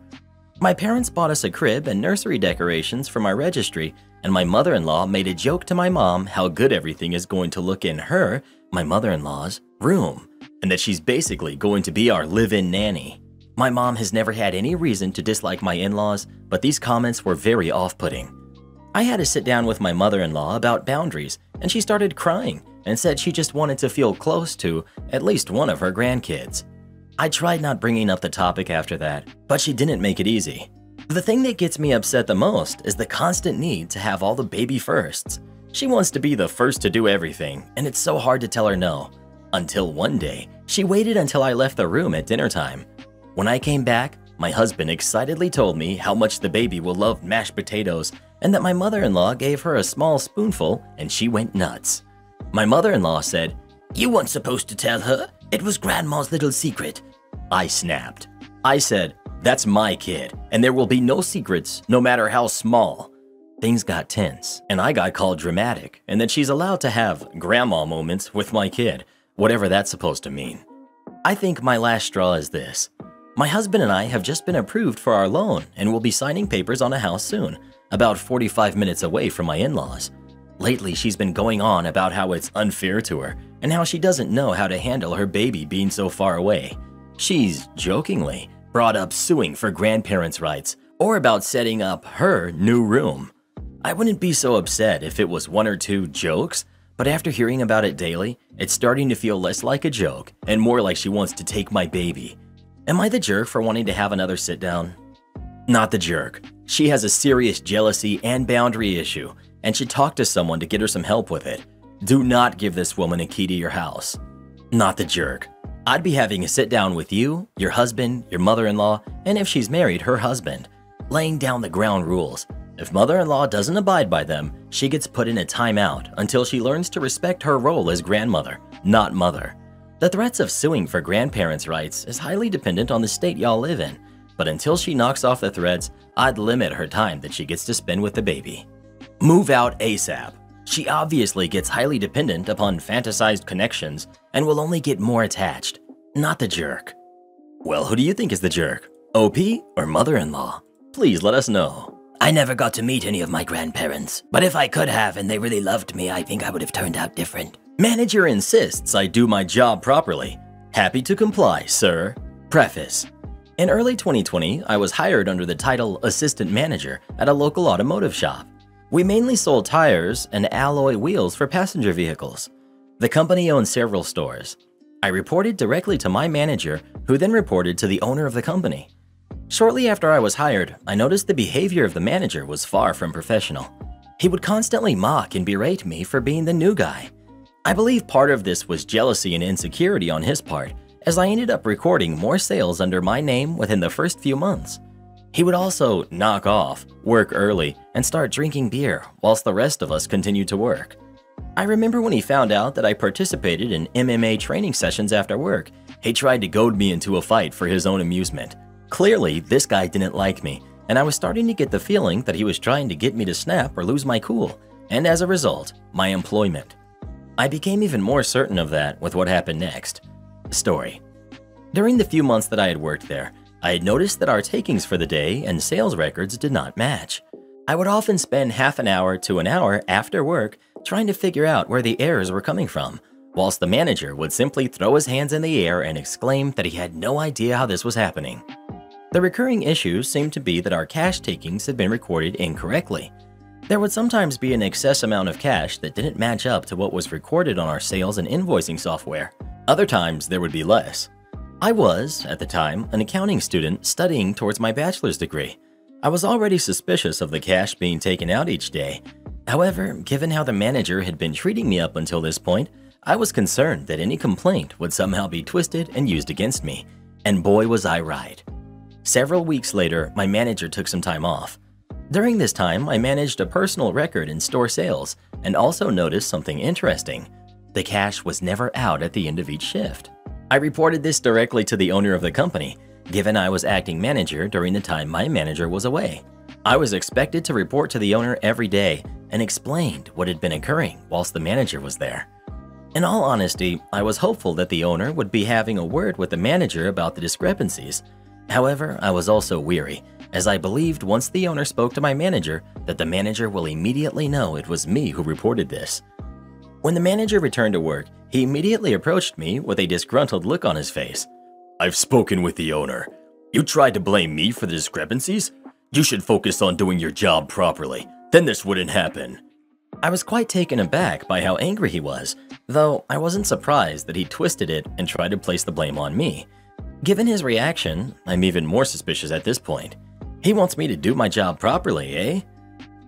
My parents bought us a crib and nursery decorations for my registry, and my mother-in-law made a joke to my mom how good everything is going to look in her, my mother-in-law's, room and that she's basically going to be our live-in nanny. My mom has never had any reason to dislike my in-laws, but these comments were very off-putting. I had to sit down with my mother-in-law about boundaries, and she started crying and said she just wanted to feel close to at least one of her grandkids. I tried not bringing up the topic after that, but she didn't make it easy. The thing that gets me upset the most is the constant need to have all the baby firsts. She wants to be the first to do everything, and it's so hard to tell her no. Until one day, She waited until I left the room at dinner time. When I came back, my husband excitedly told me how much the baby will love mashed potatoes and that my mother in law gave her a small spoonful and she went nuts. My mother in law said, You weren't supposed to tell her. It was Grandma's little secret. I snapped. I said, That's my kid, and there will be no secrets, no matter how small. Things got tense, and I got called dramatic, and that she's allowed to have grandma moments with my kid, whatever that's supposed to mean. I think my last straw is this. My husband and I have just been approved for our loan and will be signing papers on a house soon, about 45 minutes away from my in laws. Lately, she's been going on about how it's unfair to her and how she doesn't know how to handle her baby being so far away. She's, jokingly, brought up suing for grandparents' rights or about setting up her new room. I wouldn't be so upset if it was one or two jokes, but after hearing about it daily, it's starting to feel less like a joke and more like she wants to take my baby. Am I the jerk for wanting to have another sit down? Not the jerk. She has a serious jealousy and boundary issue and should talk to someone to get her some help with it. Do not give this woman a key to your house. Not the jerk. I'd be having a sit down with you, your husband, your mother in law, and if she's married, her husband, laying down the ground rules. If mother in law doesn't abide by them, she gets put in a timeout until she learns to respect her role as grandmother, not mother. The threats of suing for grandparents' rights is highly dependent on the state y'all live in, but until she knocks off the threats, I'd limit her time that she gets to spend with the baby. Move out ASAP. She obviously gets highly dependent upon fantasized connections and will only get more attached, not the jerk. Well, who do you think is the jerk? OP or mother in law? Please let us know. I never got to meet any of my grandparents, but if I could have and they really loved me, I think I would have turned out different. Manager insists I do my job properly. Happy to comply, sir. Preface In early 2020, I was hired under the title Assistant Manager at a local automotive shop. We mainly sold tires and alloy wheels for passenger vehicles. The company owned several stores. I reported directly to my manager, who then reported to the owner of the company. Shortly after I was hired, I noticed the behavior of the manager was far from professional. He would constantly mock and berate me for being the new guy. I believe part of this was jealousy and insecurity on his part, as I ended up recording more sales under my name within the first few months. He would also knock off, work early, and start drinking beer whilst the rest of us continued to work. I remember when he found out that I participated in MMA training sessions after work, he tried to goad me into a fight for his own amusement. Clearly, this guy didn't like me, and I was starting to get the feeling that he was trying to get me to snap or lose my cool, and as a result, my employment. I became even more certain of that with what happened next. Story. During the few months that I had worked there, I had noticed that our takings for the day and sales records did not match. I would often spend half an hour to an hour after work trying to figure out where the errors were coming from, whilst the manager would simply throw his hands in the air and exclaim that he had no idea how this was happening. The recurring issue seemed to be that our cash takings had been recorded incorrectly. There would sometimes be an excess amount of cash that didn't match up to what was recorded on our sales and invoicing software. Other times, there would be less. I was, at the time, an accounting student studying towards my bachelor's degree. I was already suspicious of the cash being taken out each day. However, given how the manager had been treating me up until this point, I was concerned that any complaint would somehow be twisted and used against me. And boy, was I right. Several weeks later, my manager took some time off. During this time, I managed a personal record in store sales and also noticed something interesting. The cash was never out at the end of each shift. I reported this directly to the owner of the company, given I was acting manager during the time my manager was away. I was expected to report to the owner every day and explained what had been occurring whilst the manager was there. In all honesty, I was hopeful that the owner would be having a word with the manager about the discrepancies. However, I was also weary, as I believed once the owner spoke to my manager that the manager will immediately know it was me who reported this. When the manager returned to work, he immediately approached me with a disgruntled look on his face. I've spoken with the owner. You tried to blame me for the discrepancies? You should focus on doing your job properly. Then this wouldn't happen. I was quite taken aback by how angry he was, though I wasn't surprised that he twisted it and tried to place the blame on me. Given his reaction, I'm even more suspicious at this point. He wants me to do my job properly, eh?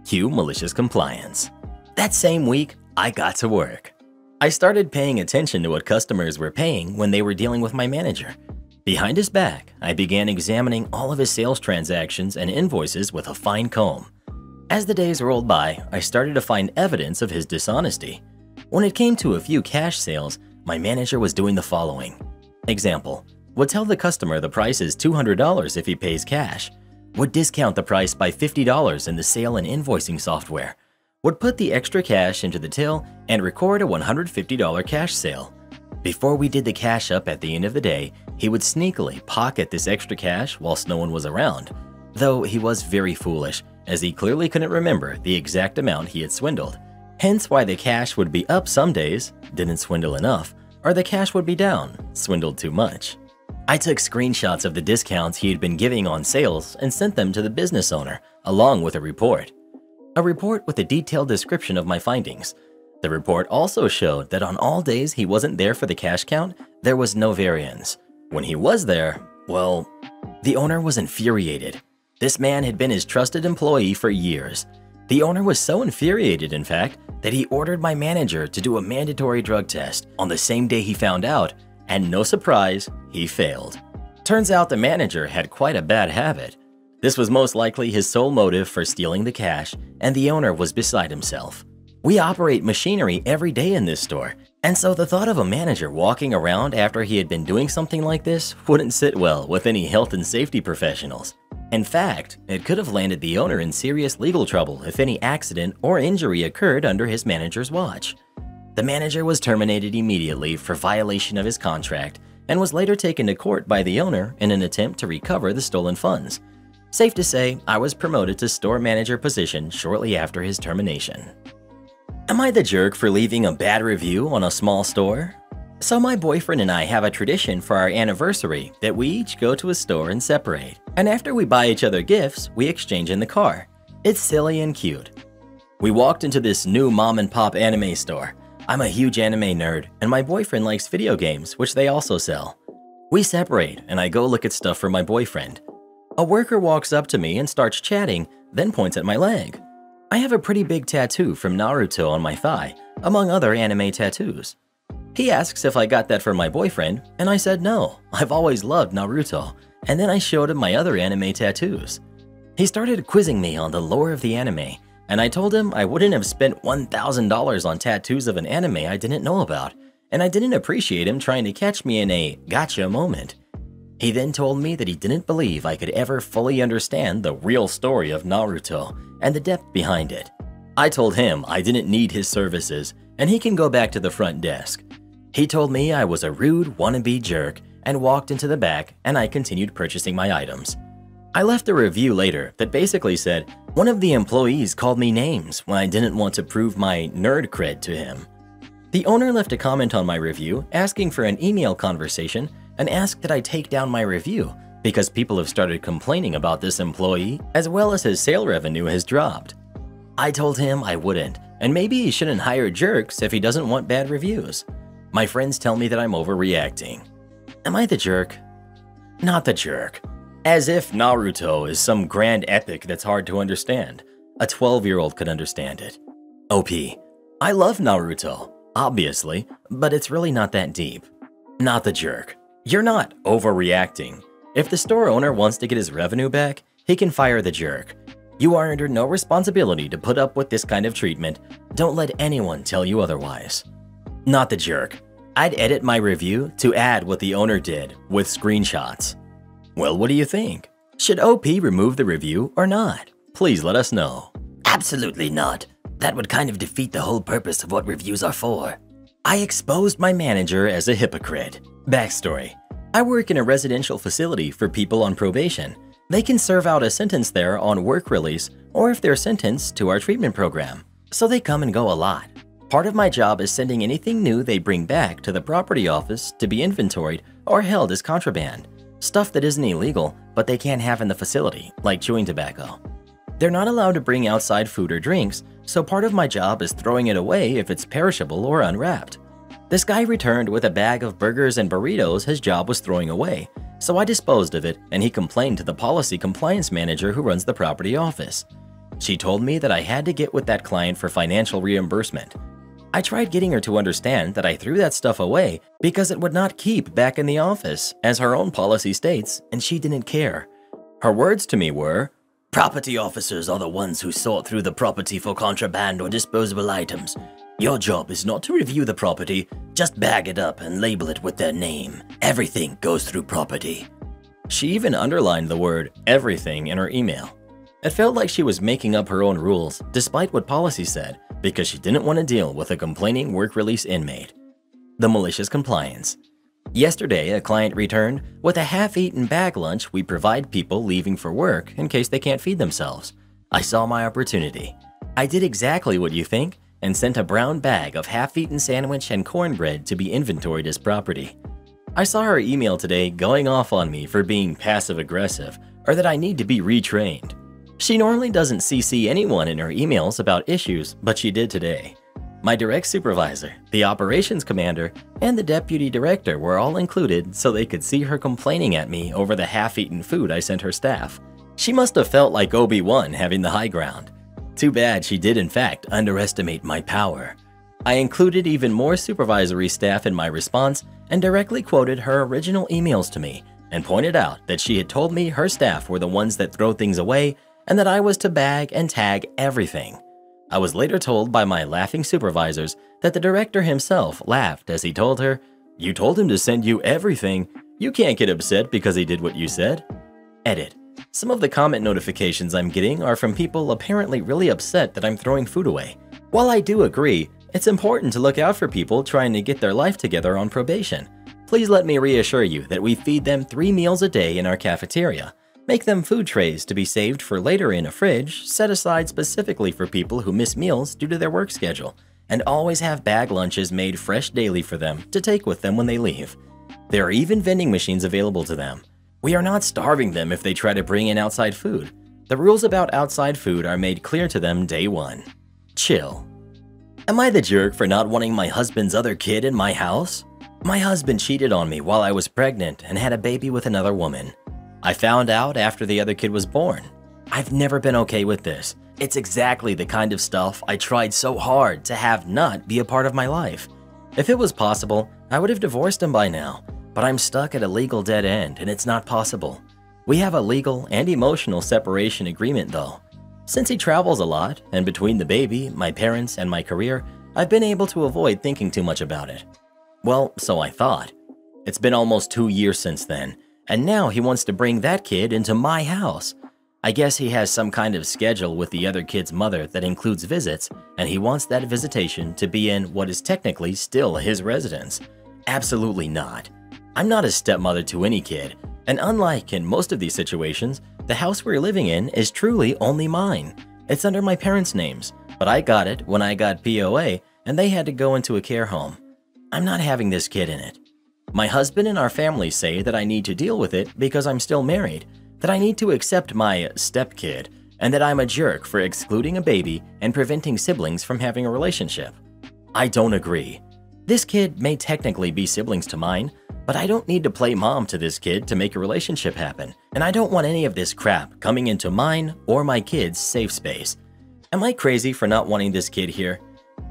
Cue malicious compliance. That same week, I got to work. I started paying attention to what customers were paying when they were dealing with my manager. Behind his back, I began examining all of his sales transactions and invoices with a fine comb. As the days rolled by, I started to find evidence of his dishonesty. When it came to a few cash sales, my manager was doing the following. Example, would tell the customer the price is $200 if he pays cash, would discount the price by $50 in the sale and invoicing software, would put the extra cash into the till and record a $150 cash sale. Before we did the cash up at the end of the day, he would sneakily pocket this extra cash whilst no one was around, though he was very foolish as he clearly couldn't remember the exact amount he had swindled. Hence why the cash would be up some days, didn't swindle enough, or the cash would be down, swindled too much. I took screenshots of the discounts he had been giving on sales and sent them to the business owner, along with a report. A report with a detailed description of my findings. The report also showed that on all days he wasn't there for the cash count, there was no variance. When he was there, well, the owner was infuriated. This man had been his trusted employee for years. The owner was so infuriated, in fact, that he ordered my manager to do a mandatory drug test on the same day he found out, and no surprise, he failed. Turns out the manager had quite a bad habit. This was most likely his sole motive for stealing the cash, and the owner was beside himself. We operate machinery every day in this store, and so the thought of a manager walking around after he had been doing something like this wouldn't sit well with any health and safety professionals. In fact, it could have landed the owner in serious legal trouble if any accident or injury occurred under his manager's watch. The manager was terminated immediately for violation of his contract and was later taken to court by the owner in an attempt to recover the stolen funds. Safe to say, I was promoted to store manager position shortly after his termination. Am I the jerk for leaving a bad review on a small store? So my boyfriend and I have a tradition for our anniversary that we each go to a store and separate. And after we buy each other gifts, we exchange in the car. It's silly and cute. We walked into this new mom and pop anime store. I'm a huge anime nerd, and my boyfriend likes video games, which they also sell. We separate, and I go look at stuff for my boyfriend. A worker walks up to me and starts chatting, then points at my leg. I have a pretty big tattoo from Naruto on my thigh, among other anime tattoos. He asks if I got that for my boyfriend, and I said no, I've always loved Naruto, and then I showed him my other anime tattoos. He started quizzing me on the lore of the anime, and I told him I wouldn't have spent $1,000 on tattoos of an anime I didn't know about, and I didn't appreciate him trying to catch me in a gotcha moment. He then told me that he didn't believe I could ever fully understand the real story of Naruto and the depth behind it. I told him I didn't need his services and he can go back to the front desk. He told me I was a rude wannabe jerk and walked into the back and I continued purchasing my items. I left a review later that basically said one of the employees called me names when I didn't want to prove my nerd cred to him. The owner left a comment on my review asking for an email conversation and asked that I take down my review because people have started complaining about this employee as well as his sale revenue has dropped. I told him I wouldn't, and maybe he shouldn't hire jerks if he doesn't want bad reviews. My friends tell me that I'm overreacting. Am I the jerk? Not the jerk. As if Naruto is some grand epic that's hard to understand. A 12 year old could understand it. OP. I love Naruto, obviously, but it's really not that deep. Not the jerk. You're not overreacting. If the store owner wants to get his revenue back, he can fire the jerk. You are under no responsibility to put up with this kind of treatment. Don't let anyone tell you otherwise. Not the jerk. I'd edit my review to add what the owner did with screenshots. Well, what do you think? Should OP remove the review or not? Please let us know. Absolutely not. That would kind of defeat the whole purpose of what reviews are for. I exposed my manager as a hypocrite. Backstory I work in a residential facility for people on probation. They can serve out a sentence there on work release or if they're sentenced to our treatment program. So they come and go a lot. Part of my job is sending anything new they bring back to the property office to be inventoried or held as contraband. Stuff that isn't illegal, but they can't have in the facility, like chewing tobacco. They're not allowed to bring outside food or drinks, so part of my job is throwing it away if it's perishable or unwrapped. This guy returned with a bag of burgers and burritos his job was throwing away, so I disposed of it and he complained to the policy compliance manager who runs the property office. She told me that I had to get with that client for financial reimbursement. I tried getting her to understand that I threw that stuff away because it would not keep back in the office, as her own policy states, and she didn't care. Her words to me were, Property officers are the ones who sort through the property for contraband or disposable items. Your job is not to review the property, just bag it up and label it with their name. Everything goes through property. She even underlined the word everything in her email. It felt like she was making up her own rules, despite what policy said, because she didn't want to deal with a complaining work release inmate. The malicious compliance. Yesterday, a client returned with a half-eaten bag lunch we provide people leaving for work in case they can't feed themselves. I saw my opportunity. I did exactly what you think and sent a brown bag of half-eaten sandwich and cornbread to be inventoried as property. I saw her email today going off on me for being passive-aggressive or that I need to be retrained. She normally doesn't CC anyone in her emails about issues, but she did today. My direct supervisor, the operations commander, and the deputy director were all included so they could see her complaining at me over the half-eaten food I sent her staff. She must have felt like Obi-Wan having the high ground. Too bad she did in fact underestimate my power. I included even more supervisory staff in my response and directly quoted her original emails to me and pointed out that she had told me her staff were the ones that throw things away and that I was to bag and tag everything. I was later told by my laughing supervisors that the director himself laughed as he told her, You told him to send you everything. You can't get upset because he did what you said. Edit. Some of the comment notifications I'm getting are from people apparently really upset that I'm throwing food away. While I do agree, it's important to look out for people trying to get their life together on probation. Please let me reassure you that we feed them three meals a day in our cafeteria. Make them food trays to be saved for later in a fridge, set aside specifically for people who miss meals due to their work schedule, and always have bag lunches made fresh daily for them to take with them when they leave. There are even vending machines available to them. We are not starving them if they try to bring in outside food. The rules about outside food are made clear to them day one. Chill. Am I the jerk for not wanting my husband's other kid in my house? My husband cheated on me while I was pregnant and had a baby with another woman. I found out after the other kid was born. I've never been okay with this. It's exactly the kind of stuff I tried so hard to have not be a part of my life. If it was possible, I would have divorced him by now, but I'm stuck at a legal dead end and it's not possible. We have a legal and emotional separation agreement though. Since he travels a lot, and between the baby, my parents, and my career, I've been able to avoid thinking too much about it. Well, so I thought. It's been almost two years since then, and now he wants to bring that kid into my house. I guess he has some kind of schedule with the other kid's mother that includes visits, and he wants that visitation to be in what is technically still his residence. Absolutely not. I'm not a stepmother to any kid, and unlike in most of these situations, the house we're living in is truly only mine. It's under my parents' names, but I got it when I got POA and they had to go into a care home. I'm not having this kid in it. My husband and our family say that I need to deal with it because I'm still married, that I need to accept my stepkid, and that I'm a jerk for excluding a baby and preventing siblings from having a relationship. I don't agree. This kid may technically be siblings to mine, but I don't need to play mom to this kid to make a relationship happen, and I don't want any of this crap coming into mine or my kid's safe space. Am I crazy for not wanting this kid here?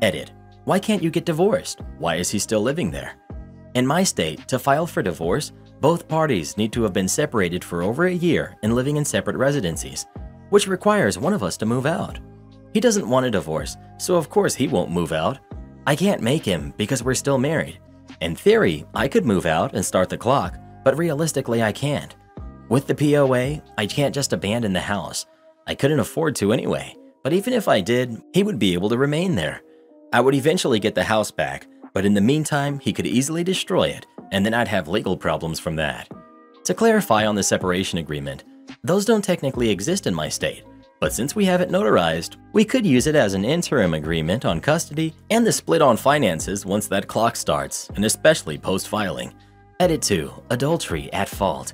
Edit. Why can't you get divorced? Why is he still living there? In my state, to file for divorce, both parties need to have been separated for over a year and living in separate residencies, which requires one of us to move out. He doesn't want a divorce, so of course he won't move out. I can't make him because we're still married. In theory, I could move out and start the clock, but realistically I can't. With the POA, I can't just abandon the house. I couldn't afford to anyway, but even if I did, he would be able to remain there. I would eventually get the house back, but in the meantime, he could easily destroy it, and then I'd have legal problems from that. To clarify on the separation agreement, those don't technically exist in my state, but since we have it notarized, we could use it as an interim agreement on custody and the split on finances once that clock starts, and especially post-filing. Edit 2. Adultery at fault.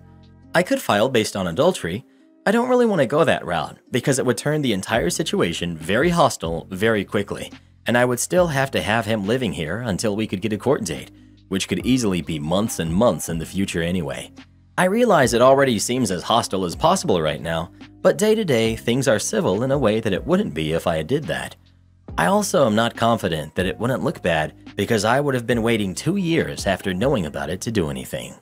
I could file based on adultery. I don't really want to go that route because it would turn the entire situation very hostile very quickly and I would still have to have him living here until we could get a court date, which could easily be months and months in the future anyway. I realize it already seems as hostile as possible right now, but day to day things are civil in a way that it wouldn't be if I did that. I also am not confident that it wouldn't look bad because I would have been waiting two years after knowing about it to do anything.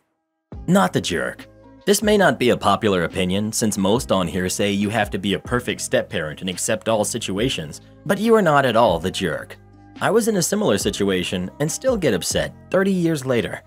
Not the jerk. This may not be a popular opinion since most on here say you have to be a perfect step parent and accept all situations, but you are not at all the jerk. I was in a similar situation and still get upset 30 years later.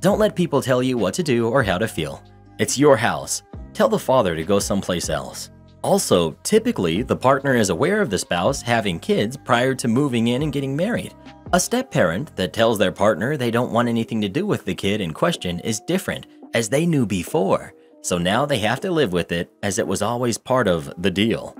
Don't let people tell you what to do or how to feel. It's your house. Tell the father to go someplace else. Also, typically, the partner is aware of the spouse having kids prior to moving in and getting married. A step parent that tells their partner they don't want anything to do with the kid in question is different, as they knew before, so now they have to live with it as it was always part of the deal.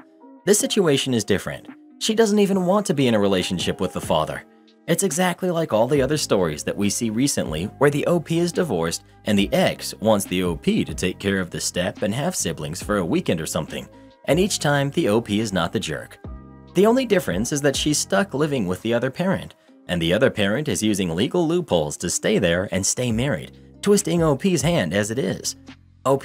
This situation is different. She doesn't even want to be in a relationship with the father. It's exactly like all the other stories that we see recently where the OP is divorced and the ex wants the OP to take care of the step and half siblings for a weekend or something and each time the OP is not the jerk. The only difference is that she's stuck living with the other parent, and the other parent is using legal loopholes to stay there and stay married, twisting OP's hand as it is. OP,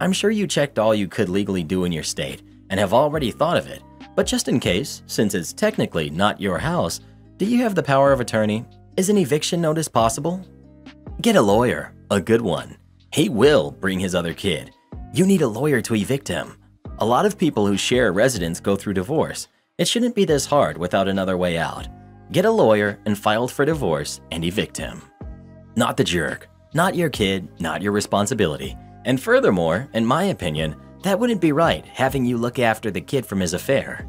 I'm sure you checked all you could legally do in your state and have already thought of it, but just in case, since it's technically not your house, do you have the power of attorney? Is an eviction notice possible? Get a lawyer, a good one. He will bring his other kid. You need a lawyer to evict him. A lot of people who share a residence go through divorce. It shouldn't be this hard without another way out. Get a lawyer and file for divorce and evict him. Not the jerk. Not your kid, not your responsibility. And furthermore, in my opinion, that wouldn't be right having you look after the kid from his affair.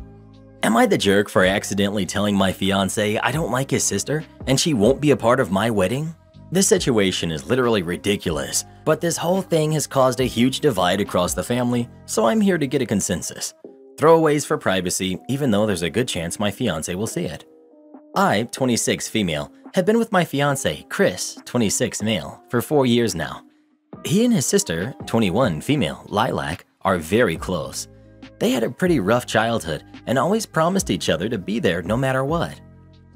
Am I the jerk for accidentally telling my fiance I don't like his sister and she won't be a part of my wedding? This situation is literally ridiculous, but this whole thing has caused a huge divide across the family, so I'm here to get a consensus. Throwaways for privacy, even though there's a good chance my fiance will see it. I, 26 female, have been with my fiance, Chris, 26 male, for four years now. He and his sister, 21 female, Lilac, are very close. They had a pretty rough childhood and always promised each other to be there no matter what.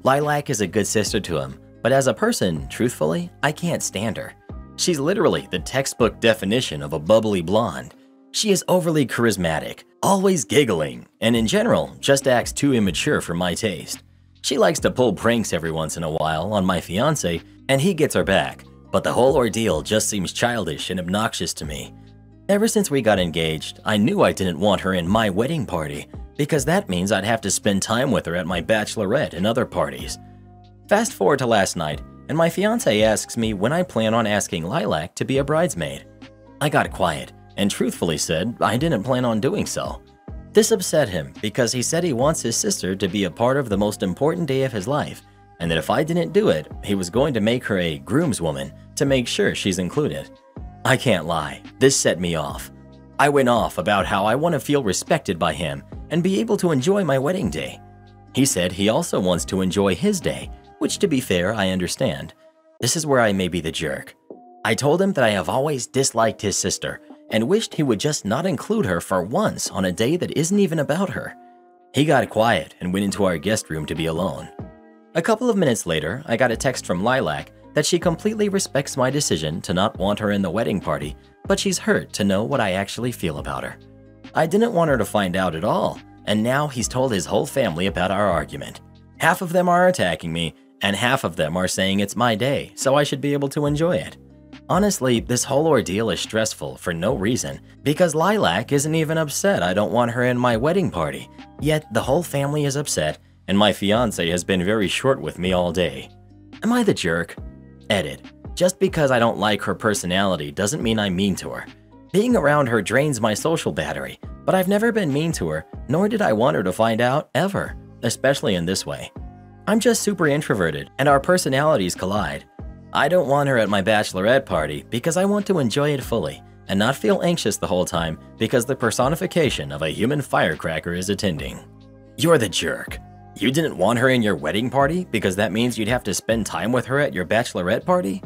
Lilac is a good sister to him, but as a person, truthfully, I can't stand her. She's literally the textbook definition of a bubbly blonde. She is overly charismatic, always giggling, and in general, just acts too immature for my taste. She likes to pull pranks every once in a while on my fiance, and he gets her back, but the whole ordeal just seems childish and obnoxious to me. Ever since we got engaged, I knew I didn't want her in my wedding party, because that means I'd have to spend time with her at my bachelorette and other parties. Fast forward to last night, and my fiance asks me when I plan on asking Lilac to be a bridesmaid. I got quiet and truthfully said I didn't plan on doing so. This upset him because he said he wants his sister to be a part of the most important day of his life, and that if I didn't do it, he was going to make her a groomswoman to make sure she's included. I can't lie, this set me off. I went off about how I want to feel respected by him and be able to enjoy my wedding day. He said he also wants to enjoy his day which to be fair, I understand. This is where I may be the jerk. I told him that I have always disliked his sister and wished he would just not include her for once on a day that isn't even about her. He got quiet and went into our guest room to be alone. A couple of minutes later, I got a text from Lilac that she completely respects my decision to not want her in the wedding party, but she's hurt to know what I actually feel about her. I didn't want her to find out at all, and now he's told his whole family about our argument. Half of them are attacking me, and half of them are saying it's my day, so I should be able to enjoy it. Honestly, this whole ordeal is stressful for no reason, because Lilac isn't even upset I don't want her in my wedding party, yet the whole family is upset, and my fiance has been very short with me all day. Am I the jerk? Edit. Just because I don't like her personality doesn't mean I'm mean to her. Being around her drains my social battery, but I've never been mean to her, nor did I want her to find out, ever, especially in this way. I'm just super introverted, and our personalities collide. I don't want her at my bachelorette party because I want to enjoy it fully and not feel anxious the whole time because the personification of a human firecracker is attending. You're the jerk. You didn't want her in your wedding party because that means you'd have to spend time with her at your bachelorette party?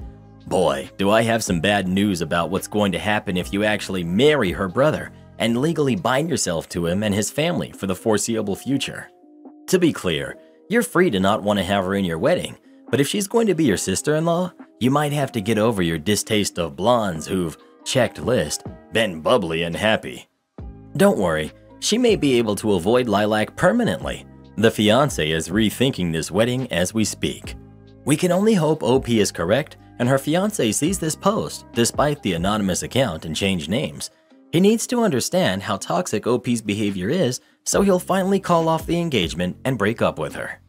Boy, do I have some bad news about what's going to happen if you actually marry her brother and legally bind yourself to him and his family for the foreseeable future. To be clear, you're free to not want to have her in your wedding, but if she's going to be your sister-in-law, you might have to get over your distaste of blondes who've, checked list, been bubbly and happy. Don't worry, she may be able to avoid Lilac permanently, The fiance is rethinking this wedding as we speak. We can only hope OP is correct and her fiance sees this post despite the anonymous account and changed names. He needs to understand how toxic OP's behavior is so he'll finally call off the engagement and break up with her.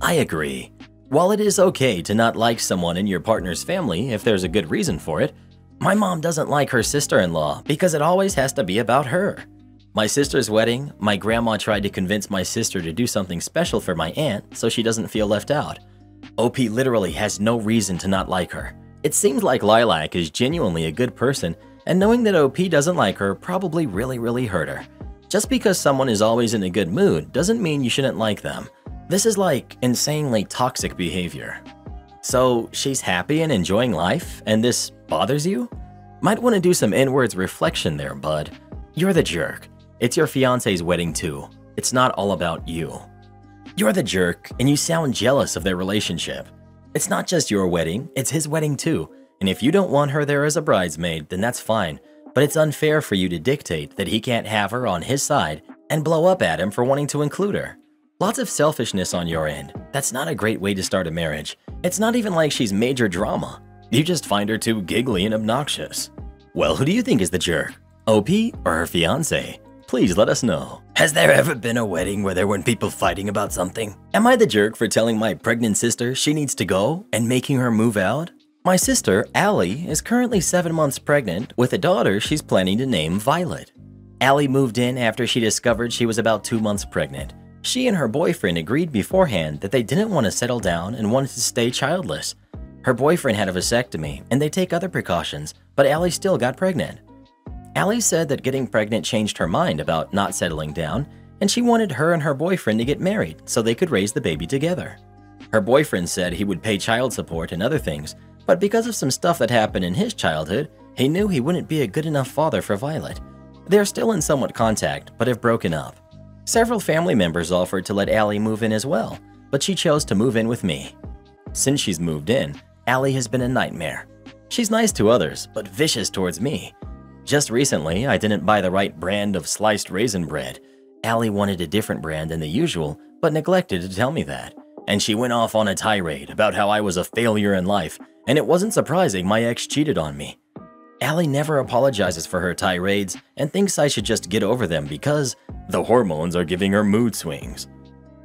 I agree. While it is okay to not like someone in your partner's family if there's a good reason for it, my mom doesn't like her sister-in-law because it always has to be about her. My sister's wedding, my grandma tried to convince my sister to do something special for my aunt so she doesn't feel left out. OP literally has no reason to not like her. It seems like Lilac is genuinely a good person, and knowing that OP doesn't like her probably really, really hurt her. Just because someone is always in a good mood doesn't mean you shouldn't like them. This is like insanely toxic behavior. So she's happy and enjoying life, and this bothers you? Might want to do some inwards reflection there, bud. You're the jerk. It's your fiance's wedding too. It's not all about you. You're the jerk, and you sound jealous of their relationship. It's not just your wedding, it's his wedding too. And if you don't want her there as a bridesmaid, then that's fine. But it's unfair for you to dictate that he can't have her on his side and blow up at him for wanting to include her. Lots of selfishness on your end. That's not a great way to start a marriage. It's not even like she's major drama. You just find her too giggly and obnoxious. Well, who do you think is the jerk? OP or her fiance? Please let us know. Has there ever been a wedding where there weren't people fighting about something? Am I the jerk for telling my pregnant sister she needs to go and making her move out? My sister, Allie, is currently 7 months pregnant with a daughter she's planning to name Violet. Allie moved in after she discovered she was about 2 months pregnant. She and her boyfriend agreed beforehand that they didn't want to settle down and wanted to stay childless. Her boyfriend had a vasectomy and they take other precautions, but Allie still got pregnant. Allie said that getting pregnant changed her mind about not settling down, and she wanted her and her boyfriend to get married so they could raise the baby together. Her boyfriend said he would pay child support and other things, but because of some stuff that happened in his childhood, he knew he wouldn't be a good enough father for Violet. They're still in somewhat contact, but have broken up. Several family members offered to let Allie move in as well, but she chose to move in with me. Since she's moved in, Allie has been a nightmare. She's nice to others, but vicious towards me, just recently, I didn't buy the right brand of sliced raisin bread. Allie wanted a different brand than the usual, but neglected to tell me that. And she went off on a tirade about how I was a failure in life, and it wasn't surprising my ex cheated on me. Allie never apologizes for her tirades and thinks I should just get over them because the hormones are giving her mood swings.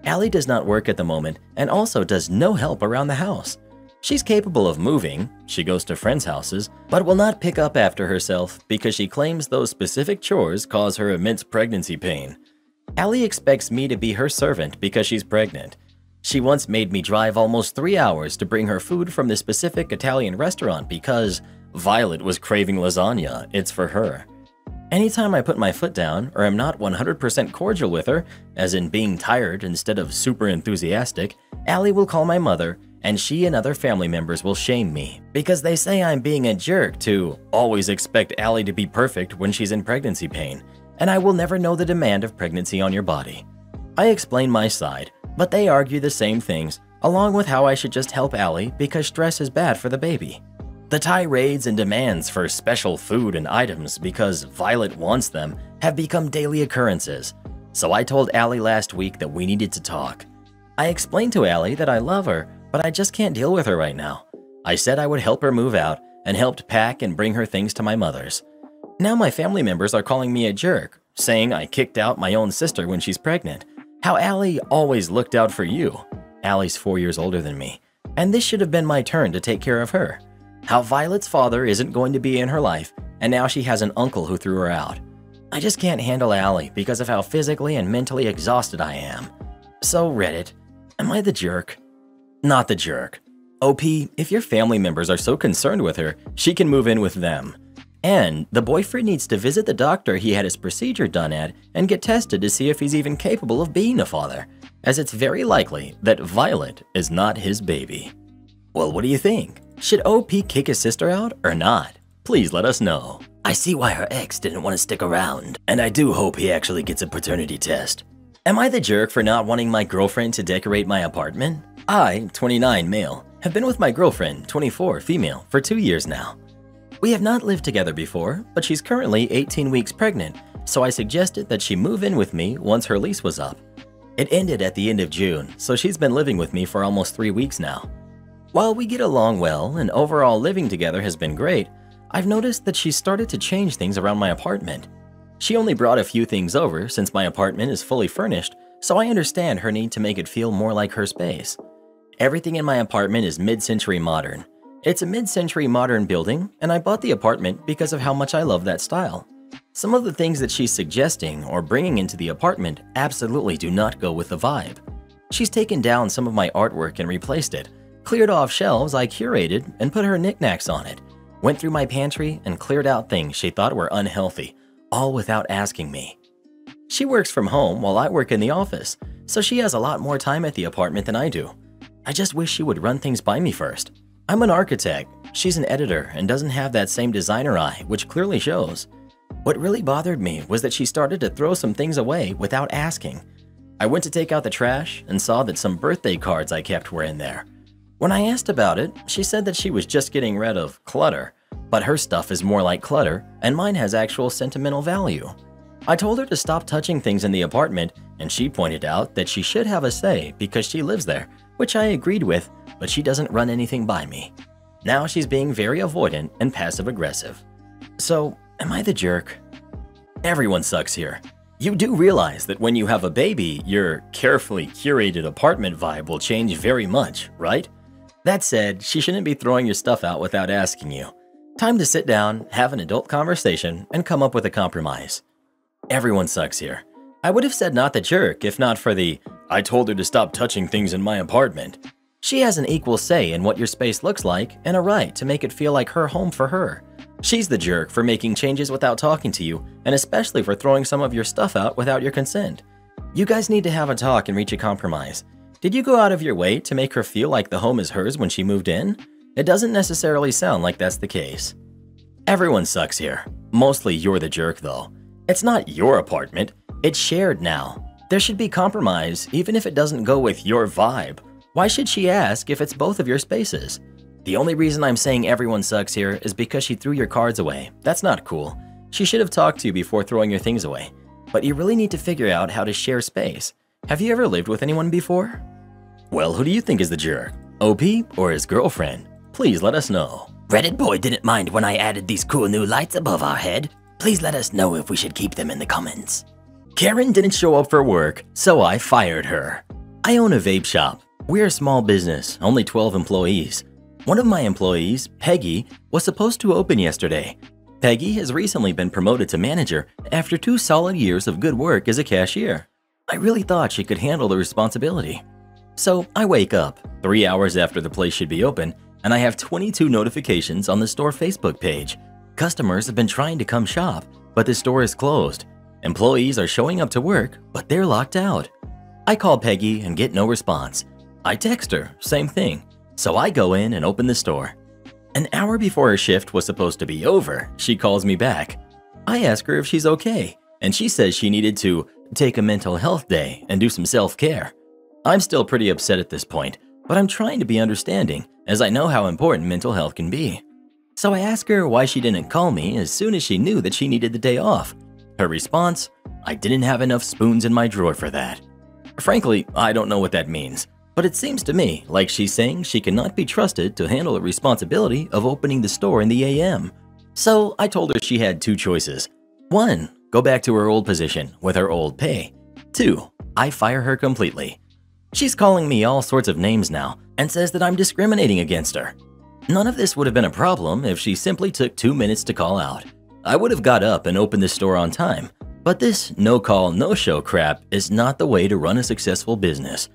Allie does not work at the moment and also does no help around the house. She's capable of moving, she goes to friends' houses, but will not pick up after herself because she claims those specific chores cause her immense pregnancy pain. Allie expects me to be her servant because she's pregnant. She once made me drive almost three hours to bring her food from the specific Italian restaurant because Violet was craving lasagna, it's for her. Anytime I put my foot down or am not 100% cordial with her, as in being tired instead of super enthusiastic, Allie will call my mother and she and other family members will shame me because they say I'm being a jerk to always expect Allie to be perfect when she's in pregnancy pain, and I will never know the demand of pregnancy on your body. I explain my side, but they argue the same things, along with how I should just help Allie because stress is bad for the baby. The tirades and demands for special food and items because Violet wants them have become daily occurrences, so I told Allie last week that we needed to talk. I explained to Allie that I love her but I just can't deal with her right now. I said I would help her move out and helped pack and bring her things to my mother's. Now my family members are calling me a jerk, saying I kicked out my own sister when she's pregnant. How Allie always looked out for you. Allie's four years older than me, and this should have been my turn to take care of her. How Violet's father isn't going to be in her life, and now she has an uncle who threw her out. I just can't handle Allie because of how physically and mentally exhausted I am. So Reddit, am I the jerk? Not the jerk. OP, if your family members are so concerned with her, she can move in with them. And the boyfriend needs to visit the doctor he had his procedure done at and get tested to see if he's even capable of being a father, as it's very likely that Violet is not his baby. Well, what do you think? Should OP kick his sister out or not? Please let us know. I see why her ex didn't want to stick around, and I do hope he actually gets a paternity test. Am I the jerk for not wanting my girlfriend to decorate my apartment? I, 29 male, have been with my girlfriend, 24 female, for two years now. We have not lived together before, but she's currently 18 weeks pregnant, so I suggested that she move in with me once her lease was up. It ended at the end of June, so she's been living with me for almost three weeks now. While we get along well and overall living together has been great, I've noticed that she's started to change things around my apartment. She only brought a few things over since my apartment is fully furnished, so I understand her need to make it feel more like her space. Everything in my apartment is mid-century modern. It's a mid-century modern building, and I bought the apartment because of how much I love that style. Some of the things that she's suggesting or bringing into the apartment absolutely do not go with the vibe. She's taken down some of my artwork and replaced it, cleared off shelves I curated and put her knickknacks on it, went through my pantry and cleared out things she thought were unhealthy, all without asking me. She works from home while I work in the office, so she has a lot more time at the apartment than I do. I just wish she would run things by me first. I'm an architect, she's an editor and doesn't have that same designer eye, which clearly shows. What really bothered me was that she started to throw some things away without asking. I went to take out the trash and saw that some birthday cards I kept were in there. When I asked about it, she said that she was just getting rid of clutter, but her stuff is more like clutter and mine has actual sentimental value. I told her to stop touching things in the apartment and she pointed out that she should have a say because she lives there, which I agreed with, but she doesn't run anything by me. Now she's being very avoidant and passive aggressive. So Am I the jerk? Everyone sucks here. You do realize that when you have a baby, your carefully curated apartment vibe will change very much, right? That said, she shouldn't be throwing your stuff out without asking you. Time to sit down, have an adult conversation, and come up with a compromise. Everyone sucks here. I would have said not the jerk if not for the, I told her to stop touching things in my apartment. She has an equal say in what your space looks like and a right to make it feel like her home for her. She's the jerk for making changes without talking to you, and especially for throwing some of your stuff out without your consent. You guys need to have a talk and reach a compromise. Did you go out of your way to make her feel like the home is hers when she moved in? It doesn't necessarily sound like that's the case. Everyone sucks here. Mostly you're the jerk though. It's not your apartment, it's shared now. There should be compromise even if it doesn't go with your vibe. Why should she ask if it's both of your spaces? The only reason I'm saying everyone sucks here is because she threw your cards away. That's not cool. She should have talked to you before throwing your things away. But you really need to figure out how to share space. Have you ever lived with anyone before? Well, who do you think is the jerk? OP or his girlfriend? Please let us know. Reddit boy didn't mind when I added these cool new lights above our head. Please let us know if we should keep them in the comments. Karen didn't show up for work, so I fired her. I own a vape shop. We're a small business, only 12 employees. One of my employees, Peggy, was supposed to open yesterday. Peggy has recently been promoted to manager after two solid years of good work as a cashier. I really thought she could handle the responsibility. So I wake up, three hours after the place should be open, and I have 22 notifications on the store Facebook page. Customers have been trying to come shop, but the store is closed. Employees are showing up to work, but they're locked out. I call Peggy and get no response. I text her, same thing. So I go in and open the store. An hour before her shift was supposed to be over, she calls me back. I ask her if she's okay, and she says she needed to take a mental health day and do some self-care. I'm still pretty upset at this point, but I'm trying to be understanding as I know how important mental health can be. So I ask her why she didn't call me as soon as she knew that she needed the day off. Her response, I didn't have enough spoons in my drawer for that. Frankly, I don't know what that means, but it seems to me like she's saying she cannot be trusted to handle the responsibility of opening the store in the AM. So I told her she had two choices. One, go back to her old position with her old pay. Two, I fire her completely. She's calling me all sorts of names now and says that I'm discriminating against her. None of this would have been a problem if she simply took two minutes to call out. I would have got up and opened the store on time, but this no call, no show crap is not the way to run a successful business.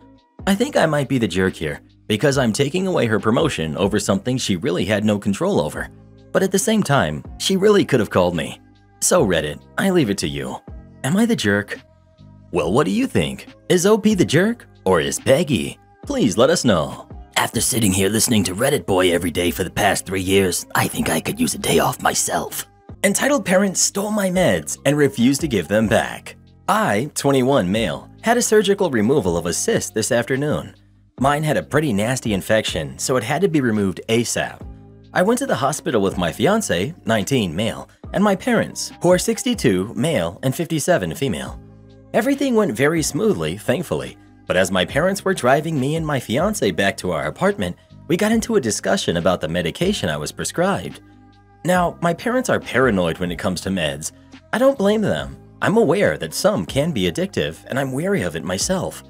I think I might be the jerk here, because I'm taking away her promotion over something she really had no control over. But at the same time, she really could have called me. So Reddit, I leave it to you. Am I the jerk? Well, what do you think? Is OP the jerk? Or is Peggy? Please let us know. After sitting here listening to Reddit Boy every day for the past three years, I think I could use a day off myself. Entitled parents stole my meds and refused to give them back. I, 21 male, had a surgical removal of a cyst this afternoon. Mine had a pretty nasty infection, so it had to be removed ASAP. I went to the hospital with my fiance, 19 male, and my parents, who are 62 male and 57 female. Everything went very smoothly, thankfully, but as my parents were driving me and my fiance back to our apartment, we got into a discussion about the medication I was prescribed. Now, my parents are paranoid when it comes to meds. I don't blame them. I'm aware that some can be addictive, and I'm wary of it myself.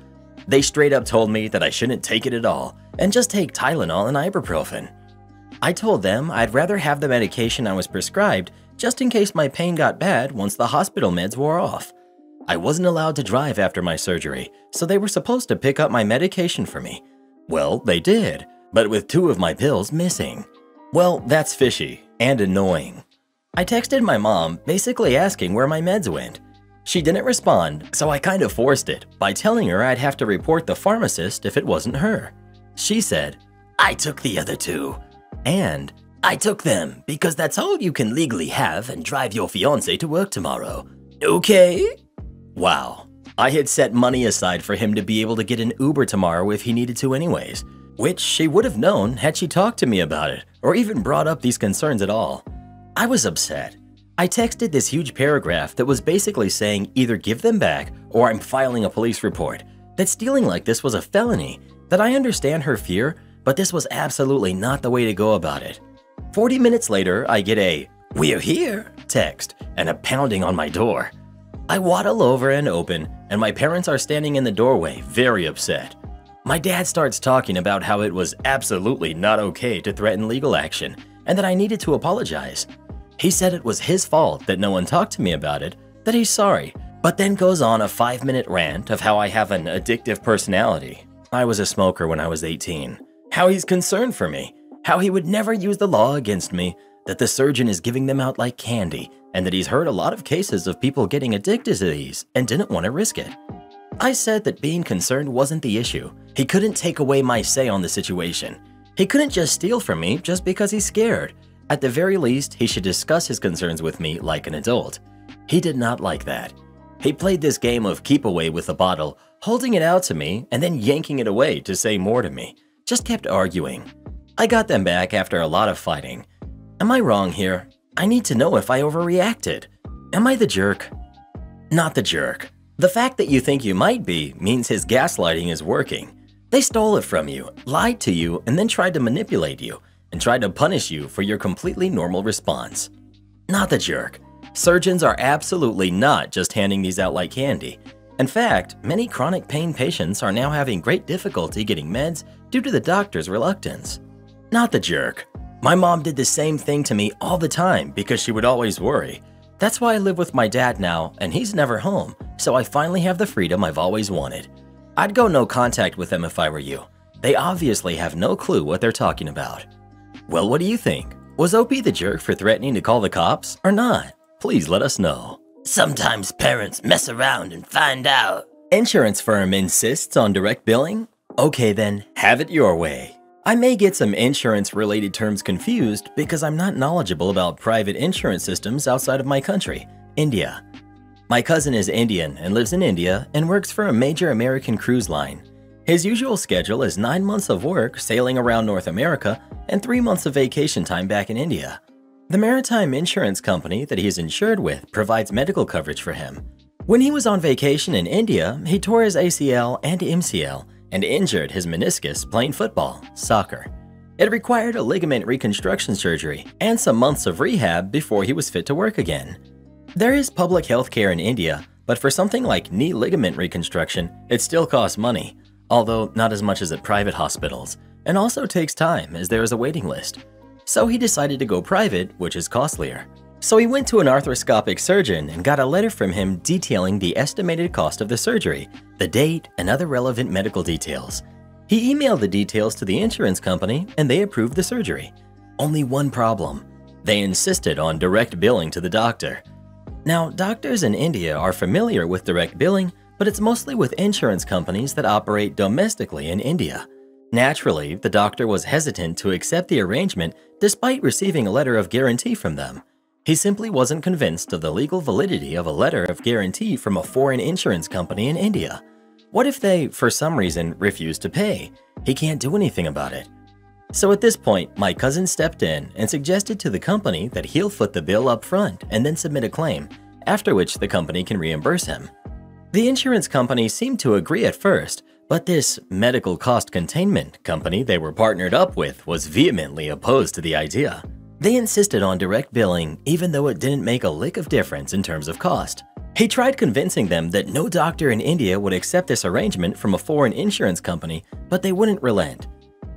They straight up told me that I shouldn't take it at all, and just take Tylenol and ibuprofen. I told them I'd rather have the medication I was prescribed just in case my pain got bad once the hospital meds wore off. I wasn't allowed to drive after my surgery, so they were supposed to pick up my medication for me. Well, they did, but with two of my pills missing. Well, that's fishy and annoying. I texted my mom, basically asking where my meds went. She didn't respond, so I kind of forced it by telling her I'd have to report the pharmacist if it wasn't her. She said, I took the other two. And I took them because that's all you can legally have and drive your fiance to work tomorrow. Okay? Wow. I had set money aside for him to be able to get an Uber tomorrow if he needed to anyways, which she would have known had she talked to me about it or even brought up these concerns at all. I was upset. I texted this huge paragraph that was basically saying either give them back or I'm filing a police report, that stealing like this was a felony, that I understand her fear, but this was absolutely not the way to go about it. 40 minutes later, I get a, we're here text and a pounding on my door. I waddle over and open, and my parents are standing in the doorway, very upset. My dad starts talking about how it was absolutely not okay to threaten legal action and that I needed to apologize. He said it was his fault that no one talked to me about it, that he's sorry, but then goes on a five minute rant of how I have an addictive personality. I was a smoker when I was 18. How he's concerned for me, how he would never use the law against me, that the surgeon is giving them out like candy, and that he's heard a lot of cases of people getting addicted to these and didn't want to risk it. I said that being concerned wasn't the issue. He couldn't take away my say on the situation. He couldn't just steal from me just because he's scared. At the very least, he should discuss his concerns with me like an adult. He did not like that. He played this game of keep away with the bottle, holding it out to me and then yanking it away to say more to me. Just kept arguing. I got them back after a lot of fighting. Am I wrong here? I need to know if I overreacted. Am I the jerk? Not the jerk. The fact that you think you might be means his gaslighting is working. They stole it from you, lied to you, and then tried to manipulate you, and tried to punish you for your completely normal response. Not the jerk. Surgeons are absolutely not just handing these out like candy. In fact, many chronic pain patients are now having great difficulty getting meds due to the doctor's reluctance. Not the jerk. My mom did the same thing to me all the time because she would always worry. That's why I live with my dad now, and he's never home, so I finally have the freedom I've always wanted. I'd go no contact with them if I were you. They obviously have no clue what they're talking about. Well, what do you think? Was OP the jerk for threatening to call the cops or not? Please let us know. Sometimes parents mess around and find out. Insurance firm insists on direct billing? Okay then, have it your way. I may get some insurance related terms confused because I'm not knowledgeable about private insurance systems outside of my country, India. My cousin is Indian and lives in India and works for a major American cruise line. His usual schedule is 9 months of work sailing around North America and 3 months of vacation time back in India. The maritime insurance company that he is insured with provides medical coverage for him. When he was on vacation in India, he tore his ACL and MCL and injured his meniscus playing football, soccer. It required a ligament reconstruction surgery and some months of rehab before he was fit to work again. There is public health care in India, but for something like knee ligament reconstruction, it still costs money, although not as much as at private hospitals, and also takes time as there is a waiting list. So he decided to go private, which is costlier. So he went to an arthroscopic surgeon and got a letter from him detailing the estimated cost of the surgery, the date, and other relevant medical details. He emailed the details to the insurance company and they approved the surgery. Only one problem. They insisted on direct billing to the doctor. Now, doctors in India are familiar with direct billing, but it's mostly with insurance companies that operate domestically in India. Naturally, the doctor was hesitant to accept the arrangement despite receiving a letter of guarantee from them. He simply wasn't convinced of the legal validity of a letter of guarantee from a foreign insurance company in India. What if they, for some reason, refuse to pay? He can't do anything about it. So at this point, my cousin stepped in and suggested to the company that he'll foot the bill up front and then submit a claim, after which the company can reimburse him. The insurance company seemed to agree at first, but this medical cost containment company they were partnered up with was vehemently opposed to the idea. They insisted on direct billing even though it didn't make a lick of difference in terms of cost. He tried convincing them that no doctor in India would accept this arrangement from a foreign insurance company, but they wouldn't relent.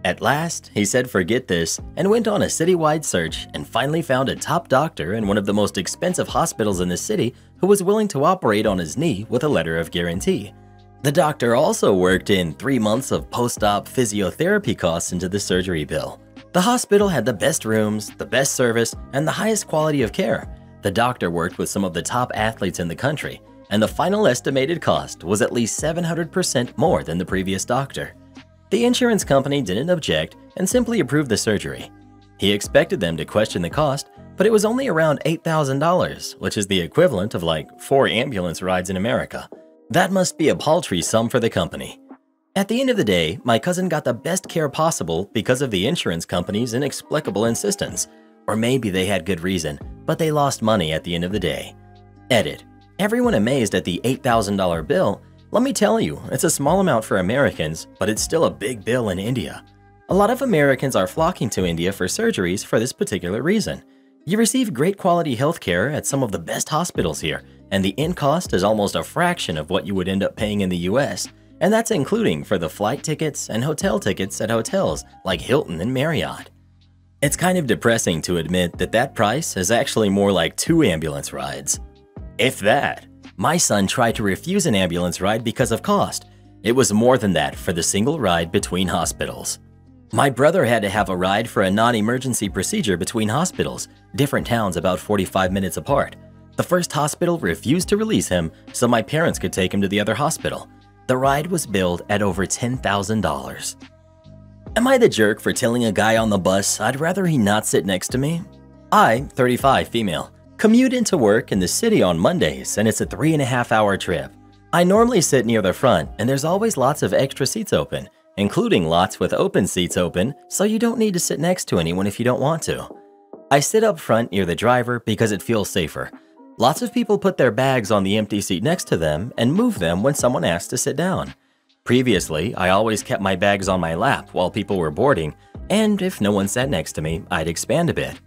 At last, he said forget this and went on a citywide search and finally found a top doctor in one of the most expensive hospitals in the city who was willing to operate on his knee with a letter of guarantee. The doctor also worked in three months of post-op physiotherapy costs into the surgery bill. The hospital had the best rooms, the best service, and the highest quality of care. The doctor worked with some of the top athletes in the country, and the final estimated cost was at least 700% more than the previous doctor. The insurance company didn't object and simply approved the surgery. He expected them to question the cost, but it was only around $8,000, which is the equivalent of like four ambulance rides in America. That must be a paltry sum for the company. At the end of the day, my cousin got the best care possible because of the insurance company's inexplicable insistence. Or maybe they had good reason, but they lost money at the end of the day. Edit. Everyone amazed at the $8,000 bill let me tell you, it's a small amount for Americans, but it's still a big bill in India. A lot of Americans are flocking to India for surgeries for this particular reason. You receive great quality healthcare at some of the best hospitals here, and the in cost is almost a fraction of what you would end up paying in the US, and that's including for the flight tickets and hotel tickets at hotels like Hilton and Marriott. It's kind of depressing to admit that that price is actually more like two ambulance rides. If that. My son tried to refuse an ambulance ride because of cost. It was more than that for the single ride between hospitals. My brother had to have a ride for a non-emergency procedure between hospitals, different towns about 45 minutes apart. The first hospital refused to release him so my parents could take him to the other hospital. The ride was billed at over $10,000. Am I the jerk for telling a guy on the bus I'd rather he not sit next to me? I, 35 female, Commute into work in the city on Mondays, and it's a three and a half hour trip. I normally sit near the front, and there's always lots of extra seats open, including lots with open seats open, so you don't need to sit next to anyone if you don't want to. I sit up front near the driver because it feels safer. Lots of people put their bags on the empty seat next to them and move them when someone asks to sit down. Previously, I always kept my bags on my lap while people were boarding, and if no one sat next to me, I'd expand a bit.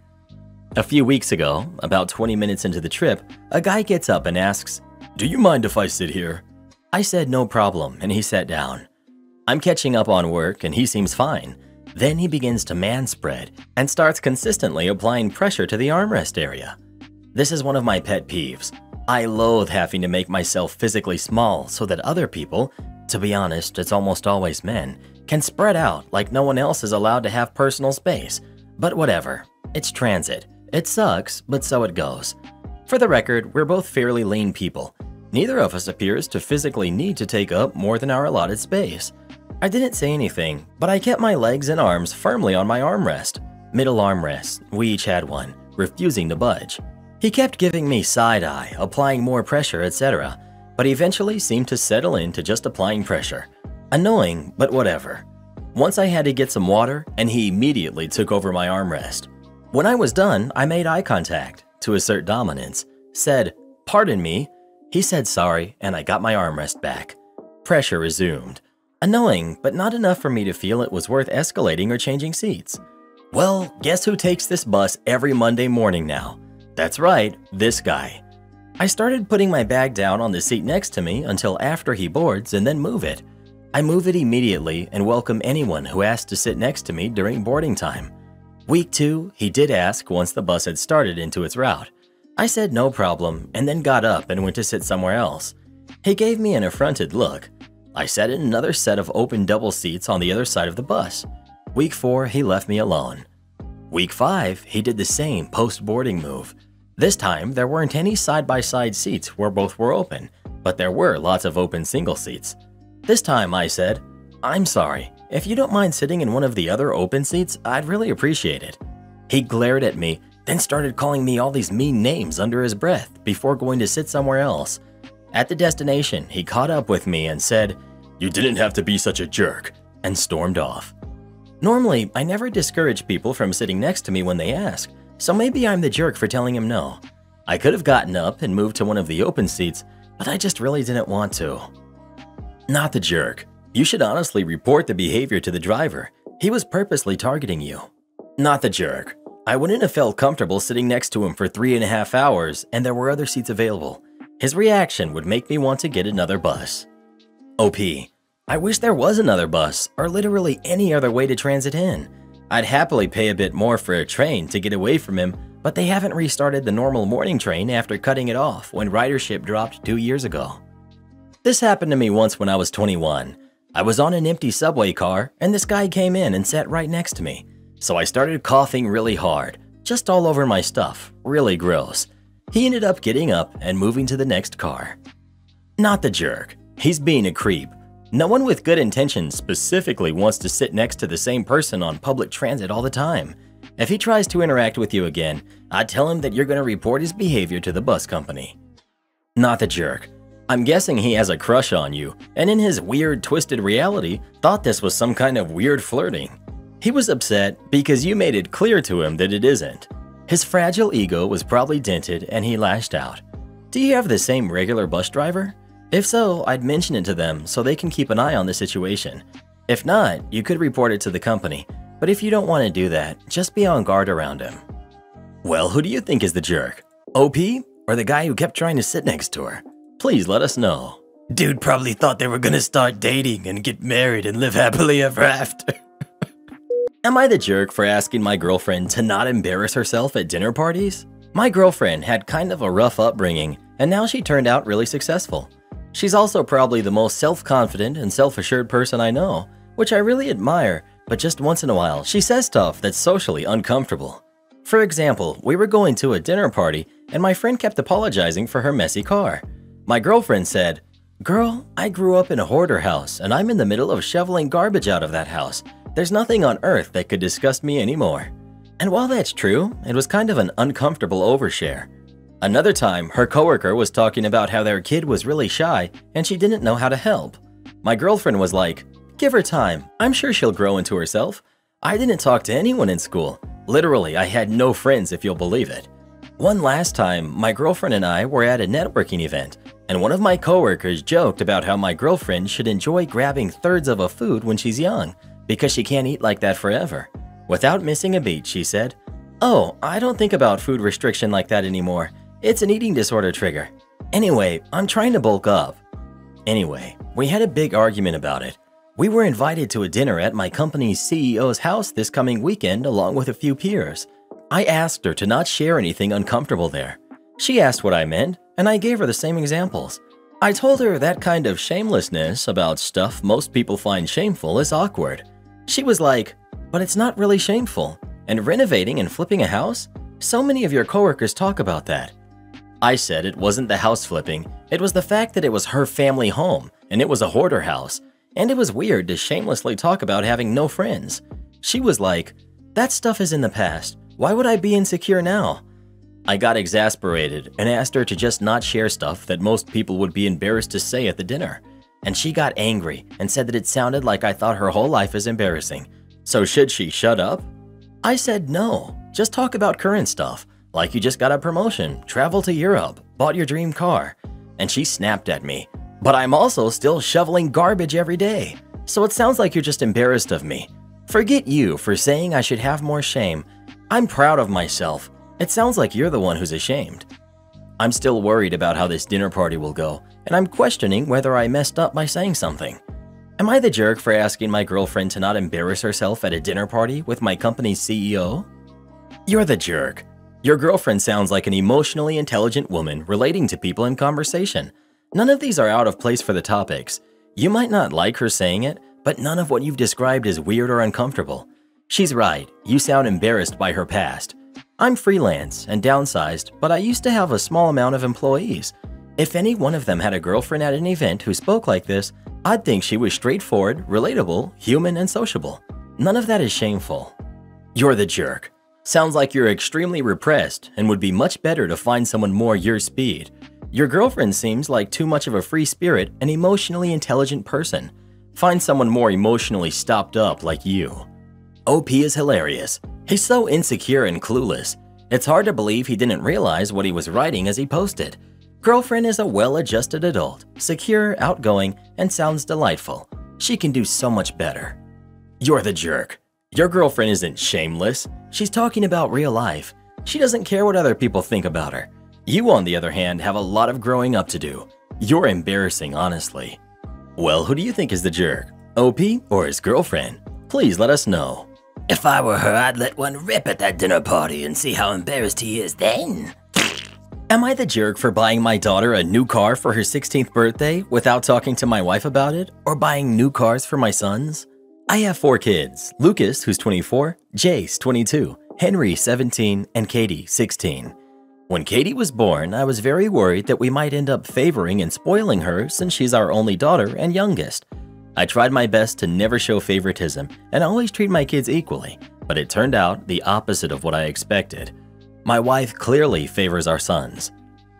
A few weeks ago, about 20 minutes into the trip, a guy gets up and asks, Do you mind if I sit here? I said no problem, and he sat down. I'm catching up on work, and he seems fine. Then he begins to man spread and starts consistently applying pressure to the armrest area. This is one of my pet peeves. I loathe having to make myself physically small so that other people, to be honest, it's almost always men, can spread out like no one else is allowed to have personal space. But whatever, it's transit. It sucks, but so it goes. For the record, we're both fairly lean people. Neither of us appears to physically need to take up more than our allotted space. I didn't say anything, but I kept my legs and arms firmly on my armrest. Middle armrest, we each had one, refusing to budge. He kept giving me side-eye, applying more pressure, etc., but eventually seemed to settle into just applying pressure. Annoying, but whatever. Once I had to get some water, and he immediately took over my armrest. When I was done, I made eye contact to assert dominance, said, Pardon me. He said sorry, and I got my armrest back. Pressure resumed. Annoying, but not enough for me to feel it was worth escalating or changing seats. Well, guess who takes this bus every Monday morning now? That's right, this guy. I started putting my bag down on the seat next to me until after he boards and then move it. I move it immediately and welcome anyone who asks to sit next to me during boarding time. Week 2, he did ask once the bus had started into its route. I said no problem and then got up and went to sit somewhere else. He gave me an affronted look. I sat in another set of open double seats on the other side of the bus. Week 4, he left me alone. Week 5, he did the same post-boarding move. This time, there weren't any side-by-side -side seats where both were open, but there were lots of open single seats. This time I said, I'm sorry, if you don't mind sitting in one of the other open seats, I'd really appreciate it. He glared at me, then started calling me all these mean names under his breath before going to sit somewhere else. At the destination, he caught up with me and said, You didn't have to be such a jerk, and stormed off. Normally, I never discourage people from sitting next to me when they ask, so maybe I'm the jerk for telling him no. I could have gotten up and moved to one of the open seats, but I just really didn't want to. Not the jerk. You should honestly report the behavior to the driver. He was purposely targeting you. Not the jerk. I wouldn't have felt comfortable sitting next to him for three and a half hours and there were other seats available. His reaction would make me want to get another bus. OP. I wish there was another bus or literally any other way to transit in. I'd happily pay a bit more for a train to get away from him, but they haven't restarted the normal morning train after cutting it off when ridership dropped two years ago. This happened to me once when I was 21. I was on an empty subway car, and this guy came in and sat right next to me. So I started coughing really hard, just all over my stuff, really gross. He ended up getting up and moving to the next car. Not the jerk. He's being a creep. No one with good intentions specifically wants to sit next to the same person on public transit all the time. If he tries to interact with you again, I'd tell him that you're going to report his behavior to the bus company. Not the jerk. I'm guessing he has a crush on you, and in his weird, twisted reality, thought this was some kind of weird flirting. He was upset because you made it clear to him that it isn't. His fragile ego was probably dented and he lashed out. Do you have the same regular bus driver? If so, I'd mention it to them so they can keep an eye on the situation. If not, you could report it to the company, but if you don't want to do that, just be on guard around him. Well, who do you think is the jerk? OP or the guy who kept trying to sit next to her? Please let us know. Dude probably thought they were gonna start dating and get married and live happily ever after. Am I the jerk for asking my girlfriend to not embarrass herself at dinner parties? My girlfriend had kind of a rough upbringing, and now she turned out really successful. She's also probably the most self-confident and self-assured person I know, which I really admire, but just once in a while, she says stuff that's socially uncomfortable. For example, we were going to a dinner party, and my friend kept apologizing for her messy car. My girlfriend said, Girl, I grew up in a hoarder house and I'm in the middle of shoveling garbage out of that house. There's nothing on earth that could disgust me anymore. And while that's true, it was kind of an uncomfortable overshare. Another time, her coworker was talking about how their kid was really shy and she didn't know how to help. My girlfriend was like, Give her time, I'm sure she'll grow into herself. I didn't talk to anyone in school. Literally, I had no friends if you'll believe it. One last time, my girlfriend and I were at a networking event and one of my coworkers joked about how my girlfriend should enjoy grabbing thirds of a food when she's young, because she can't eat like that forever. Without missing a beat, she said, Oh, I don't think about food restriction like that anymore. It's an eating disorder trigger. Anyway, I'm trying to bulk up. Anyway, we had a big argument about it. We were invited to a dinner at my company's CEO's house this coming weekend along with a few peers. I asked her to not share anything uncomfortable there. She asked what I meant, and I gave her the same examples. I told her that kind of shamelessness about stuff most people find shameful is awkward. She was like, but it's not really shameful. And renovating and flipping a house? So many of your coworkers talk about that. I said it wasn't the house flipping, it was the fact that it was her family home, and it was a hoarder house, and it was weird to shamelessly talk about having no friends. She was like, that stuff is in the past, why would I be insecure now? I got exasperated and asked her to just not share stuff that most people would be embarrassed to say at the dinner. And she got angry and said that it sounded like I thought her whole life is embarrassing. So should she shut up? I said no, just talk about current stuff, like you just got a promotion, traveled to Europe, bought your dream car. And she snapped at me. But I'm also still shoveling garbage every day. So it sounds like you're just embarrassed of me. Forget you for saying I should have more shame. I'm proud of myself it sounds like you're the one who's ashamed. I'm still worried about how this dinner party will go, and I'm questioning whether I messed up by saying something. Am I the jerk for asking my girlfriend to not embarrass herself at a dinner party with my company's CEO? You're the jerk. Your girlfriend sounds like an emotionally intelligent woman relating to people in conversation. None of these are out of place for the topics. You might not like her saying it, but none of what you've described is weird or uncomfortable. She's right, you sound embarrassed by her past. I'm freelance and downsized, but I used to have a small amount of employees. If any one of them had a girlfriend at an event who spoke like this, I'd think she was straightforward, relatable, human, and sociable. None of that is shameful. You're the jerk. Sounds like you're extremely repressed and would be much better to find someone more your speed. Your girlfriend seems like too much of a free spirit and emotionally intelligent person. Find someone more emotionally stopped up like you. OP is hilarious. He's so insecure and clueless. It's hard to believe he didn't realize what he was writing as he posted. Girlfriend is a well adjusted adult, secure, outgoing, and sounds delightful. She can do so much better. You're the jerk. Your girlfriend isn't shameless. She's talking about real life. She doesn't care what other people think about her. You, on the other hand, have a lot of growing up to do. You're embarrassing, honestly. Well, who do you think is the jerk? OP or his girlfriend? Please let us know. If I were her, I'd let one rip at that dinner party and see how embarrassed he is then. Am I the jerk for buying my daughter a new car for her 16th birthday without talking to my wife about it, or buying new cars for my sons? I have four kids Lucas, who's 24, Jace, 22, Henry, 17, and Katie, 16. When Katie was born, I was very worried that we might end up favoring and spoiling her since she's our only daughter and youngest. I tried my best to never show favoritism and always treat my kids equally, but it turned out the opposite of what I expected. My wife clearly favors our sons.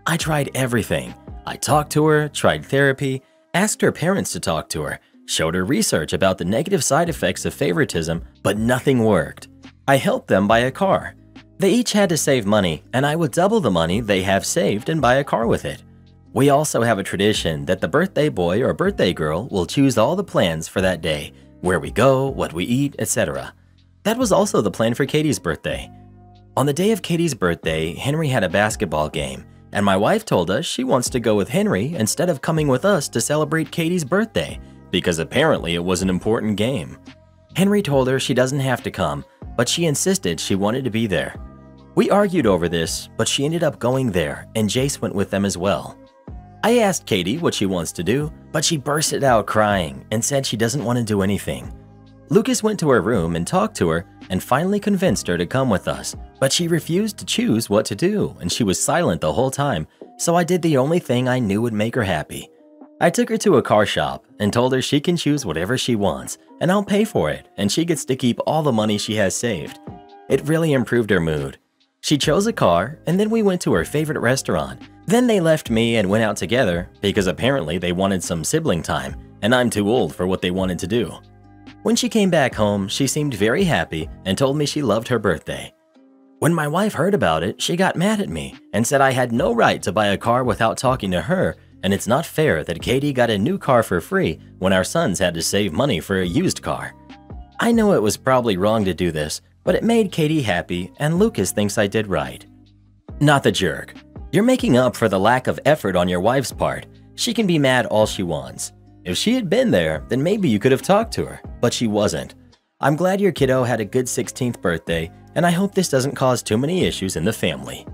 I tried everything. I talked to her, tried therapy, asked her parents to talk to her, showed her research about the negative side effects of favoritism, but nothing worked. I helped them buy a car. They each had to save money, and I would double the money they have saved and buy a car with it. We also have a tradition that the birthday boy or birthday girl will choose all the plans for that day where we go, what we eat, etc. That was also the plan for Katie's birthday. On the day of Katie's birthday, Henry had a basketball game, and my wife told us she wants to go with Henry instead of coming with us to celebrate Katie's birthday because apparently it was an important game. Henry told her she doesn't have to come, but she insisted she wanted to be there. We argued over this, but she ended up going there, and Jace went with them as well. I asked Katie what she wants to do, but she bursted out crying and said she doesn't want to do anything. Lucas went to her room and talked to her and finally convinced her to come with us, but she refused to choose what to do and she was silent the whole time, so I did the only thing I knew would make her happy. I took her to a car shop and told her she can choose whatever she wants and I'll pay for it and she gets to keep all the money she has saved. It really improved her mood. She chose a car and then we went to her favorite restaurant then they left me and went out together because apparently they wanted some sibling time, and I'm too old for what they wanted to do. When she came back home, she seemed very happy and told me she loved her birthday. When my wife heard about it, she got mad at me and said I had no right to buy a car without talking to her, and it's not fair that Katie got a new car for free when our sons had to save money for a used car. I know it was probably wrong to do this, but it made Katie happy, and Lucas thinks I did right. Not the jerk. You're making up for the lack of effort on your wife's part. She can be mad all she wants. If she had been there, then maybe you could have talked to her, but she wasn't. I'm glad your kiddo had a good 16th birthday, and I hope this doesn't cause too many issues in the family.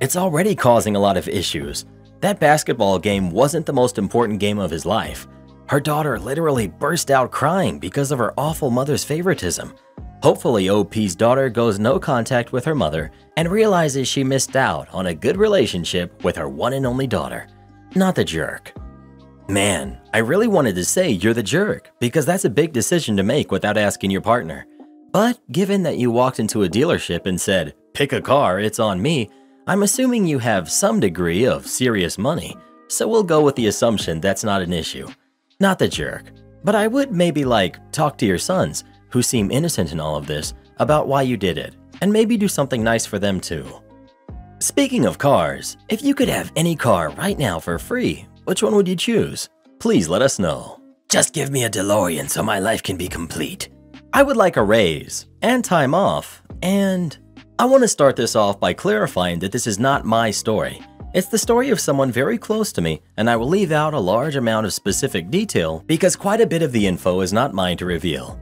It's already causing a lot of issues. That basketball game wasn't the most important game of his life. Her daughter literally burst out crying because of her awful mother's favoritism. Hopefully, OP's daughter goes no contact with her mother and realizes she missed out on a good relationship with her one and only daughter, not the jerk. Man, I really wanted to say you're the jerk because that's a big decision to make without asking your partner. But given that you walked into a dealership and said, pick a car, it's on me, I'm assuming you have some degree of serious money, so we'll go with the assumption that's not an issue. Not the jerk. But I would maybe like talk to your sons who seem innocent in all of this, about why you did it, and maybe do something nice for them too. Speaking of cars, if you could have any car right now for free, which one would you choose? Please let us know. Just give me a DeLorean so my life can be complete. I would like a raise, and time off, and I want to start this off by clarifying that this is not my story. It's the story of someone very close to me, and I will leave out a large amount of specific detail because quite a bit of the info is not mine to reveal.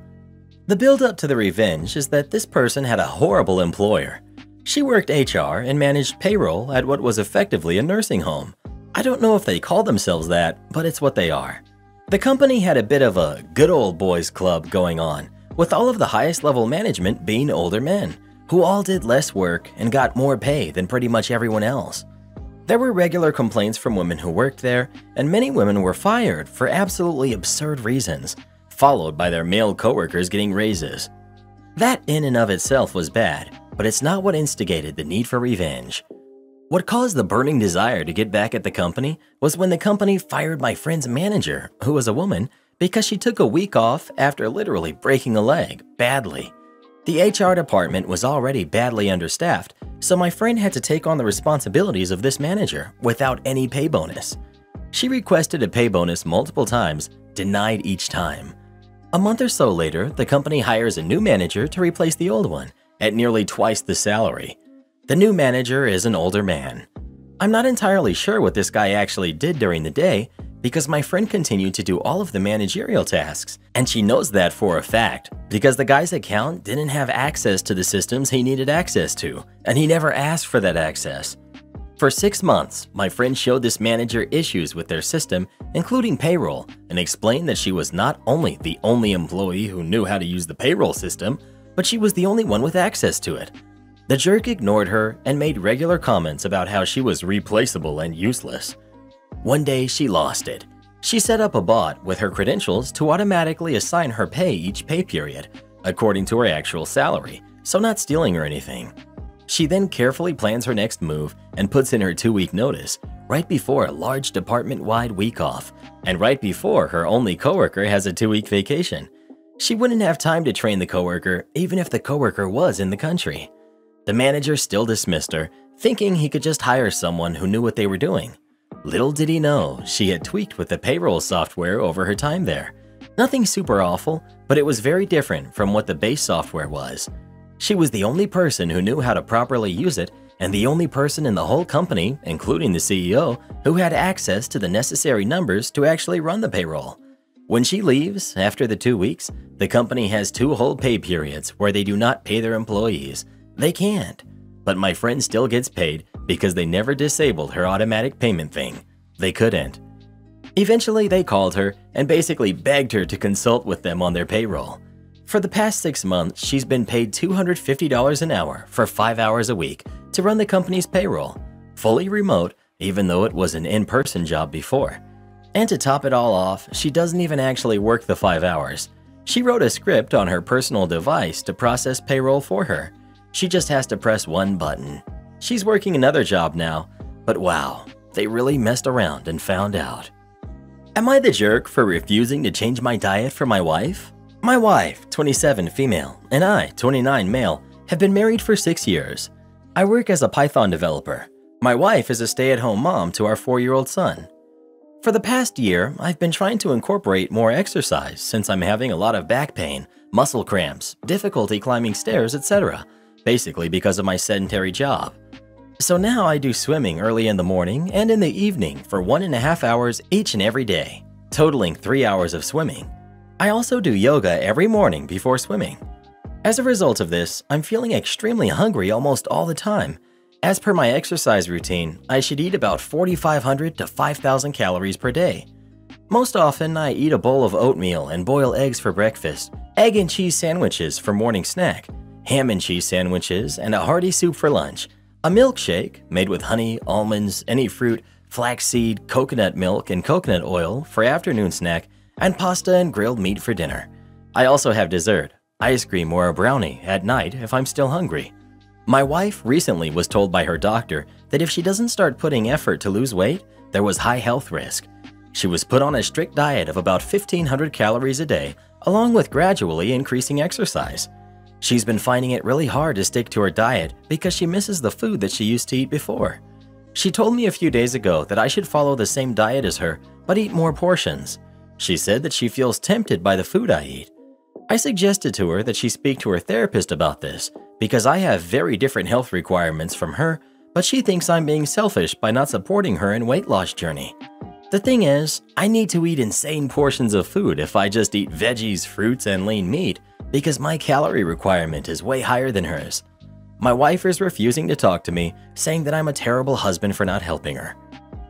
The build-up to the revenge is that this person had a horrible employer. She worked HR and managed payroll at what was effectively a nursing home. I don't know if they call themselves that, but it's what they are. The company had a bit of a good old boys club going on, with all of the highest level management being older men, who all did less work and got more pay than pretty much everyone else. There were regular complaints from women who worked there, and many women were fired for absolutely absurd reasons, followed by their male coworkers getting raises. That in and of itself was bad, but it's not what instigated the need for revenge. What caused the burning desire to get back at the company was when the company fired my friend's manager, who was a woman, because she took a week off after literally breaking a leg, badly. The HR department was already badly understaffed, so my friend had to take on the responsibilities of this manager without any pay bonus. She requested a pay bonus multiple times, denied each time. A month or so later, the company hires a new manager to replace the old one at nearly twice the salary. The new manager is an older man. I'm not entirely sure what this guy actually did during the day because my friend continued to do all of the managerial tasks, and she knows that for a fact because the guy's account didn't have access to the systems he needed access to, and he never asked for that access. For six months, my friend showed this manager issues with their system, including payroll, and explained that she was not only the only employee who knew how to use the payroll system, but she was the only one with access to it. The jerk ignored her and made regular comments about how she was replaceable and useless. One day, she lost it. She set up a bot with her credentials to automatically assign her pay each pay period, according to her actual salary, so not stealing or anything. She then carefully plans her next move and puts in her two week notice, right before a large department wide week off, and right before her only coworker has a two week vacation. She wouldn't have time to train the coworker, even if the coworker was in the country. The manager still dismissed her, thinking he could just hire someone who knew what they were doing. Little did he know, she had tweaked with the payroll software over her time there. Nothing super awful, but it was very different from what the base software was. She was the only person who knew how to properly use it and the only person in the whole company, including the CEO, who had access to the necessary numbers to actually run the payroll. When she leaves, after the two weeks, the company has two whole pay periods where they do not pay their employees. They can't. But my friend still gets paid because they never disabled her automatic payment thing. They couldn't. Eventually, they called her and basically begged her to consult with them on their payroll. For the past six months, she's been paid $250 an hour for five hours a week to run the company's payroll, fully remote, even though it was an in person job before. And to top it all off, she doesn't even actually work the five hours. She wrote a script on her personal device to process payroll for her. She just has to press one button. She's working another job now, but wow, they really messed around and found out. Am I the jerk for refusing to change my diet for my wife? My wife, 27 female, and I, 29 male, have been married for six years. I work as a Python developer. My wife is a stay at home mom to our four year old son. For the past year, I've been trying to incorporate more exercise since I'm having a lot of back pain, muscle cramps, difficulty climbing stairs, etc., basically because of my sedentary job. So now I do swimming early in the morning and in the evening for one and a half hours each and every day, totaling three hours of swimming. I also do yoga every morning before swimming. As a result of this, I'm feeling extremely hungry almost all the time. As per my exercise routine, I should eat about 4,500 to 5,000 calories per day. Most often, I eat a bowl of oatmeal and boil eggs for breakfast, egg and cheese sandwiches for morning snack, ham and cheese sandwiches, and a hearty soup for lunch, a milkshake made with honey, almonds, any fruit, flaxseed, coconut milk, and coconut oil for afternoon snack, and pasta and grilled meat for dinner. I also have dessert, ice cream or a brownie at night if I'm still hungry. My wife recently was told by her doctor that if she doesn't start putting effort to lose weight, there was high health risk. She was put on a strict diet of about 1500 calories a day, along with gradually increasing exercise. She's been finding it really hard to stick to her diet because she misses the food that she used to eat before. She told me a few days ago that I should follow the same diet as her, but eat more portions. She said that she feels tempted by the food I eat. I suggested to her that she speak to her therapist about this because I have very different health requirements from her, but she thinks I'm being selfish by not supporting her in weight loss journey. The thing is, I need to eat insane portions of food if I just eat veggies, fruits, and lean meat because my calorie requirement is way higher than hers. My wife is refusing to talk to me, saying that I'm a terrible husband for not helping her.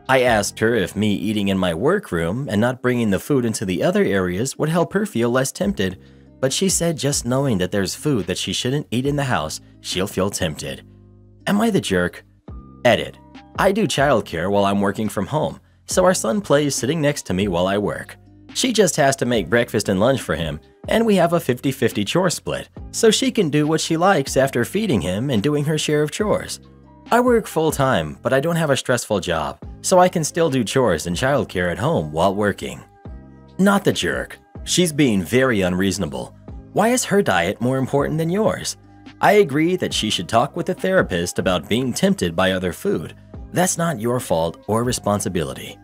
I asked her if me eating in my workroom and not bringing the food into the other areas would help her feel less tempted, but she said just knowing that there's food that she shouldn't eat in the house, she'll feel tempted. Am I the jerk? Edit. I do childcare while I'm working from home, so our son plays sitting next to me while I work. She just has to make breakfast and lunch for him, and we have a 50 50 chore split, so she can do what she likes after feeding him and doing her share of chores. I work full time, but I don't have a stressful job, so I can still do chores and childcare at home while working. Not the jerk. She's being very unreasonable. Why is her diet more important than yours? I agree that she should talk with a therapist about being tempted by other food. That's not your fault or responsibility.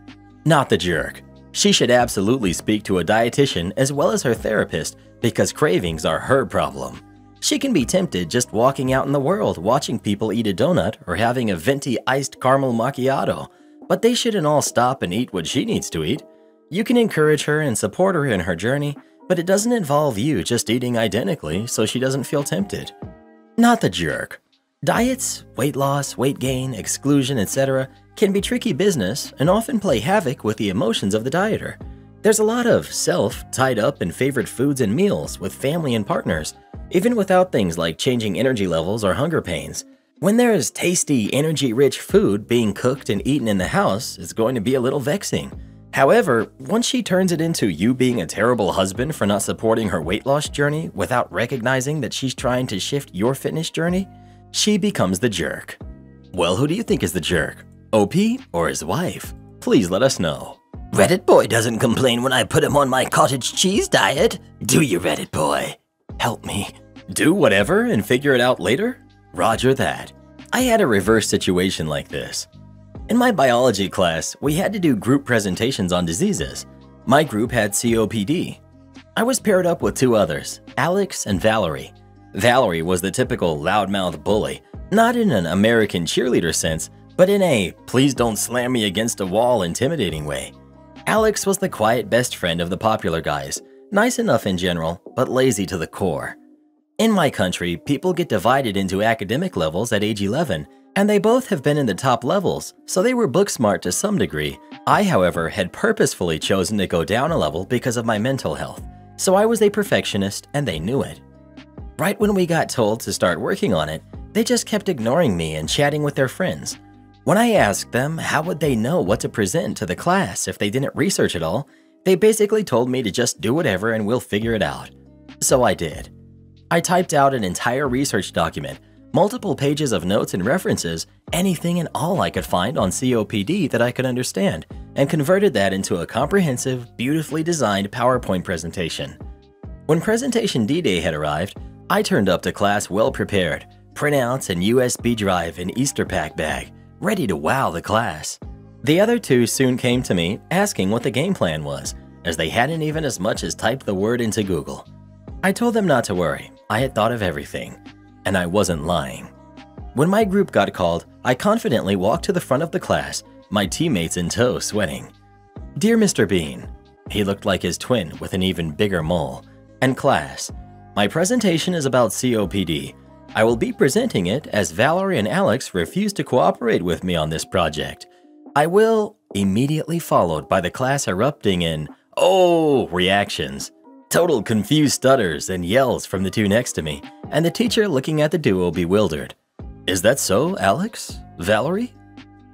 Not the jerk. She should absolutely speak to a dietitian as well as her therapist because cravings are her problem. She can be tempted just walking out in the world, watching people eat a donut or having a venti iced caramel macchiato, but they shouldn't all stop and eat what she needs to eat. You can encourage her and support her in her journey, but it doesn't involve you just eating identically so she doesn't feel tempted. Not the jerk. Diets, weight loss, weight gain, exclusion, etc. can be tricky business and often play havoc with the emotions of the dieter. There's a lot of self tied up in favorite foods and meals with family and partners, even without things like changing energy levels or hunger pains. When there is tasty, energy rich food being cooked and eaten in the house, it's going to be a little vexing. However, once she turns it into you being a terrible husband for not supporting her weight loss journey without recognizing that she's trying to shift your fitness journey, she becomes the jerk. Well, who do you think is the jerk? OP or his wife? Please let us know. Reddit boy doesn't complain when I put him on my cottage cheese diet. Do you, Reddit boy? Help me. Do whatever and figure it out later? Roger that. I had a reverse situation like this. In my biology class, we had to do group presentations on diseases. My group had COPD. I was paired up with two others, Alex and Valerie. Valerie was the typical loudmouth bully, not in an American cheerleader sense, but in a please don't slam me against a wall intimidating way. Alex was the quiet best friend of the popular guys, nice enough in general, but lazy to the core. In my country, people get divided into academic levels at age 11, and they both have been in the top levels, so they were book smart to some degree. I, however, had purposefully chosen to go down a level because of my mental health, so I was a perfectionist and they knew it. Right when we got told to start working on it, they just kept ignoring me and chatting with their friends. When I asked them how would they know what to present to the class if they didn't research it all, they basically told me to just do whatever and we'll figure it out. So I did. I typed out an entire research document, multiple pages of notes and references, anything and all I could find on COPD that I could understand, and converted that into a comprehensive, beautifully designed PowerPoint presentation. When Presentation D-Day had arrived, I turned up to class well prepared, printouts and USB drive and Eastpak bag, ready to wow the class. The other two soon came to me asking what the game plan was, as they hadn't even as much as typed the word into Google. I told them not to worry, I had thought of everything, and I wasn't lying. When my group got called, I confidently walked to the front of the class, my teammates in tow sweating. Dear Mr. Bean, he looked like his twin with an even bigger mole, and class, my presentation is about COPD. I will be presenting it as Valerie and Alex refuse to cooperate with me on this project. I will, immediately followed by the class erupting in, oh, reactions. Total confused stutters and yells from the two next to me, and the teacher looking at the duo bewildered. Is that so, Alex? Valerie?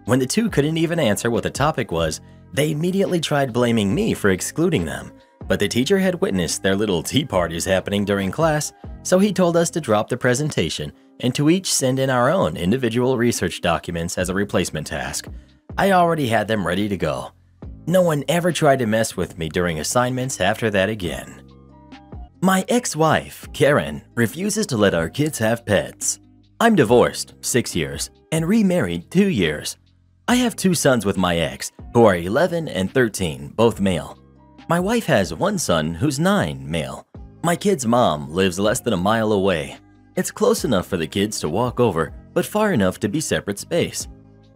When the two couldn't even answer what the topic was, they immediately tried blaming me for excluding them. But the teacher had witnessed their little tea parties happening during class, so he told us to drop the presentation and to each send in our own individual research documents as a replacement task. I already had them ready to go. No one ever tried to mess with me during assignments after that again. My ex-wife, Karen, refuses to let our kids have pets. I'm divorced, 6 years, and remarried 2 years. I have two sons with my ex, who are 11 and 13, both male. My wife has one son who's 9, male. My kid's mom lives less than a mile away. It's close enough for the kids to walk over, but far enough to be separate space.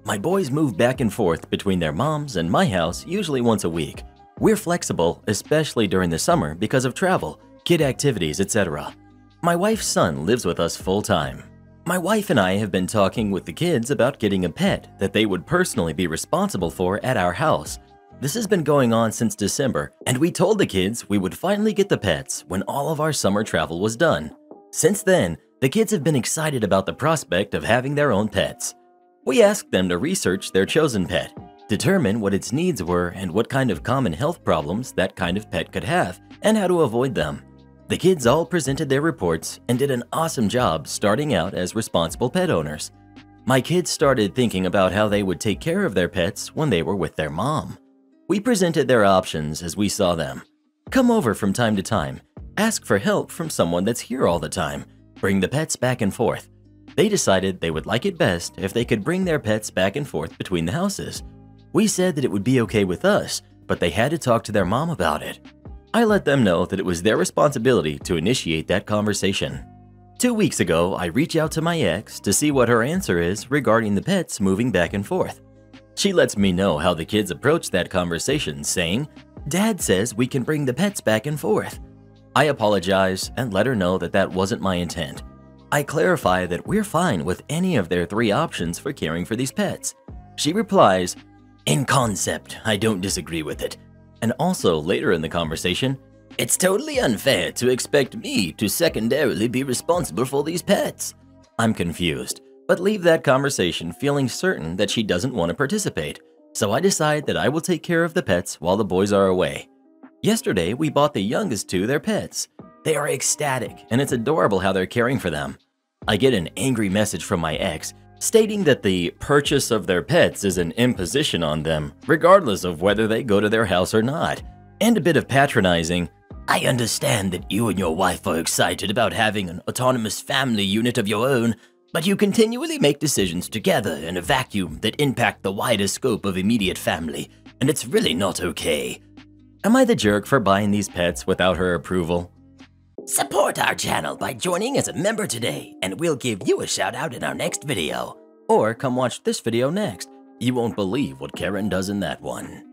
My boys move back and forth between their moms and my house usually once a week. We're flexible, especially during the summer because of travel, kid activities, etc. My wife's son lives with us full time. My wife and I have been talking with the kids about getting a pet that they would personally be responsible for at our house this has been going on since December, and we told the kids we would finally get the pets when all of our summer travel was done. Since then, the kids have been excited about the prospect of having their own pets. We asked them to research their chosen pet, determine what its needs were and what kind of common health problems that kind of pet could have, and how to avoid them. The kids all presented their reports and did an awesome job starting out as responsible pet owners. My kids started thinking about how they would take care of their pets when they were with their mom. We presented their options as we saw them. Come over from time to time, ask for help from someone that's here all the time, bring the pets back and forth. They decided they would like it best if they could bring their pets back and forth between the houses. We said that it would be okay with us, but they had to talk to their mom about it. I let them know that it was their responsibility to initiate that conversation. Two weeks ago, I reach out to my ex to see what her answer is regarding the pets moving back and forth. She lets me know how the kids approached that conversation, saying, Dad says we can bring the pets back and forth. I apologize and let her know that that wasn't my intent. I clarify that we're fine with any of their three options for caring for these pets. She replies, In concept, I don't disagree with it. And also later in the conversation, it's totally unfair to expect me to secondarily be responsible for these pets. I'm confused, but leave that conversation feeling certain that she doesn't want to participate, so I decide that I will take care of the pets while the boys are away. Yesterday, we bought the youngest two their pets. They are ecstatic, and it's adorable how they're caring for them. I get an angry message from my ex stating that the purchase of their pets is an imposition on them, regardless of whether they go to their house or not, and a bit of patronizing. I understand that you and your wife are excited about having an autonomous family unit of your own, but you continually make decisions together in a vacuum that impact the wider scope of immediate family, and it's really not okay. Am I the jerk for buying these pets without her approval? Support our channel by joining as a member today, and we'll give you a shout out in our next video. Or come watch this video next. You won't believe what Karen does in that one.